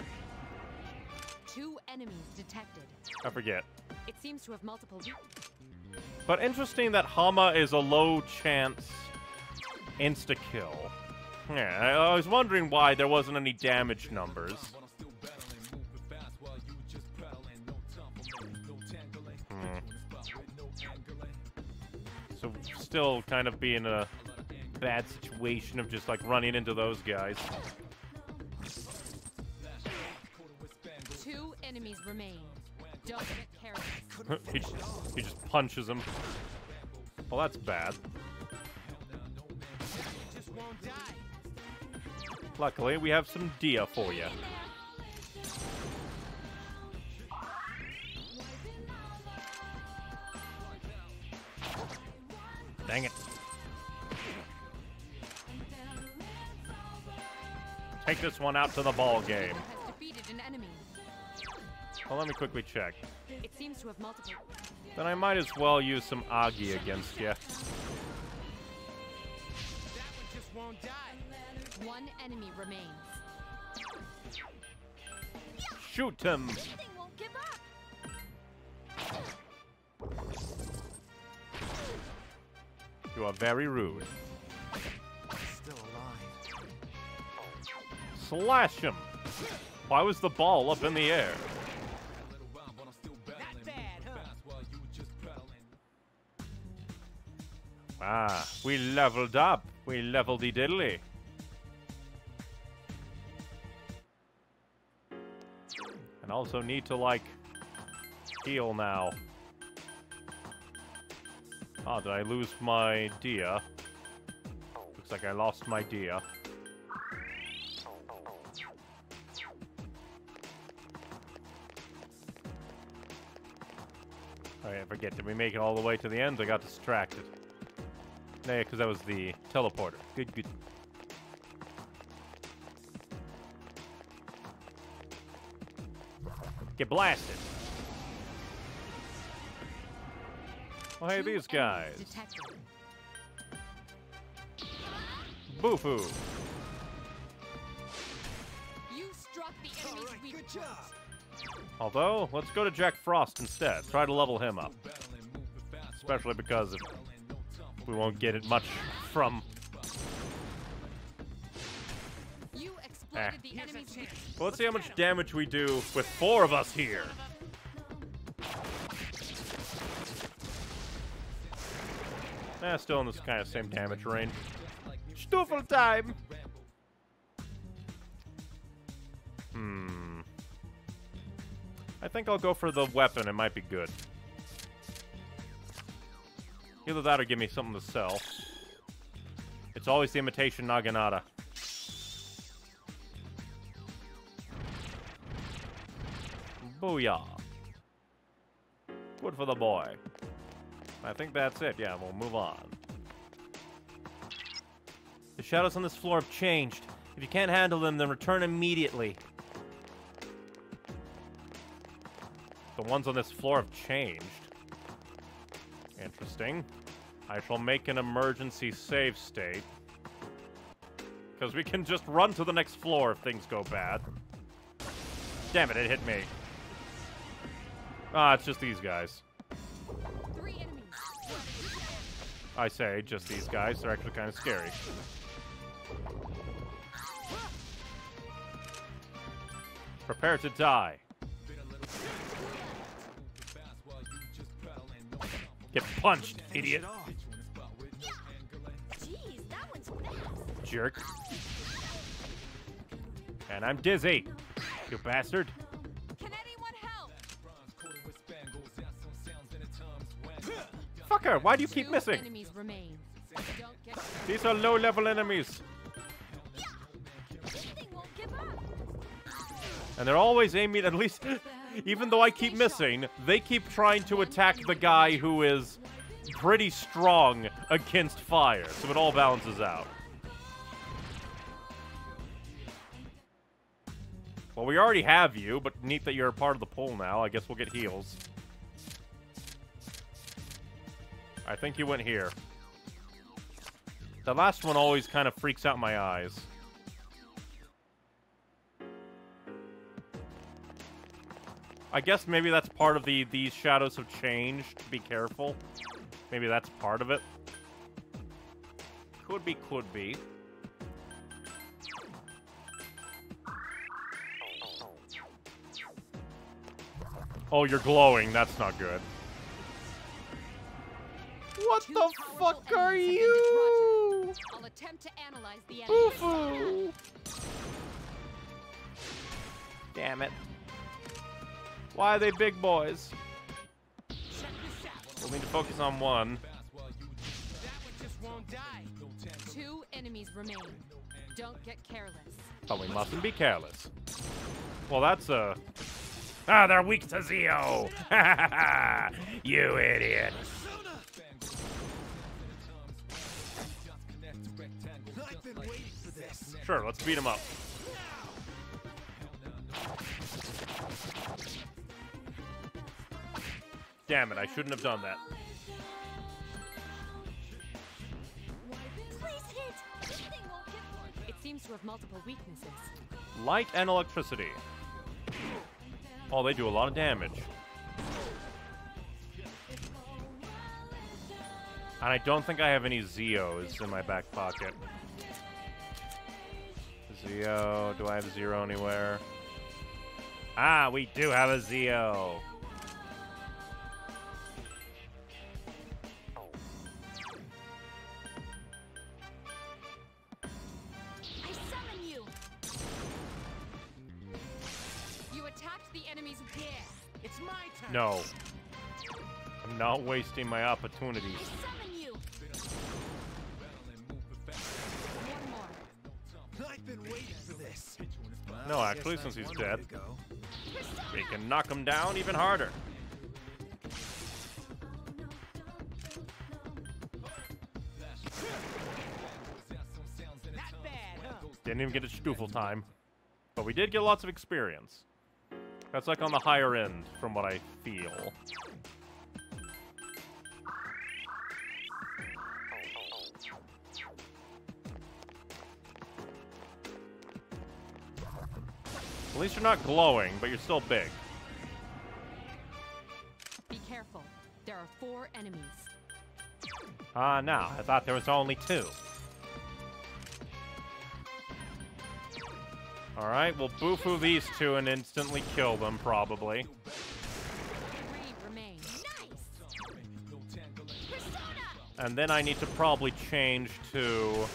Two enemies detected. I forget. It seems to have multiple. But interesting that Hama is a low chance insta kill. Yeah, I, I was wondering why there wasn't any damage numbers. Still kind of being a bad situation of just like running into those guys. Two enemies remain. Don't get careless. he, just, he just punches him. Well, that's bad. Just won't die. Luckily, we have some Dia for you. Dang it. Take this one out to the ball game. Has defeated an enemy. Well, let me quickly check. It seems to have multiple. Then I might as well use some Agi against you. That one just won't die. One enemy remains. Shoot him! You are very rude. Still alive. Slash him! Why was the ball up in the air? Not bad, huh? Ah, we leveled up. We leveled the diddly. And also need to, like, heal now. Oh, did I lose my Dia? Looks like I lost my Dia. Oh yeah, forget. Did we make it all the way to the end? I got distracted. Yeah, because that was the teleporter. Good, good. Get blasted. Oh, hey, these guys. enemies Bufu. You struck the enemy's Alright, weak good point. job. Although, let's go to Jack Frost instead. Try to level him up. Especially because if we won't get it much from... You exploited ah. the enemy's. Well, let's see how much damage we do with four of us here. Eh, still in this kind of same damage range. Stuffle time! Hmm. I think I'll go for the weapon. It might be good. Either that or give me something to sell. It's always the imitation Naginata. Booyah. Good for the boy. I think that's it. Yeah, we'll move on. The shadows on this floor have changed. If you can't handle them, then return immediately. The ones on this floor have changed. Interesting. I shall make an emergency save state. Because we can just run to the next floor if things go bad. Damn it, it hit me. Ah, it's just these guys. I say, just these guys. They're actually kind of scary. Prepare to die. Get punched, idiot. Finish it off. Jeez, that one's fast. Jerk. And I'm dizzy. You bastard. Fucker, why do you keep missing? enemies remain. Don't get These are low level enemies. They won't give up. And they're always aiming, at least, even though I keep missing, they keep trying to attack the guy who is pretty strong against fire. So it all balances out. Well, we already have you, but neat that you're a part of the pool now. I guess we'll get heals. I think you went here. The last one always kind of freaks out my eyes. I guess maybe that's part of the these shadows have changed. Be careful. Maybe that's part of it. Could be, could be. Oh, you're glowing. That's not good. What the fuck are enemies have ended you? Roger. I'll attempt the enemy. Bufu. Damn it. Why are they big boys? We'll need to focus on one. That one just won't die. Two enemies remain. Don't get careless. But we mustn't be careless. Well, that's a. Ah, they're weak to Zio! you idiot! Sure, let's beat him up. Damn it, I shouldn't have done that. Please hit! This thing won't give It seems to have multiple weaknesses. Light and electricity. Oh, they do a lot of damage. And I don't think I have any Zios in my back pocket. Zio, do I have zero anywhere? Ah, we do have a Zio. I summon you! You attacked the enemy's gear. It's my turn. No. I'm not wasting my I opportunities. No, actually, since he's dead. We can knock him down even harder. Didn't even get a Stufel time. But we did get lots of experience. That's like on the higher end, from what I feel. At least you're not glowing, but you're still big. Be careful. There are four enemies. Ah, now, I thought there was only two. Alright, we'll bufu these two and instantly kill them, probably. And then I need to probably change to...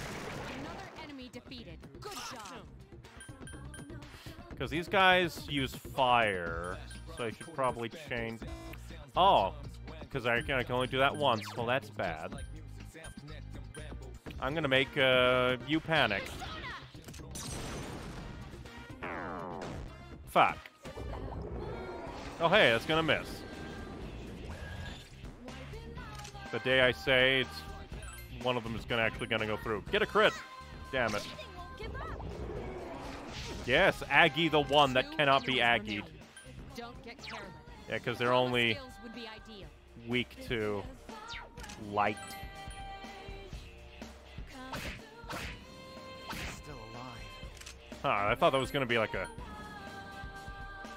Because these guys use fire, so I should probably change... Oh, because I can, only do that once. Well, that's bad. I'm gonna make uh, you panic. Fuck. Oh, hey, that's gonna miss. The day I say it's one of them is gonna actually gonna go through. Get a crit. Damn it. Yes, Agi the one that cannot be Agied. Yeah, because they're only weak to light. Huh, I thought that was gonna be like a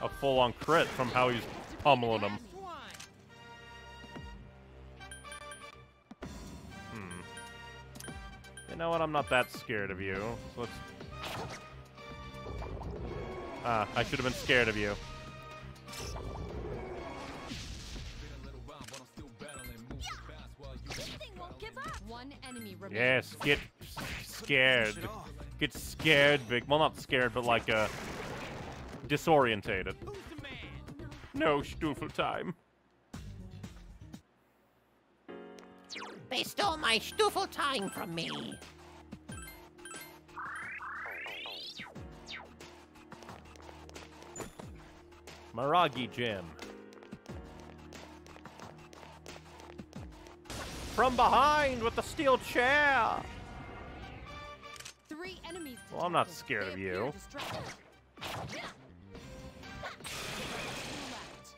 a full-on crit from how he's pummeling them. Hmm. You know what? I'm not that scared of you. So let's. Ah, I should have been scared of you. Yes, get scared. Get scared, big. Well, not scared, but like uh, disorientated. No Stufel time. They stole my Stufel time from me. Maragi Jim. From behind with the steel chair. Three enemies. Well, I'm not scared of you. distracted. Two left.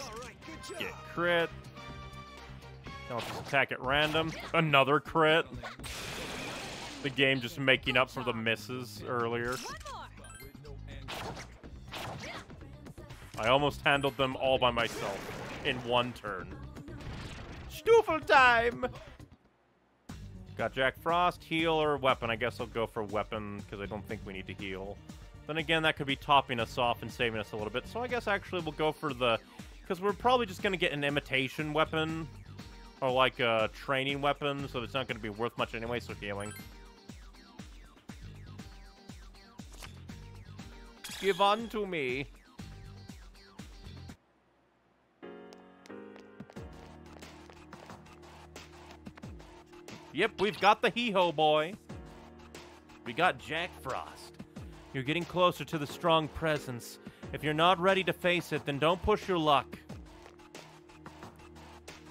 All right, good job. Get crit. Don't just attack at random. Another crit. The game just making up for the misses earlier. I almost handled them all by myself in one turn. Stufel time! Got Jack Frost, heal, or weapon. I guess I'll go for weapon, because I don't think we need to heal. Then again, that could be topping us off and saving us a little bit. So I guess actually we'll go for the... Because we're probably just going to get an imitation weapon. Or like a training weapon, so it's not going to be worth much anyway, so healing. Give on to me. Yep, we've got the hee-ho boy. We got Jack Frost. You're getting closer to the strong presence. If you're not ready to face it, then don't push your luck.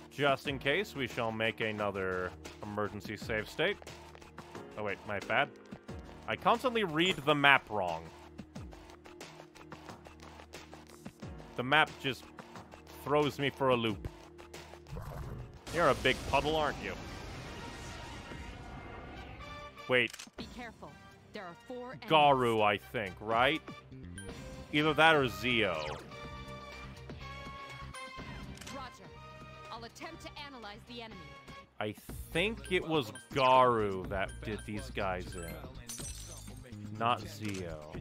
Just in case, we shall make another emergency save state. Oh wait, my bad. I constantly read the map wrong. The map just throws me for a loop. You're a big puddle, aren't you? Wait, Be careful. There are four enemies. Garu, I think, right? Either that or Zio. Roger. I'll attempt to analyze the enemy. I think it was Garu that did these guys in. Not Zio.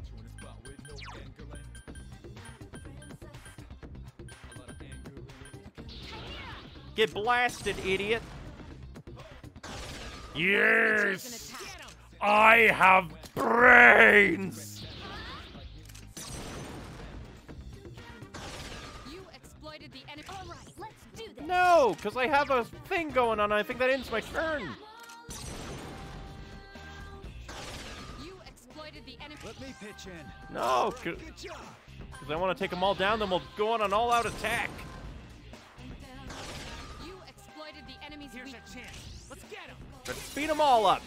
Get blasted, idiot! Yes! Attack. I have brains! You exploited the enemy. All right, let's do this. No, because I have a thing going on. I think that ends my turn. You exploited the enemy. Let me pitch in. No, because I want to take them all down, then we'll go on an all-out attack. You exploited the enemy's Here's weakness. a chance. Let's get him. Let's beat them all up.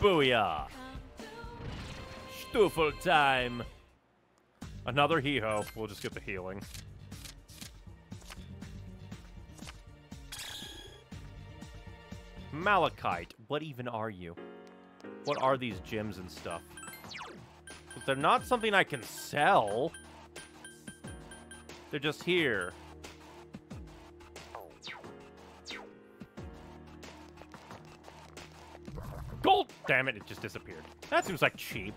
Booyah. Stuffle time. Another hee-ho. We'll just get the healing. Malachite. What even are you? What are these gems and stuff? But they're not something I can sell. They're just here. Gold! Damn it, it just disappeared. That seems like cheap.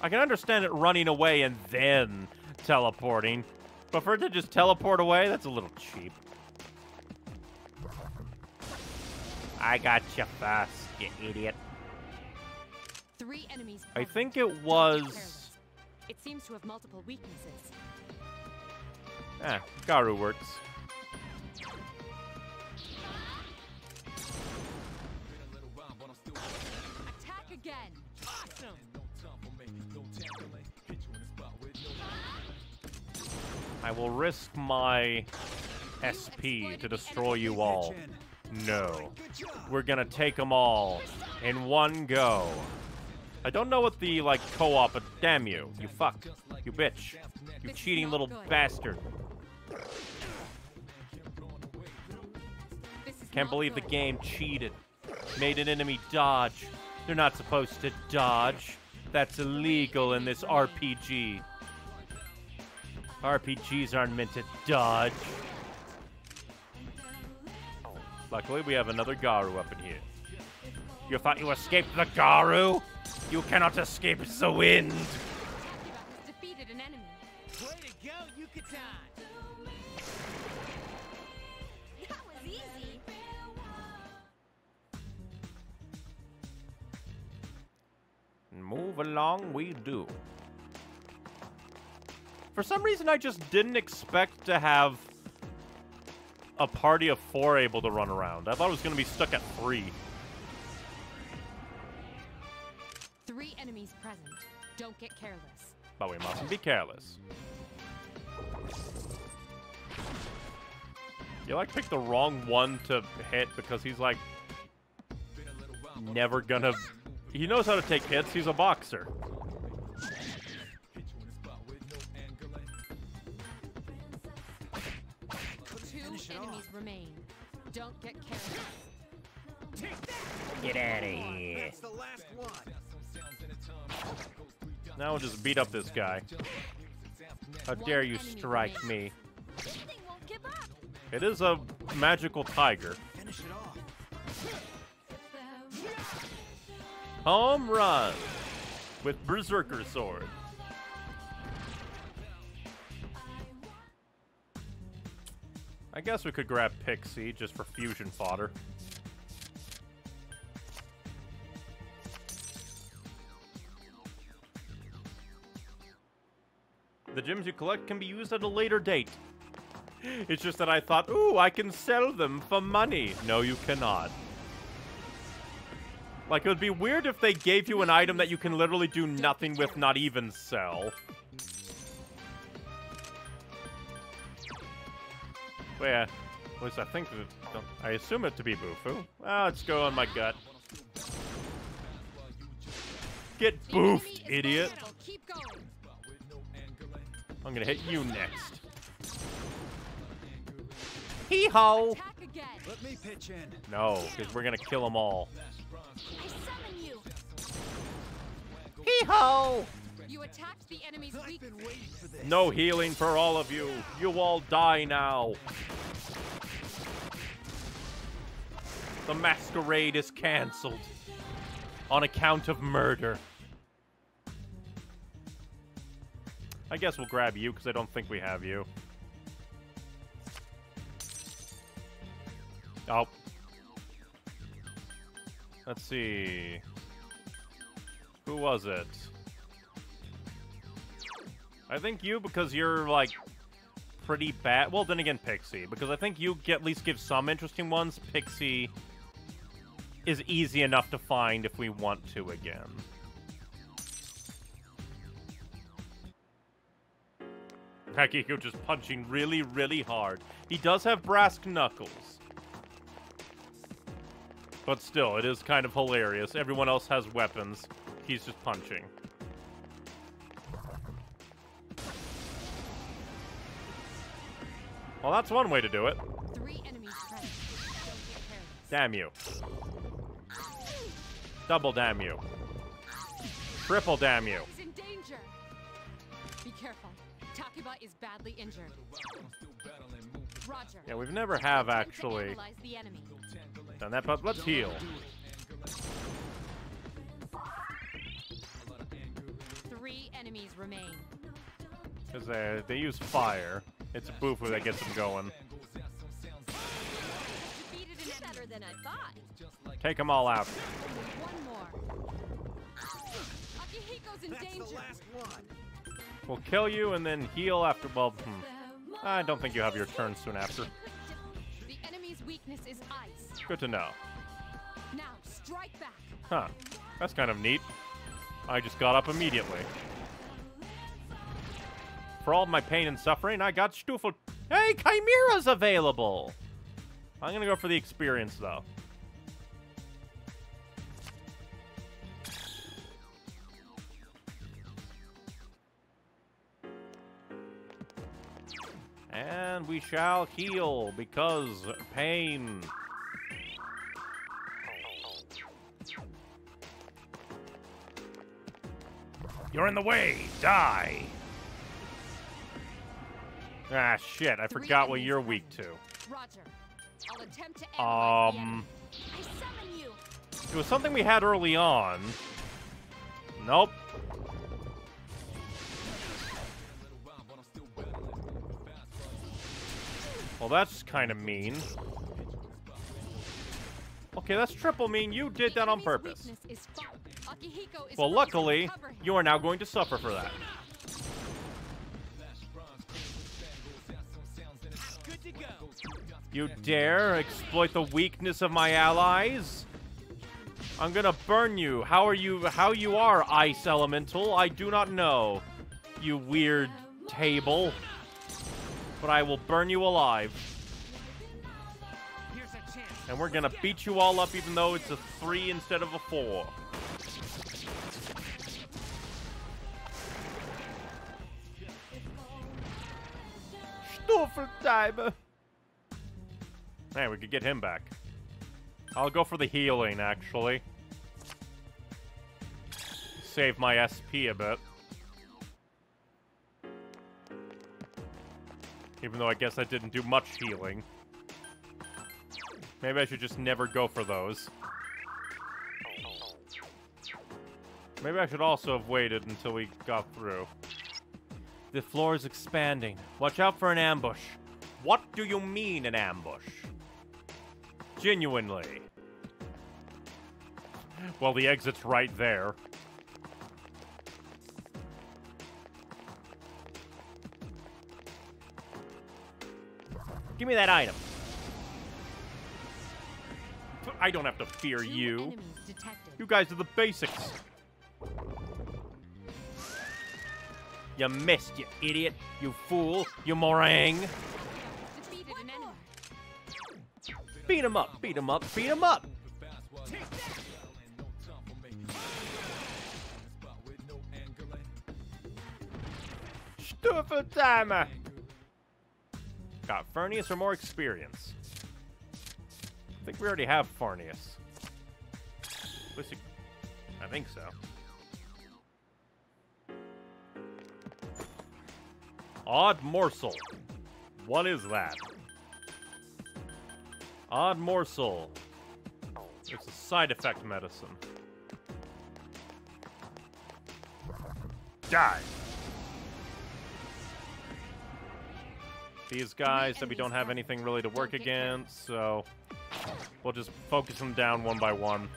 I can understand it running away and then teleporting. But for it to just teleport away, that's a little cheap. I got you first, you idiot. Three enemies. I think it was... It seems to have multiple weaknesses. Eh, Garu works. Again. awesome. I will risk my SP to destroy you all. No. We're gonna take them all in one go. I don't know what the, like, co-op, but damn you. You fuck. You bitch. You cheating little bastard. Can't believe the game cheated. Made an enemy dodge. They're not supposed to dodge. That's illegal in this RPG. RPGs aren't meant to dodge. Luckily, we have another Garu up in here. You thought you escaped the Garu? You cannot escape the wind. Move along, we do. For some reason, I just didn't expect to have a party of four able to run around. I thought it was going to be stuck at three. Three enemies present. Don't get careless. But we mustn't be careless. You like picked the wrong one to hit because he's like never gonna. He knows how to take hits. He's a boxer. Two enemies remain. Don't get careless. Get out of here. That's the last one. Now we'll just beat up this guy. How dare you strike me? remains. They won't give up. It is a magical tiger. Home run with Berserker Sword. I guess we could grab Pixie just for fusion fodder. The gems you collect can be used at a later date. It's just that I thought, ooh, I can sell them for money. No, you cannot. Like, it would be weird if they gave you an item that you can literally do nothing with, not even sell. But yeah, at least I think I assume it to be Bufu. Ah, let's go on my gut. Get The boofed, idiot. vulnerable. Keep going. I'm gonna hit you next. Hee-ho! Attack again. Let me pitch in. No, because we're gonna kill them all. I summon you. Hee-ho! You attacked the enemy's weak. been waiting for this. No healing for all of you. You all die now. The masquerade is cancelled on account of murder. I guess we'll grab you because I don't think we have you. Oh. Let's see. Who was it? I think you because you're like pretty bad. Well, then again, Pixie because I think you get, at least give some interesting ones. Pixie is easy enough to find if we want to again. Akihiko just punching really, really hard. He does have brass knuckles. But still, it is kind of hilarious. Everyone else has weapons. He's just punching. Well, that's one way to do it. Three enemies. Don't get. Damn you. Double damn you. Triple damn you. He's in danger. Be careful. Takeba is badly injured. Roger. Yeah, we've never have actually analyze the enemy. Done that, but let's heal. Three enemies remain. Because they, they use fire. It's Bufu that gets them going. Defeated an enemy. Better than I thought. Take them all out. One more. Akihiko's in That's danger. the last one. We'll kill you and then heal after. Well, hmm. I don't think you have your turn soon after. The enemy's weakness is ice. Good to know. Now strike back. Huh. That's kind of neat. I just got up immediately. For all my pain and suffering, I got Stufel. Hey, Chimera's available! I'm gonna go for the experience, though. And we shall heal because pain. You're in the way. Die. Ah, shit. I Three forgot what you're weak to. Roger. I'll attempt to analyze the enemy. Um, I summon you. it was something we had early on. Nope. Well, that's kind of mean. Okay, that's triple mean. You did that on purpose. Weakness is fire. Akihiko is Well, luckily, you are now going to suffer for that. Good to go. You dare exploit the weakness of my allies? I'm gonna burn you. How are you? How you are, ice elemental? I do not know. You weird table. But I will burn you alive. Here's a chance. And we're gonna beat you all up even though it's a three instead of a four. Stuffeltimer. Hey, we could get him back. I'll go for the healing, actually. Save my SP a bit. Even though I guess I didn't do much healing. Maybe I should just never go for those. Maybe I should also have waited until we got through. The floor is expanding. Watch out for an ambush. What do you mean an ambush? Genuinely. Well, the exit's right there. Give me that item. I don't have to fear Two you. You guys are the basics. You missed, you idiot. You fool. You enemy. Beat him up, beat him up, beat him up. Stufer timer. Got Forneus or more experience? I think we already have Forneus. I think so. Odd morsel. What is that? Odd morsel. It's a side effect medicine. Die. These guys that we don't have anything really to work against, so we'll just focus them down one by one.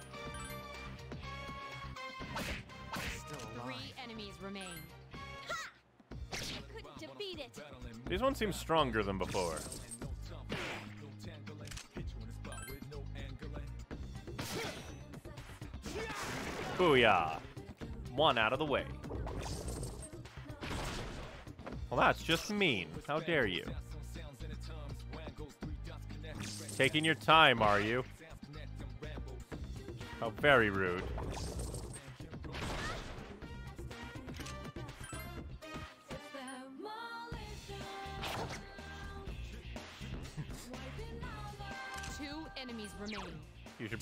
These ones seem stronger than before. Booyah! One out of the way. Well, that's just mean. How dare you? Taking your time, are you? How very rude.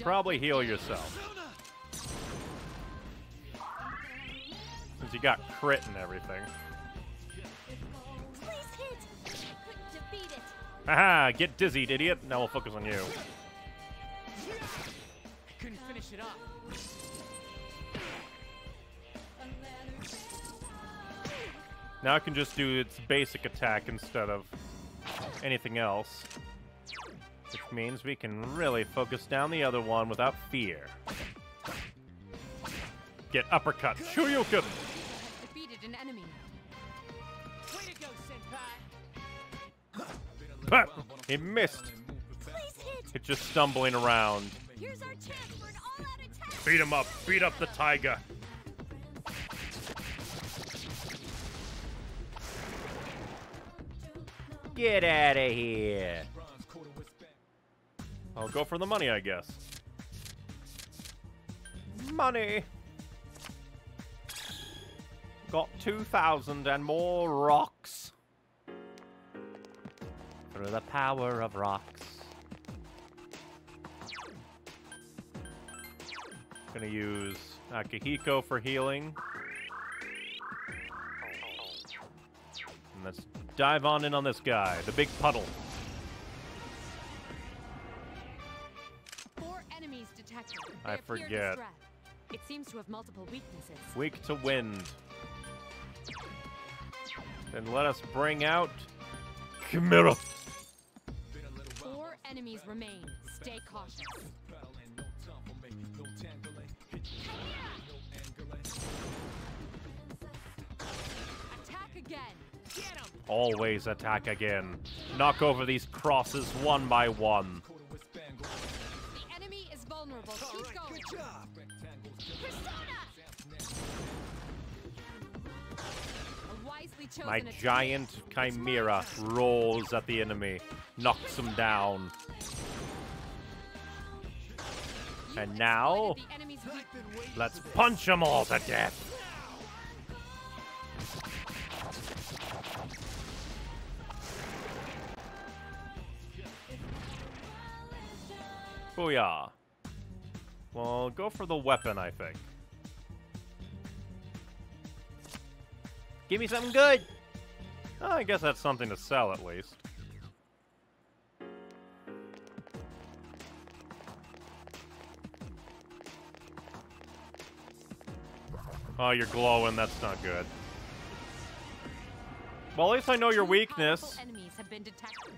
Probably heal yourself. Since you got crit and everything. Please. I couldn't defeat it. Haha, get dizzied, idiot. Now we'll focus on you. Couldn't finish it up. Now it can just do its basic attack instead of anything else. Means we can really focus down the other one without fear. Get uppercut. Shoryuken! Defeated an enemy. Way to go, Senpai. Pah! He missed. It's just stumbling around. Here's our chance for an all-out attack. Beat him up. Beat up the tiger. Get out of here. I'll go for the money, I guess. Money. Got 2,000 and more rocks. Through the power of rocks. Gonna use Akihiko for healing. And let's dive on in on this guy, the big puddle. I forget. It seems to have multiple weaknesses. Weak to wind. Then let us bring out Chimera. Four enemies remain. Stay cautious. Attack again. Get him. Always attack again. Knock over these crosses one by one. Enemy is vulnerable. Going. Good job. A wisely chosen My giant chimera rolls at the enemy, knocks him down. And now- Let's punch them all to death. Booyah. Well, go for the weapon, I think. Give me something good. Oh, I guess that's something to sell at least. Oh, you're glowing. That's not good. Well, at least I know your weakness. powerful enemies have been detected.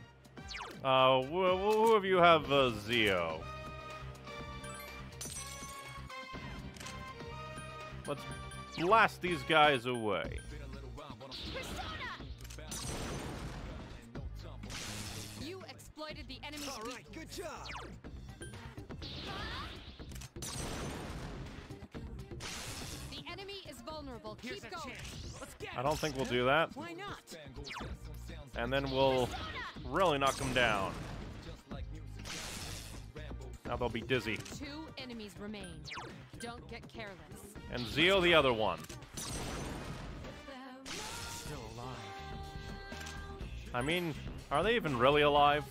Uh, wh- wh- who of you have uh, Zio? Let's blast these guys away. You exploited the enemy's All right, good job. The enemy is vulnerable. Here's Keep going. Let's get I don't think we'll do that. Why not? And then we'll really knock them down. Now they'll be dizzy. Two enemies remain. Don't get careless. And Zio the other one. Still alive. I mean, are they even really alive?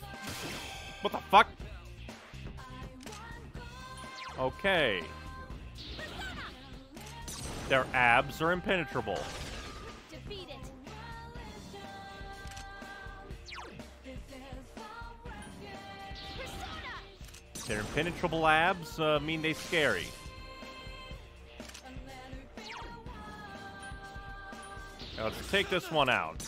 What the fuck? Okay. Their abs are impenetrable. Their impenetrable abs uh, mean they scary. Now let's take this one out.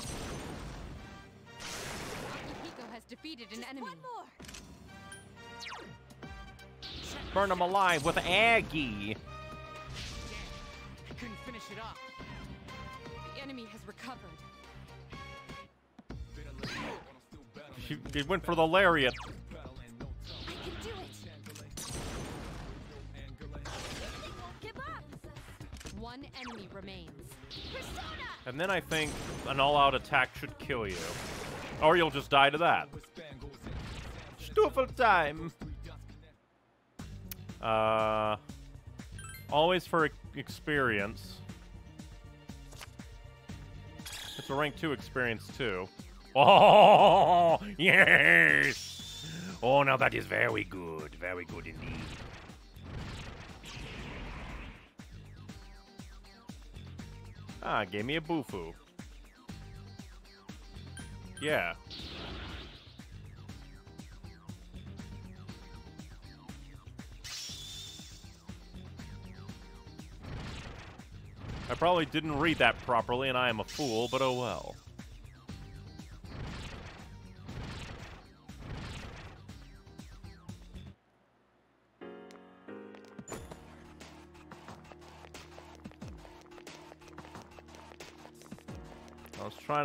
Akihiko has defeated an enemy. One more. Burn him alive with Agi. I couldn't finish it off. The enemy has recovered. She, she went for the lariat. I can do it. They won't give up. One enemy remains. Persona! And then I think an all-out attack should kill you. Or you'll just die to that. Stupid time. Uh, always for experience. It's a rank 2 experience too. Oh, yes! Oh, now that is very good. Very good indeed. Ah, gave me a Bufu. Yeah. I probably didn't read that properly, and I am a fool, but oh well.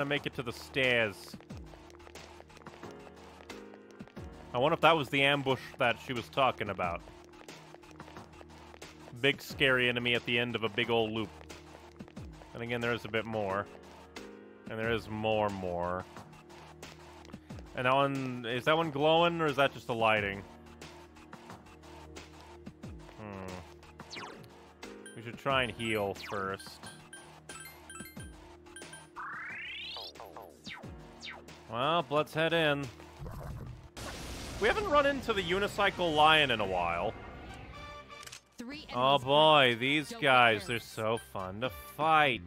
To make it to the stairs. I wonder if that was the ambush that she was talking about. Big scary enemy at the end of a big old loop. And again, there is a bit more. And there is more more. And that one, is that one glowing or is that just the lighting? Hmm. We should try and heal first. Well, let's head in. We haven't run into the unicycle lion in a while. Oh boy, these Don't guys, they're so fun to fight.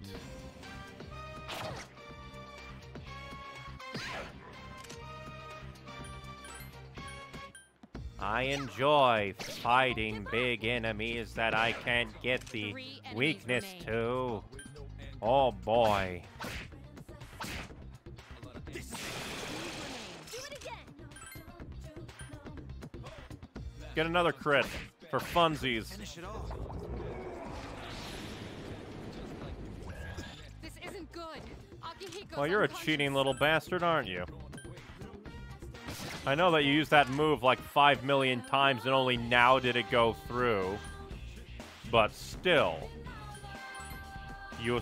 I enjoy fighting big enemies that I can't get the weakness to. Oh boy. Get another crit for funsies. Finish it off. This isn't good. Akihiko's Well, you're a cheating little bastard, aren't you? I know that you used that move like five million times and only now did it go through. But still. You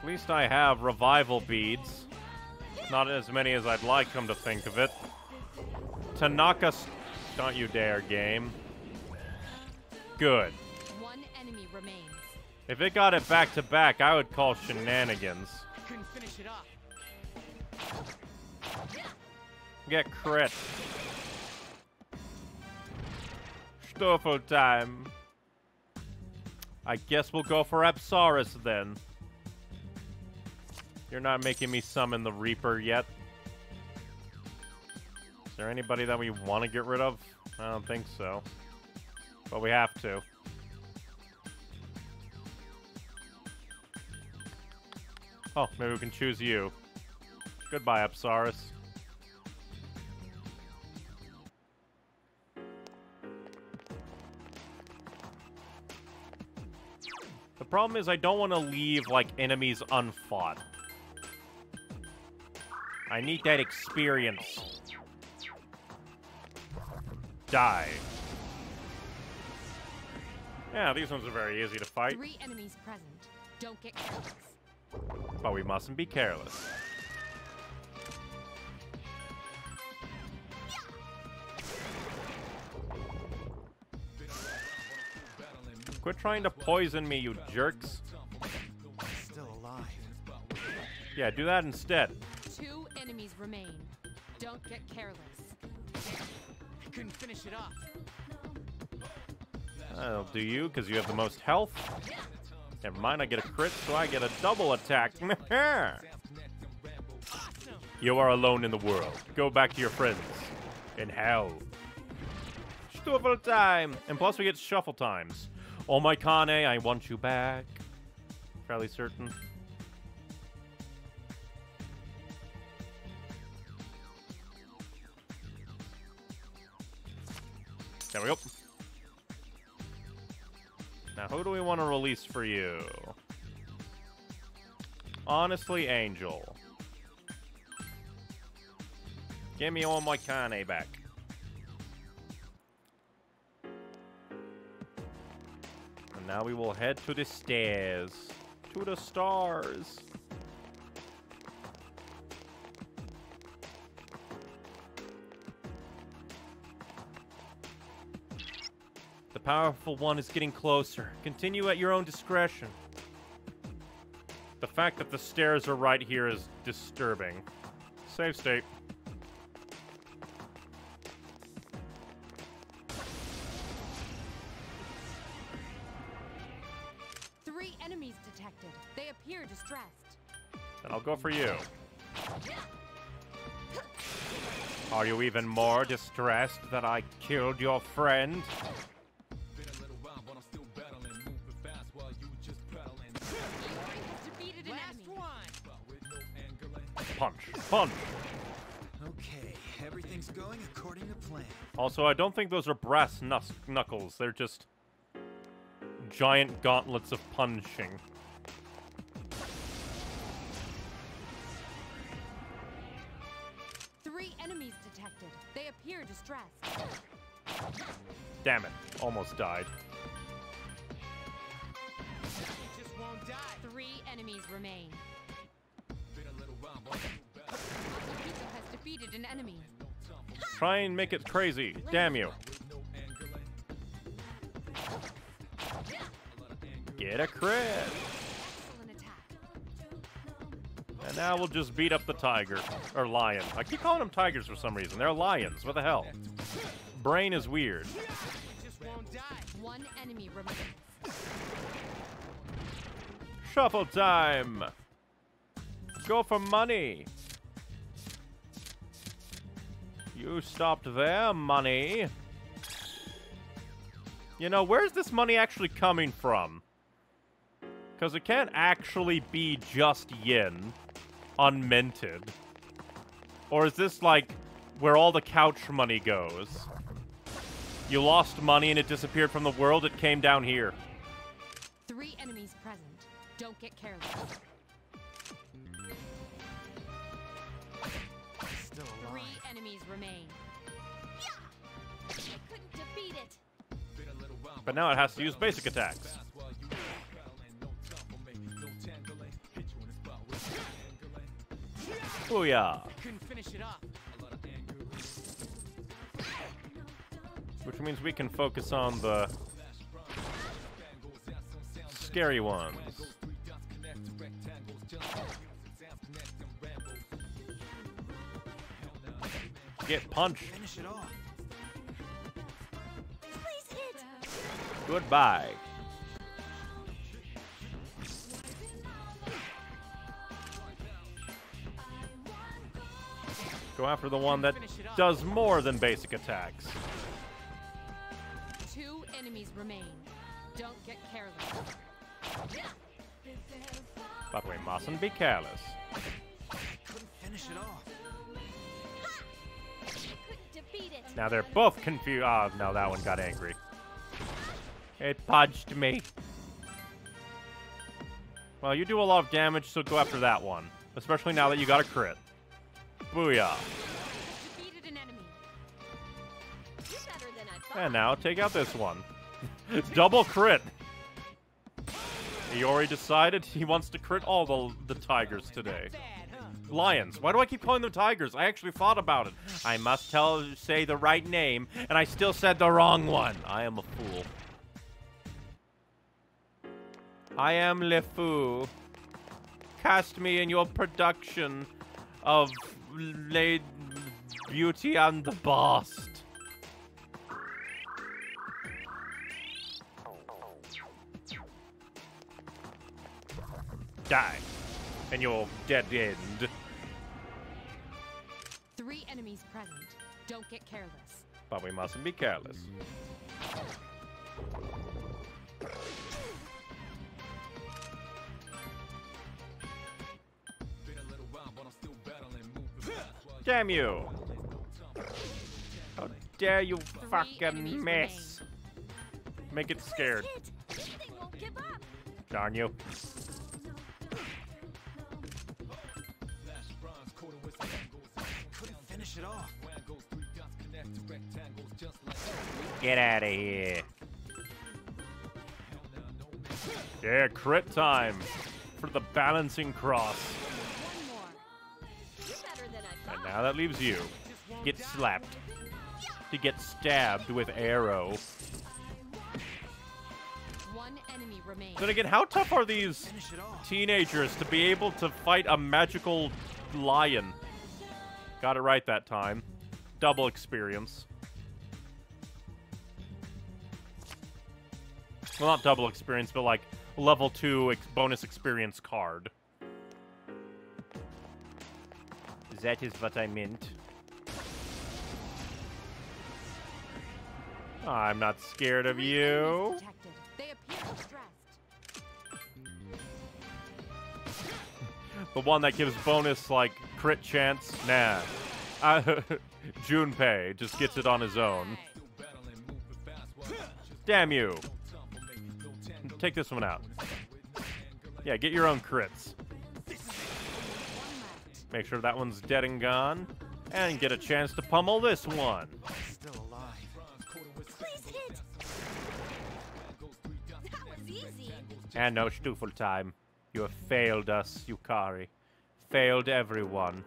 At least I have revival beads. Not as many as I'd like, come to think of it. Tanaka, s- don't you dare, game. Good. One enemy remains. If it got it back to back, I would call shenanigans. I couldn't finish it off. Get crit. Stoffel time. I guess we'll go for Apsaras then. You're not making me summon the Reaper yet. Is there anybody that we want to get rid of? I don't think so. But we have to. Oh, maybe we can choose you. Goodbye, Apsaras. The problem is I don't want to leave, like, enemies unfought. I need that experience. Die. Yeah, these ones are very easy to fight, Three enemies present. Don't get careless. but we mustn't be careless. Quit trying to poison me, you jerks. Still alive. Yeah, do that instead. Two enemies remain. Don't get careless. I couldn't finish it off. That'll do you, because you have the most health. Never mind, I get a crit, so I get a double attack. you are alone in the world. Go back to your friends. In hell. Shuffle time! And plus we get shuffle times. Oh my Kane, I want you back. Fairly certain. There we go. Now, who do we want to release for you? Honestly, Angel. Give me Omoikane back. And now we will head to the stairs. To the stars. The powerful one is getting closer. Continue at your own discretion. The fact that the stairs are right here is disturbing. Save state. Three enemies detected. They appear distressed. Then I'll go for you. Are you even more distressed that I killed your friend? Punch. Punch. Okay, everything's going according to plan. Also, I don't think those are brass nus- knuckles. They're just giant gauntlets of punching. Three enemies detected. They appear distressed. Damn it. Almost died. You just won't die. Three enemies remain. Try and make it crazy. Damn you. Get a crit. And now we'll just beat up the tiger. Or lion. I keep calling them tigers for some reason. They're lions. What the hell? Brain is weird. Shuffle time. Go for money. You stopped there, money. You know, where's this money actually coming from? Because it can't actually be just yin, unminted. Or is this like where all the couch money goes? You lost money and it disappeared from the world, it came down here. Three enemies present. Don't get careless. Enemies remain. I couldn't defeat it. But now it has to use basic attacks. Booyah! Couldn't finish it off. Which means we can focus on the scary ones. Get punched. Finish it off. Please hit. Goodbye. Go after the one that does more than basic attacks. Two enemies remain. Don't get careless. But we mustn't be careless. Couldn't finish it off. Now they're both confused. Oh, no, that one got angry. It punched me. Well, you do a lot of damage, so go after that one. Especially now that you got a crit. Booyah. And now take out this one. Double crit. Already decided he wants to crit all the, the tigers today. Lions. Why do I keep calling them tigers? I actually thought about it. I must tell say the right name, and I still said the wrong one. I am a fool. I am Le Fou. Cast me in your production of Lady Beauty and the Beast. Die. And you'll dead end. Enemies present. Don't get careless. But we mustn't be careless. Damn you! How dare you fucking miss! Make it scared. Hit. They won't give up. Darn you. Get out of here. Yeah, crit time for the balancing cross. One more. You're better than I And now that leaves you. Get slapped. To get stabbed with arrow. One enemy remains. Then again, how tough are these Finish it off. teenagers to be able to fight a magical lion? Got it right that time. Double experience. Well, not double experience, but like level 2 ex bonus experience card. That is what I meant. I'm not scared of you. They. The one that gives bonus, like, crit chance? Nah. Uh, Junpei just gets it on his own. Damn you. Take this one out. Yeah, get your own crits. Make sure that one's dead and gone. And get a chance to pummel this one. Still alive. Please hit. That was easy. And no Stufel time. You have failed us, Yukari. Failed everyone.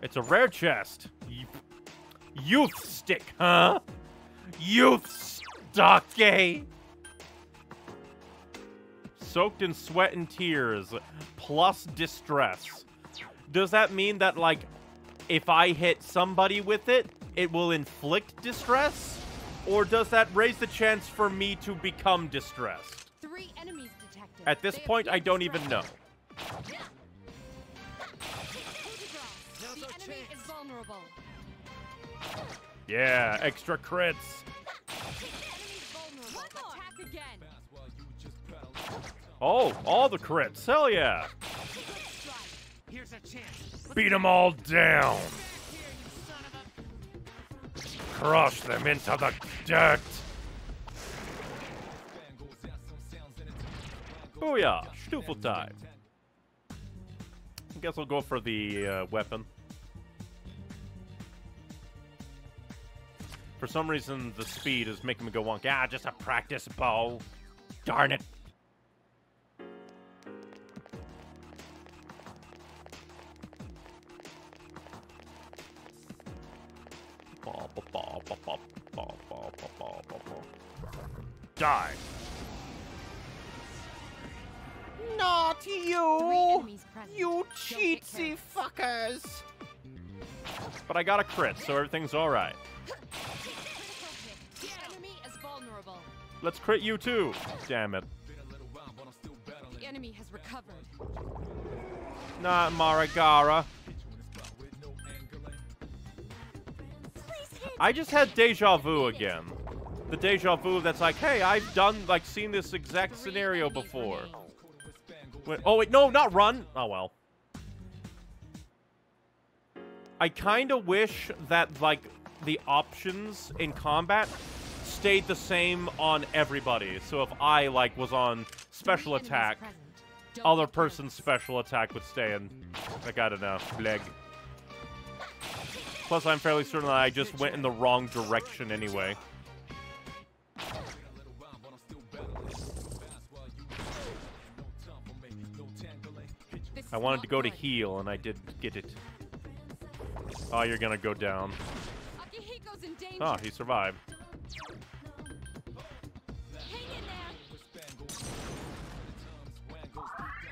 It's a rare chest. Youth stick, huh? Youth stocky. Soaked in sweat and tears, plus distress. Does that mean that, like, if I hit somebody with it, it will inflict distress? Or does that raise the chance for me to become distressed? Three enemies detected. At this They point, I don't even know. Yeah, extra crits. Oh, all the crits. Hell yeah. Beat them all down. Crush them into the dirt. Booyah. Stufel time. I guess I'll go for the uh, weapon. For some reason, the speed is making me go wonky. Ah, just a practice bow. Darn it. Die. Not Three you! enemies present. You Don't get cheatsy fuckers! But I got a crit, so everything's alright. The enemy is vulnerable. Let's crit you too. Damn it. The enemy has recovered. Not Maragara. I just had deja vu again. The deja vu that's like, hey, I've done, like, seen this exact scenario before. Wait, oh, wait, no, not run. Oh, well. I kind of wish that, like, the options in combat stayed the same on everybody. So if I, like, was on special attack. Other person's special attack would stay in. Like, I don't know, leg. Plus, I'm fairly certain that I just went in the wrong direction anyway. I wanted to go to heal, and I did get it. Oh, you're gonna go down. Akihiko's in oh, danger. Oh, he survived.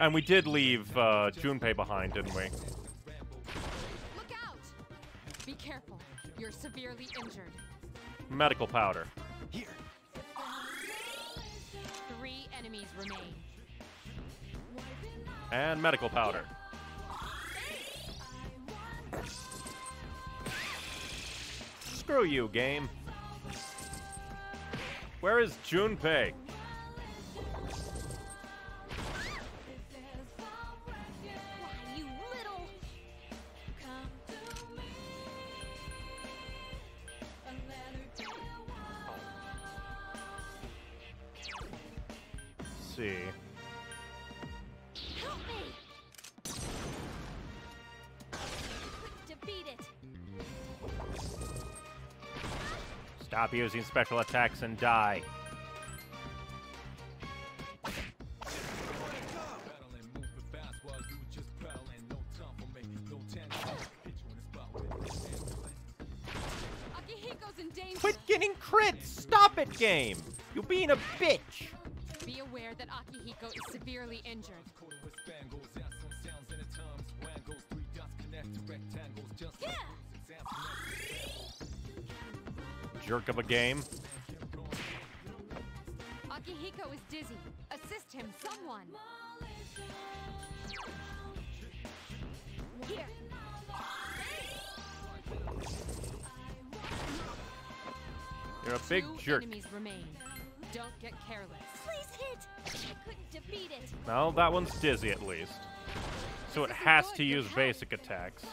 And we did leave uh, Junpei behind, didn't we? Look out! Be careful. You're severely injured. Medical powder. Here. Three enemies remain. And medical powder. Screw you, game. Where is Junpei? See. Help me. Defeat it. Stop using special attacks and die. Akihiko's in danger. Quit getting crits! Stop it, game! You're being a bitch! Be that Akihiko is severely injured. Jerk of a game. Akihiko is dizzy. Assist him, someone. Here. You're a big Two jerk. enemies remain. Don't get careless. Please hit. I couldn't defeat it. No, that one's dizzy at least. So it has to use basic attacks.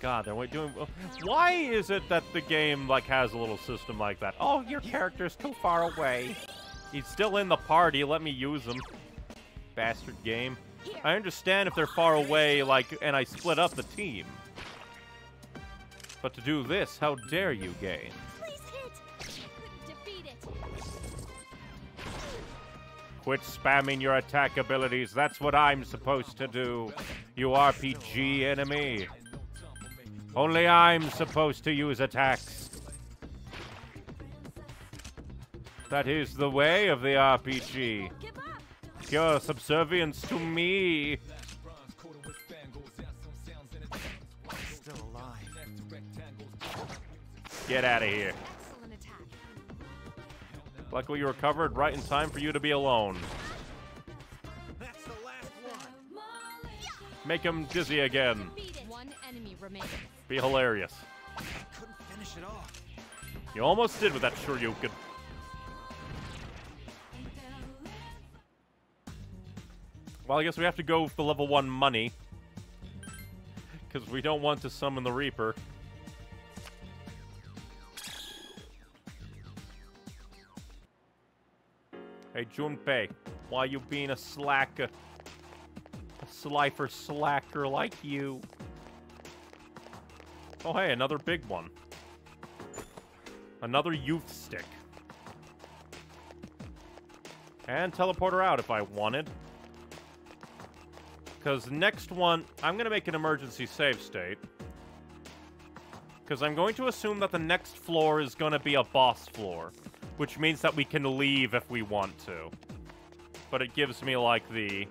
God, they're doing. Oh, why is it that the game like has a little system like that? Oh, your character's too far away. He's still in the party. Let me use him. Bastard game. I understand if they're far away, like, and I split up the team. But to do this, how dare you, game? Quit spamming your attack abilities. That's what I'm supposed to do. You RPG enemy. Only I'm supposed to use attacks. That is the way of the RPG. Pure subservience to me. Get out of here. Excellent attack. Luckily, you recovered right in time for you to be alone. That's the last one. Make him dizzy again. One enemy. Be hilarious. Couldn't finish it off. You almost did with that Shoryuken. Well, I guess we have to go with the level 1 money. Because we don't want to summon the Reaper. Hey, Junpei, why you being a slacker? A slifer slacker like you. Oh, hey, another big one. Another youth stick. And teleporter out if I wanted. Because next one, I'm going to make an emergency save state. Because I'm going to assume that the next floor is going to be a boss floor. Which means that we can leave if we want to. But it gives me, like, the...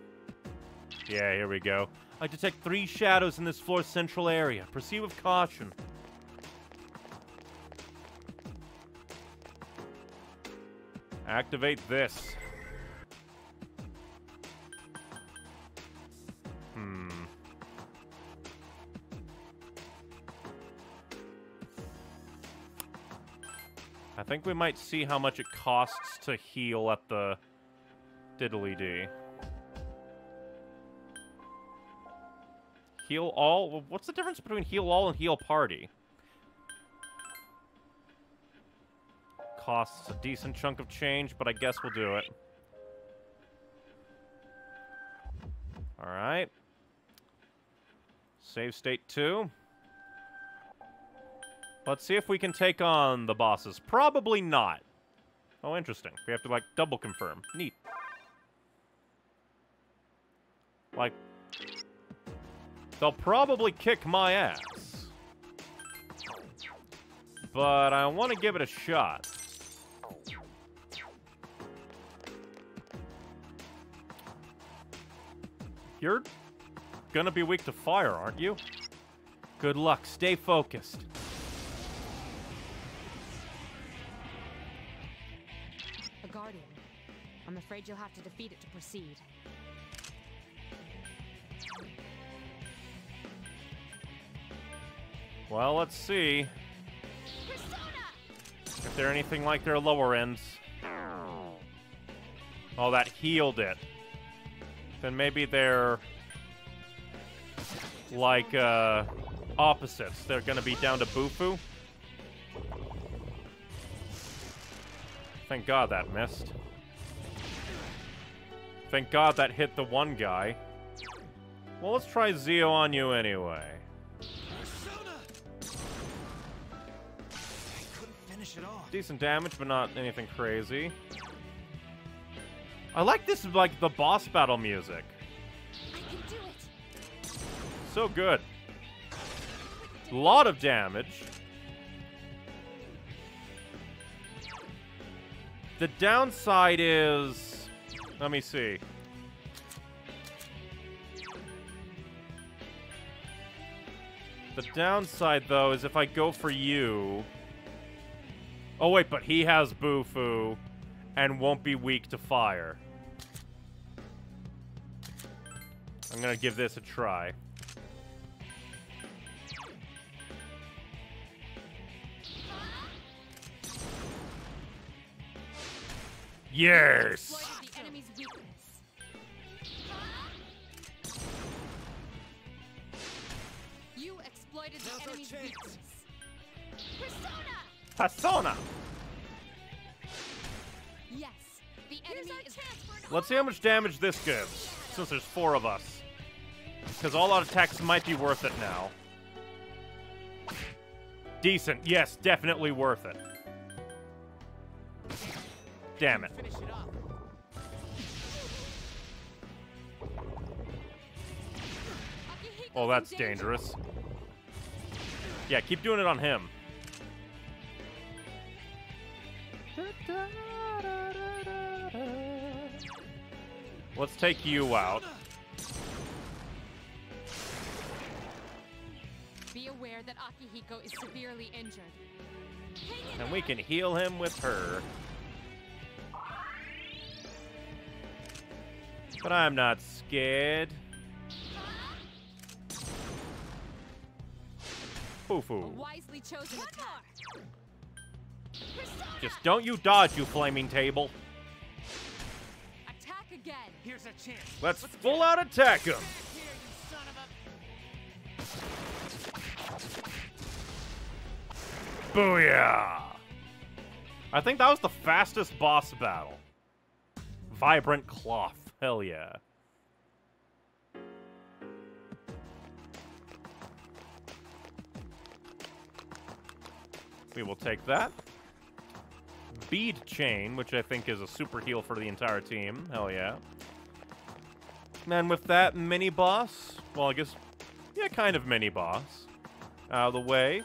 Yeah, here we go. I detect three shadows in this floor's central area. Proceed with caution. Activate this. I think we might see how much it costs to heal at the diddly dee. Heal all? What's the difference between heal all and heal party? costs a decent chunk of change, but I guess we'll do it. Alright. Save state 2. Let's see if we can take on the bosses. Probably not. Oh, interesting. We have to, like, double confirm. Neat. Like, they'll probably kick my ass. But I want to give it a shot. You're gonna be weak to fire, aren't you? Good luck. Stay focused. I'm afraid you'll have to defeat it to proceed. Well, let's see if they're anything like their lower ends. Oh, that healed it. Then maybe they're like uh, opposites. They're gonna be down to Bufu. Thank God that missed. Thank God that hit the one guy. Well, let's try Zio on you anyway. Decent damage, but not anything crazy. I like this, like, the boss battle music. So good. A Lot of damage. The downside is... Let me see. The downside, though, is if I go for you... Oh, wait, but he has Bufu and won't be weak to fire. I'm gonna give this a try. Yes! Exploited the Now's our enemy's chance. weakness. Persona! Persona! Yes, the enemy is Let's see how much damage this gives, since there's four of us. Because all our attacks might be worth it now. Decent. Yes, definitely worth it. Damn it. Finish it off. Oh, that's dangerous. Yeah, keep doing it on him. Let's take you out. Be aware that Akihiko is severely injured. And we can heal him with her. But I'm not scared. Foo-foo. wisely chosen attack. Just don't you dodge, you flaming table. Attack again. Here's a chance. Let's full out attack him. Here, you son of a... Booyah! I think that was the fastest boss battle. Vibrant cloth. Hell yeah. We will take that. Bead chain, which I think is a super heal for the entire team. Hell yeah. And with that mini boss, well, I guess, yeah, kind of mini boss, out of the way.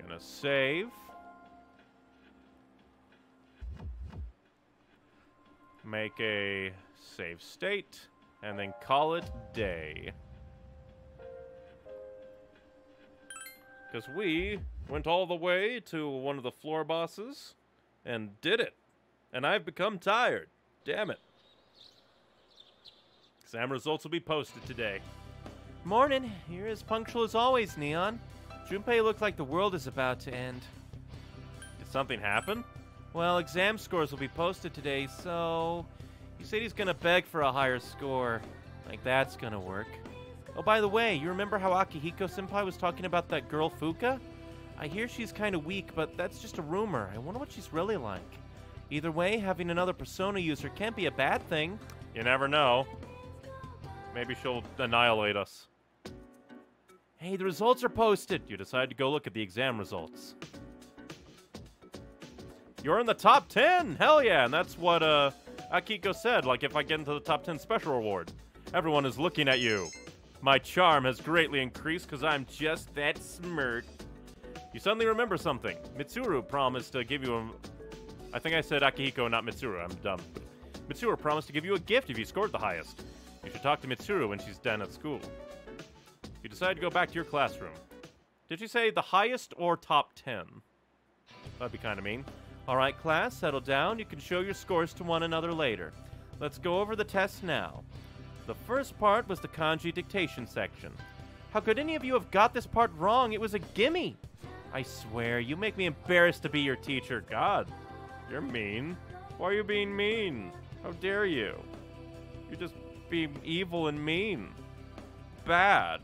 Gonna save. Make a save state, and then call it day. Because we went all the way to one of the floor bosses and did it. And I've become tired. Damn it. Exam results will be posted today. Morning. You're as punctual as always, Neon. Junpei looked like the world is about to end. Did something happen? Well, exam scores will be posted today, so he said he's gonna beg for a higher score. Like that's gonna work. Oh, by the way, you remember how Akihiko-senpai was talking about that girl Fuuka? I hear she's kind of weak, but that's just a rumor. I wonder what she's really like. Either way, having another Persona user can't be a bad thing. You never know. Maybe she'll annihilate us. Hey, the results are posted. You decide to go look at the exam results. You're in the top 10! Hell yeah! And that's what uh, Akihiko said, like if I get into the top 10 special reward. Everyone is looking at you. My charm has greatly increased because I'm just that smart. You suddenly remember something. Mitsuru promised to give you a... I think I said Akihiko, not Mitsuru. I'm dumb. Mitsuru promised to give you a gift if you scored the highest. You should talk to Mitsuru when she's done at school. You decide to go back to your classroom. Did you say the highest or top 10? That'd be kind of mean. All right, class, settle down. You can show your scores to one another later. Let's go over the test now. The first part was the kanji dictation section. How could any of you have got this part wrong? It was a gimme. I swear, you make me embarrassed to be your teacher. God, you're mean. Why are you being mean? How dare you? You just be evil and mean. Bad.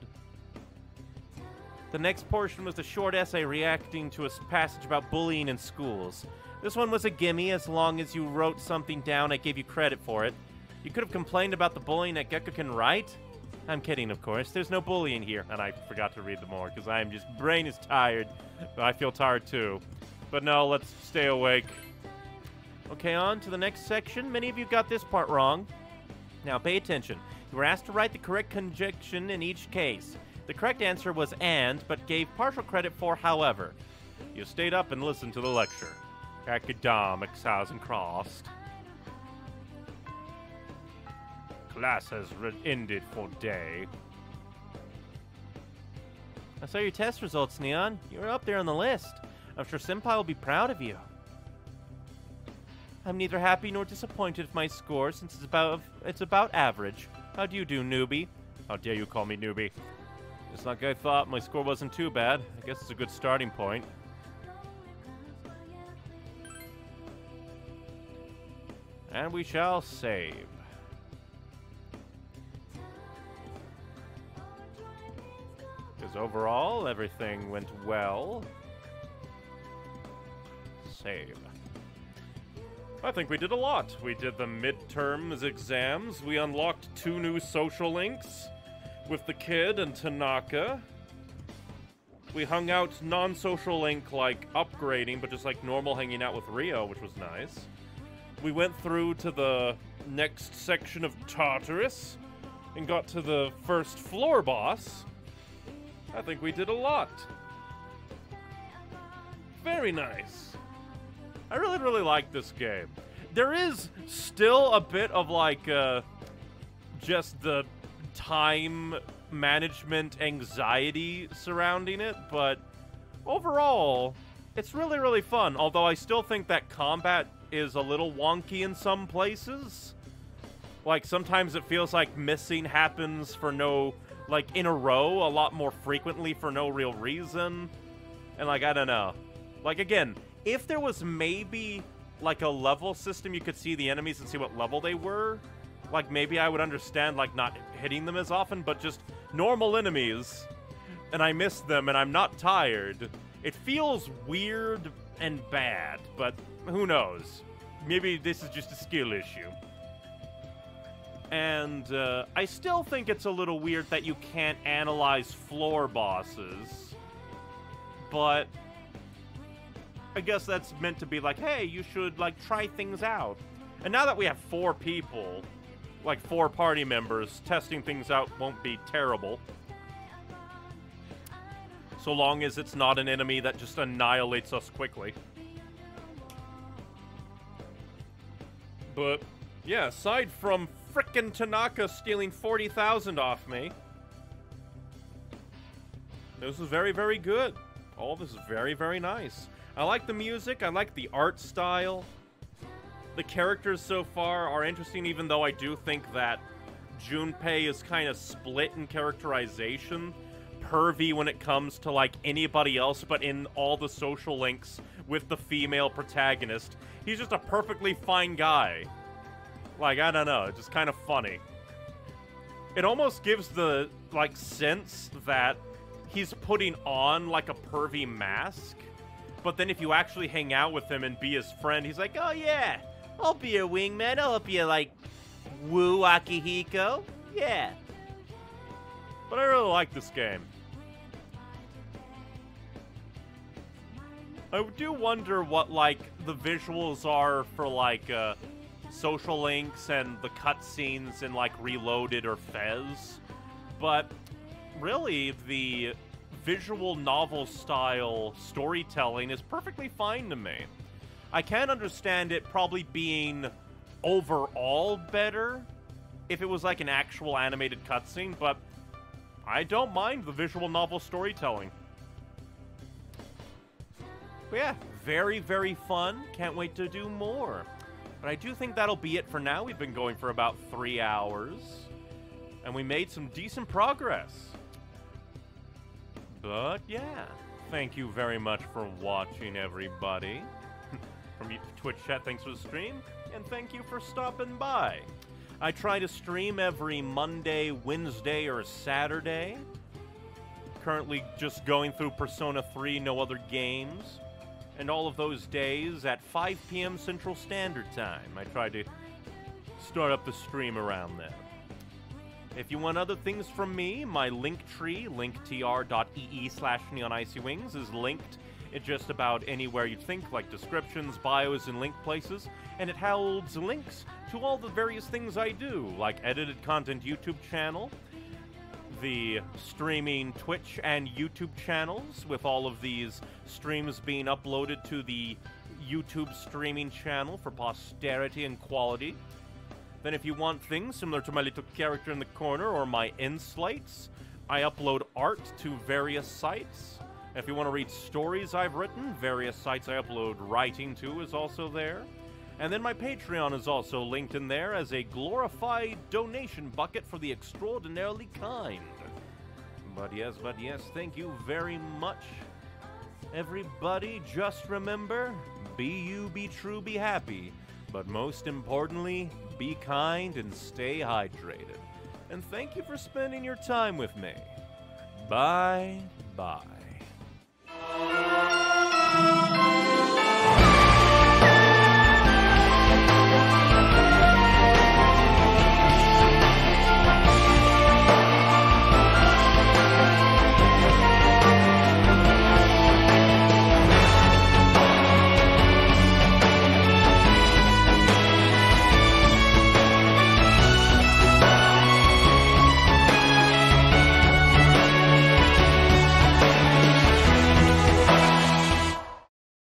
The next portion was the short essay reacting to a passage about bullying in schools. This one was a gimme as long as you wrote something down, I gave you credit for it. You could have complained about the bullying at Gekkoukan, right? I'm kidding, of course. There's no bullying here. And I forgot to read the more because I am just brain is tired. I feel tired too. But no, let's stay awake. Okay, on to the next section. Many of you got this part wrong. Now, pay attention. You were asked to write the correct conjunction in each case. The correct answer was and, but gave partial credit for however. You stayed up and listened to the lecture. Academics hasn't crossed. Class has ended for day. I saw your test results, Neon. You were up there on the list. I'm sure Senpai will be proud of you. I'm neither happy nor disappointed with my score since it's about it's about average. How do you do, newbie? How dare you call me newbie? It's like I thought my score wasn't too bad. I guess it's a good starting point. And we shall save. Because overall, everything went well. Save. I think we did a lot. We did the midterms exams. We unlocked two new social links with the kid and Tanaka. We hung out non-social link like upgrading, but just like normal hanging out with Rio, which was nice. We went through to the next section of Tartarus and got to the first floor boss. I think we did a lot. Very nice. I really, really like this game. There is still a bit of like, uh, just the time management anxiety surrounding it, but overall, it's really, really fun. Although I still think that combat is a little wonky in some places. Like, sometimes it feels like missing happens for no, like, in a row a lot more frequently for no real reason. And, like, I don't know. Like, again, if there was maybe, like, a level system you could see the enemies and see what level they were, like, maybe I would understand, like, not hitting them as often, but just normal enemies, and I miss them and I'm not tired. It feels weird and bad, but who knows? Maybe this is just a skill issue. And uh, I still think it's a little weird that you can't analyze floor bosses. But I guess that's meant to be like, hey, you should like try things out. And now that we have four people, like four party members, testing things out won't be terrible. So long as it's not an enemy that just annihilates us quickly. But, yeah, aside from frickin' Tanaka stealing 40,000 off me, this is very, very good. All this is very, very nice. I like the music. I like the art style. The characters so far are interesting, even though I do think that Junpei is kind of split in characterization. Pervy when it comes to, like, anybody else, but in all the social links with the female protagonist, he's just a perfectly fine guy. Like, I don't know, just kind of funny. it almost gives the like sense that he's putting on like a pervy mask. But then if you actually hang out with him and be his friend, he's like, "Oh yeah, I'll be your wingman. I'll help you like woo Akihiko. Yeah." But I really like this game. I do wonder what like the visuals are for like uh, social links and the cutscenes in like Reloaded or FES, but really the visual novel style storytelling is perfectly fine to me. I can understand it probably being overall better if it was like an actual animated cutscene, but I don't mind the visual novel storytelling. But yeah, very, very fun. Can't wait to do more. But I do think that'll be it for now. We've been going for about three hours. And we made some decent progress. But yeah, thank you very much for watching, everybody. From Twitch chat, thanks for the stream. And thank you for stopping by. I try to stream every Monday, Wednesday, or Saturday. Currently just going through Persona 3, no other games and all of those days at 5 p.m. Central Standard Time. I try to start up the stream around then. If you want other things from me, my link tree, linktr.ee slash neonicywings, is linked at just about anywhere you think, like descriptions, bios, and link places, and it holds links to all the various things I do, like edited content YouTube channel, the streaming Twitch and YouTube channels, with all of these streams being uploaded to the YouTube streaming channel for posterity and quality. Then, if you want things similar to my little character in the corner or my slates, I upload art to various sites. If you want to read stories I've written, various sites I upload writing to is also there. And then my Patreon is also linked in there as a glorified donation bucket for the extraordinarily kind. But yes, but yes, thank you very much. Everybody, just remember be you, be true, be happy. But most importantly, be kind and stay hydrated. And thank you for spending your time with me. Bye bye.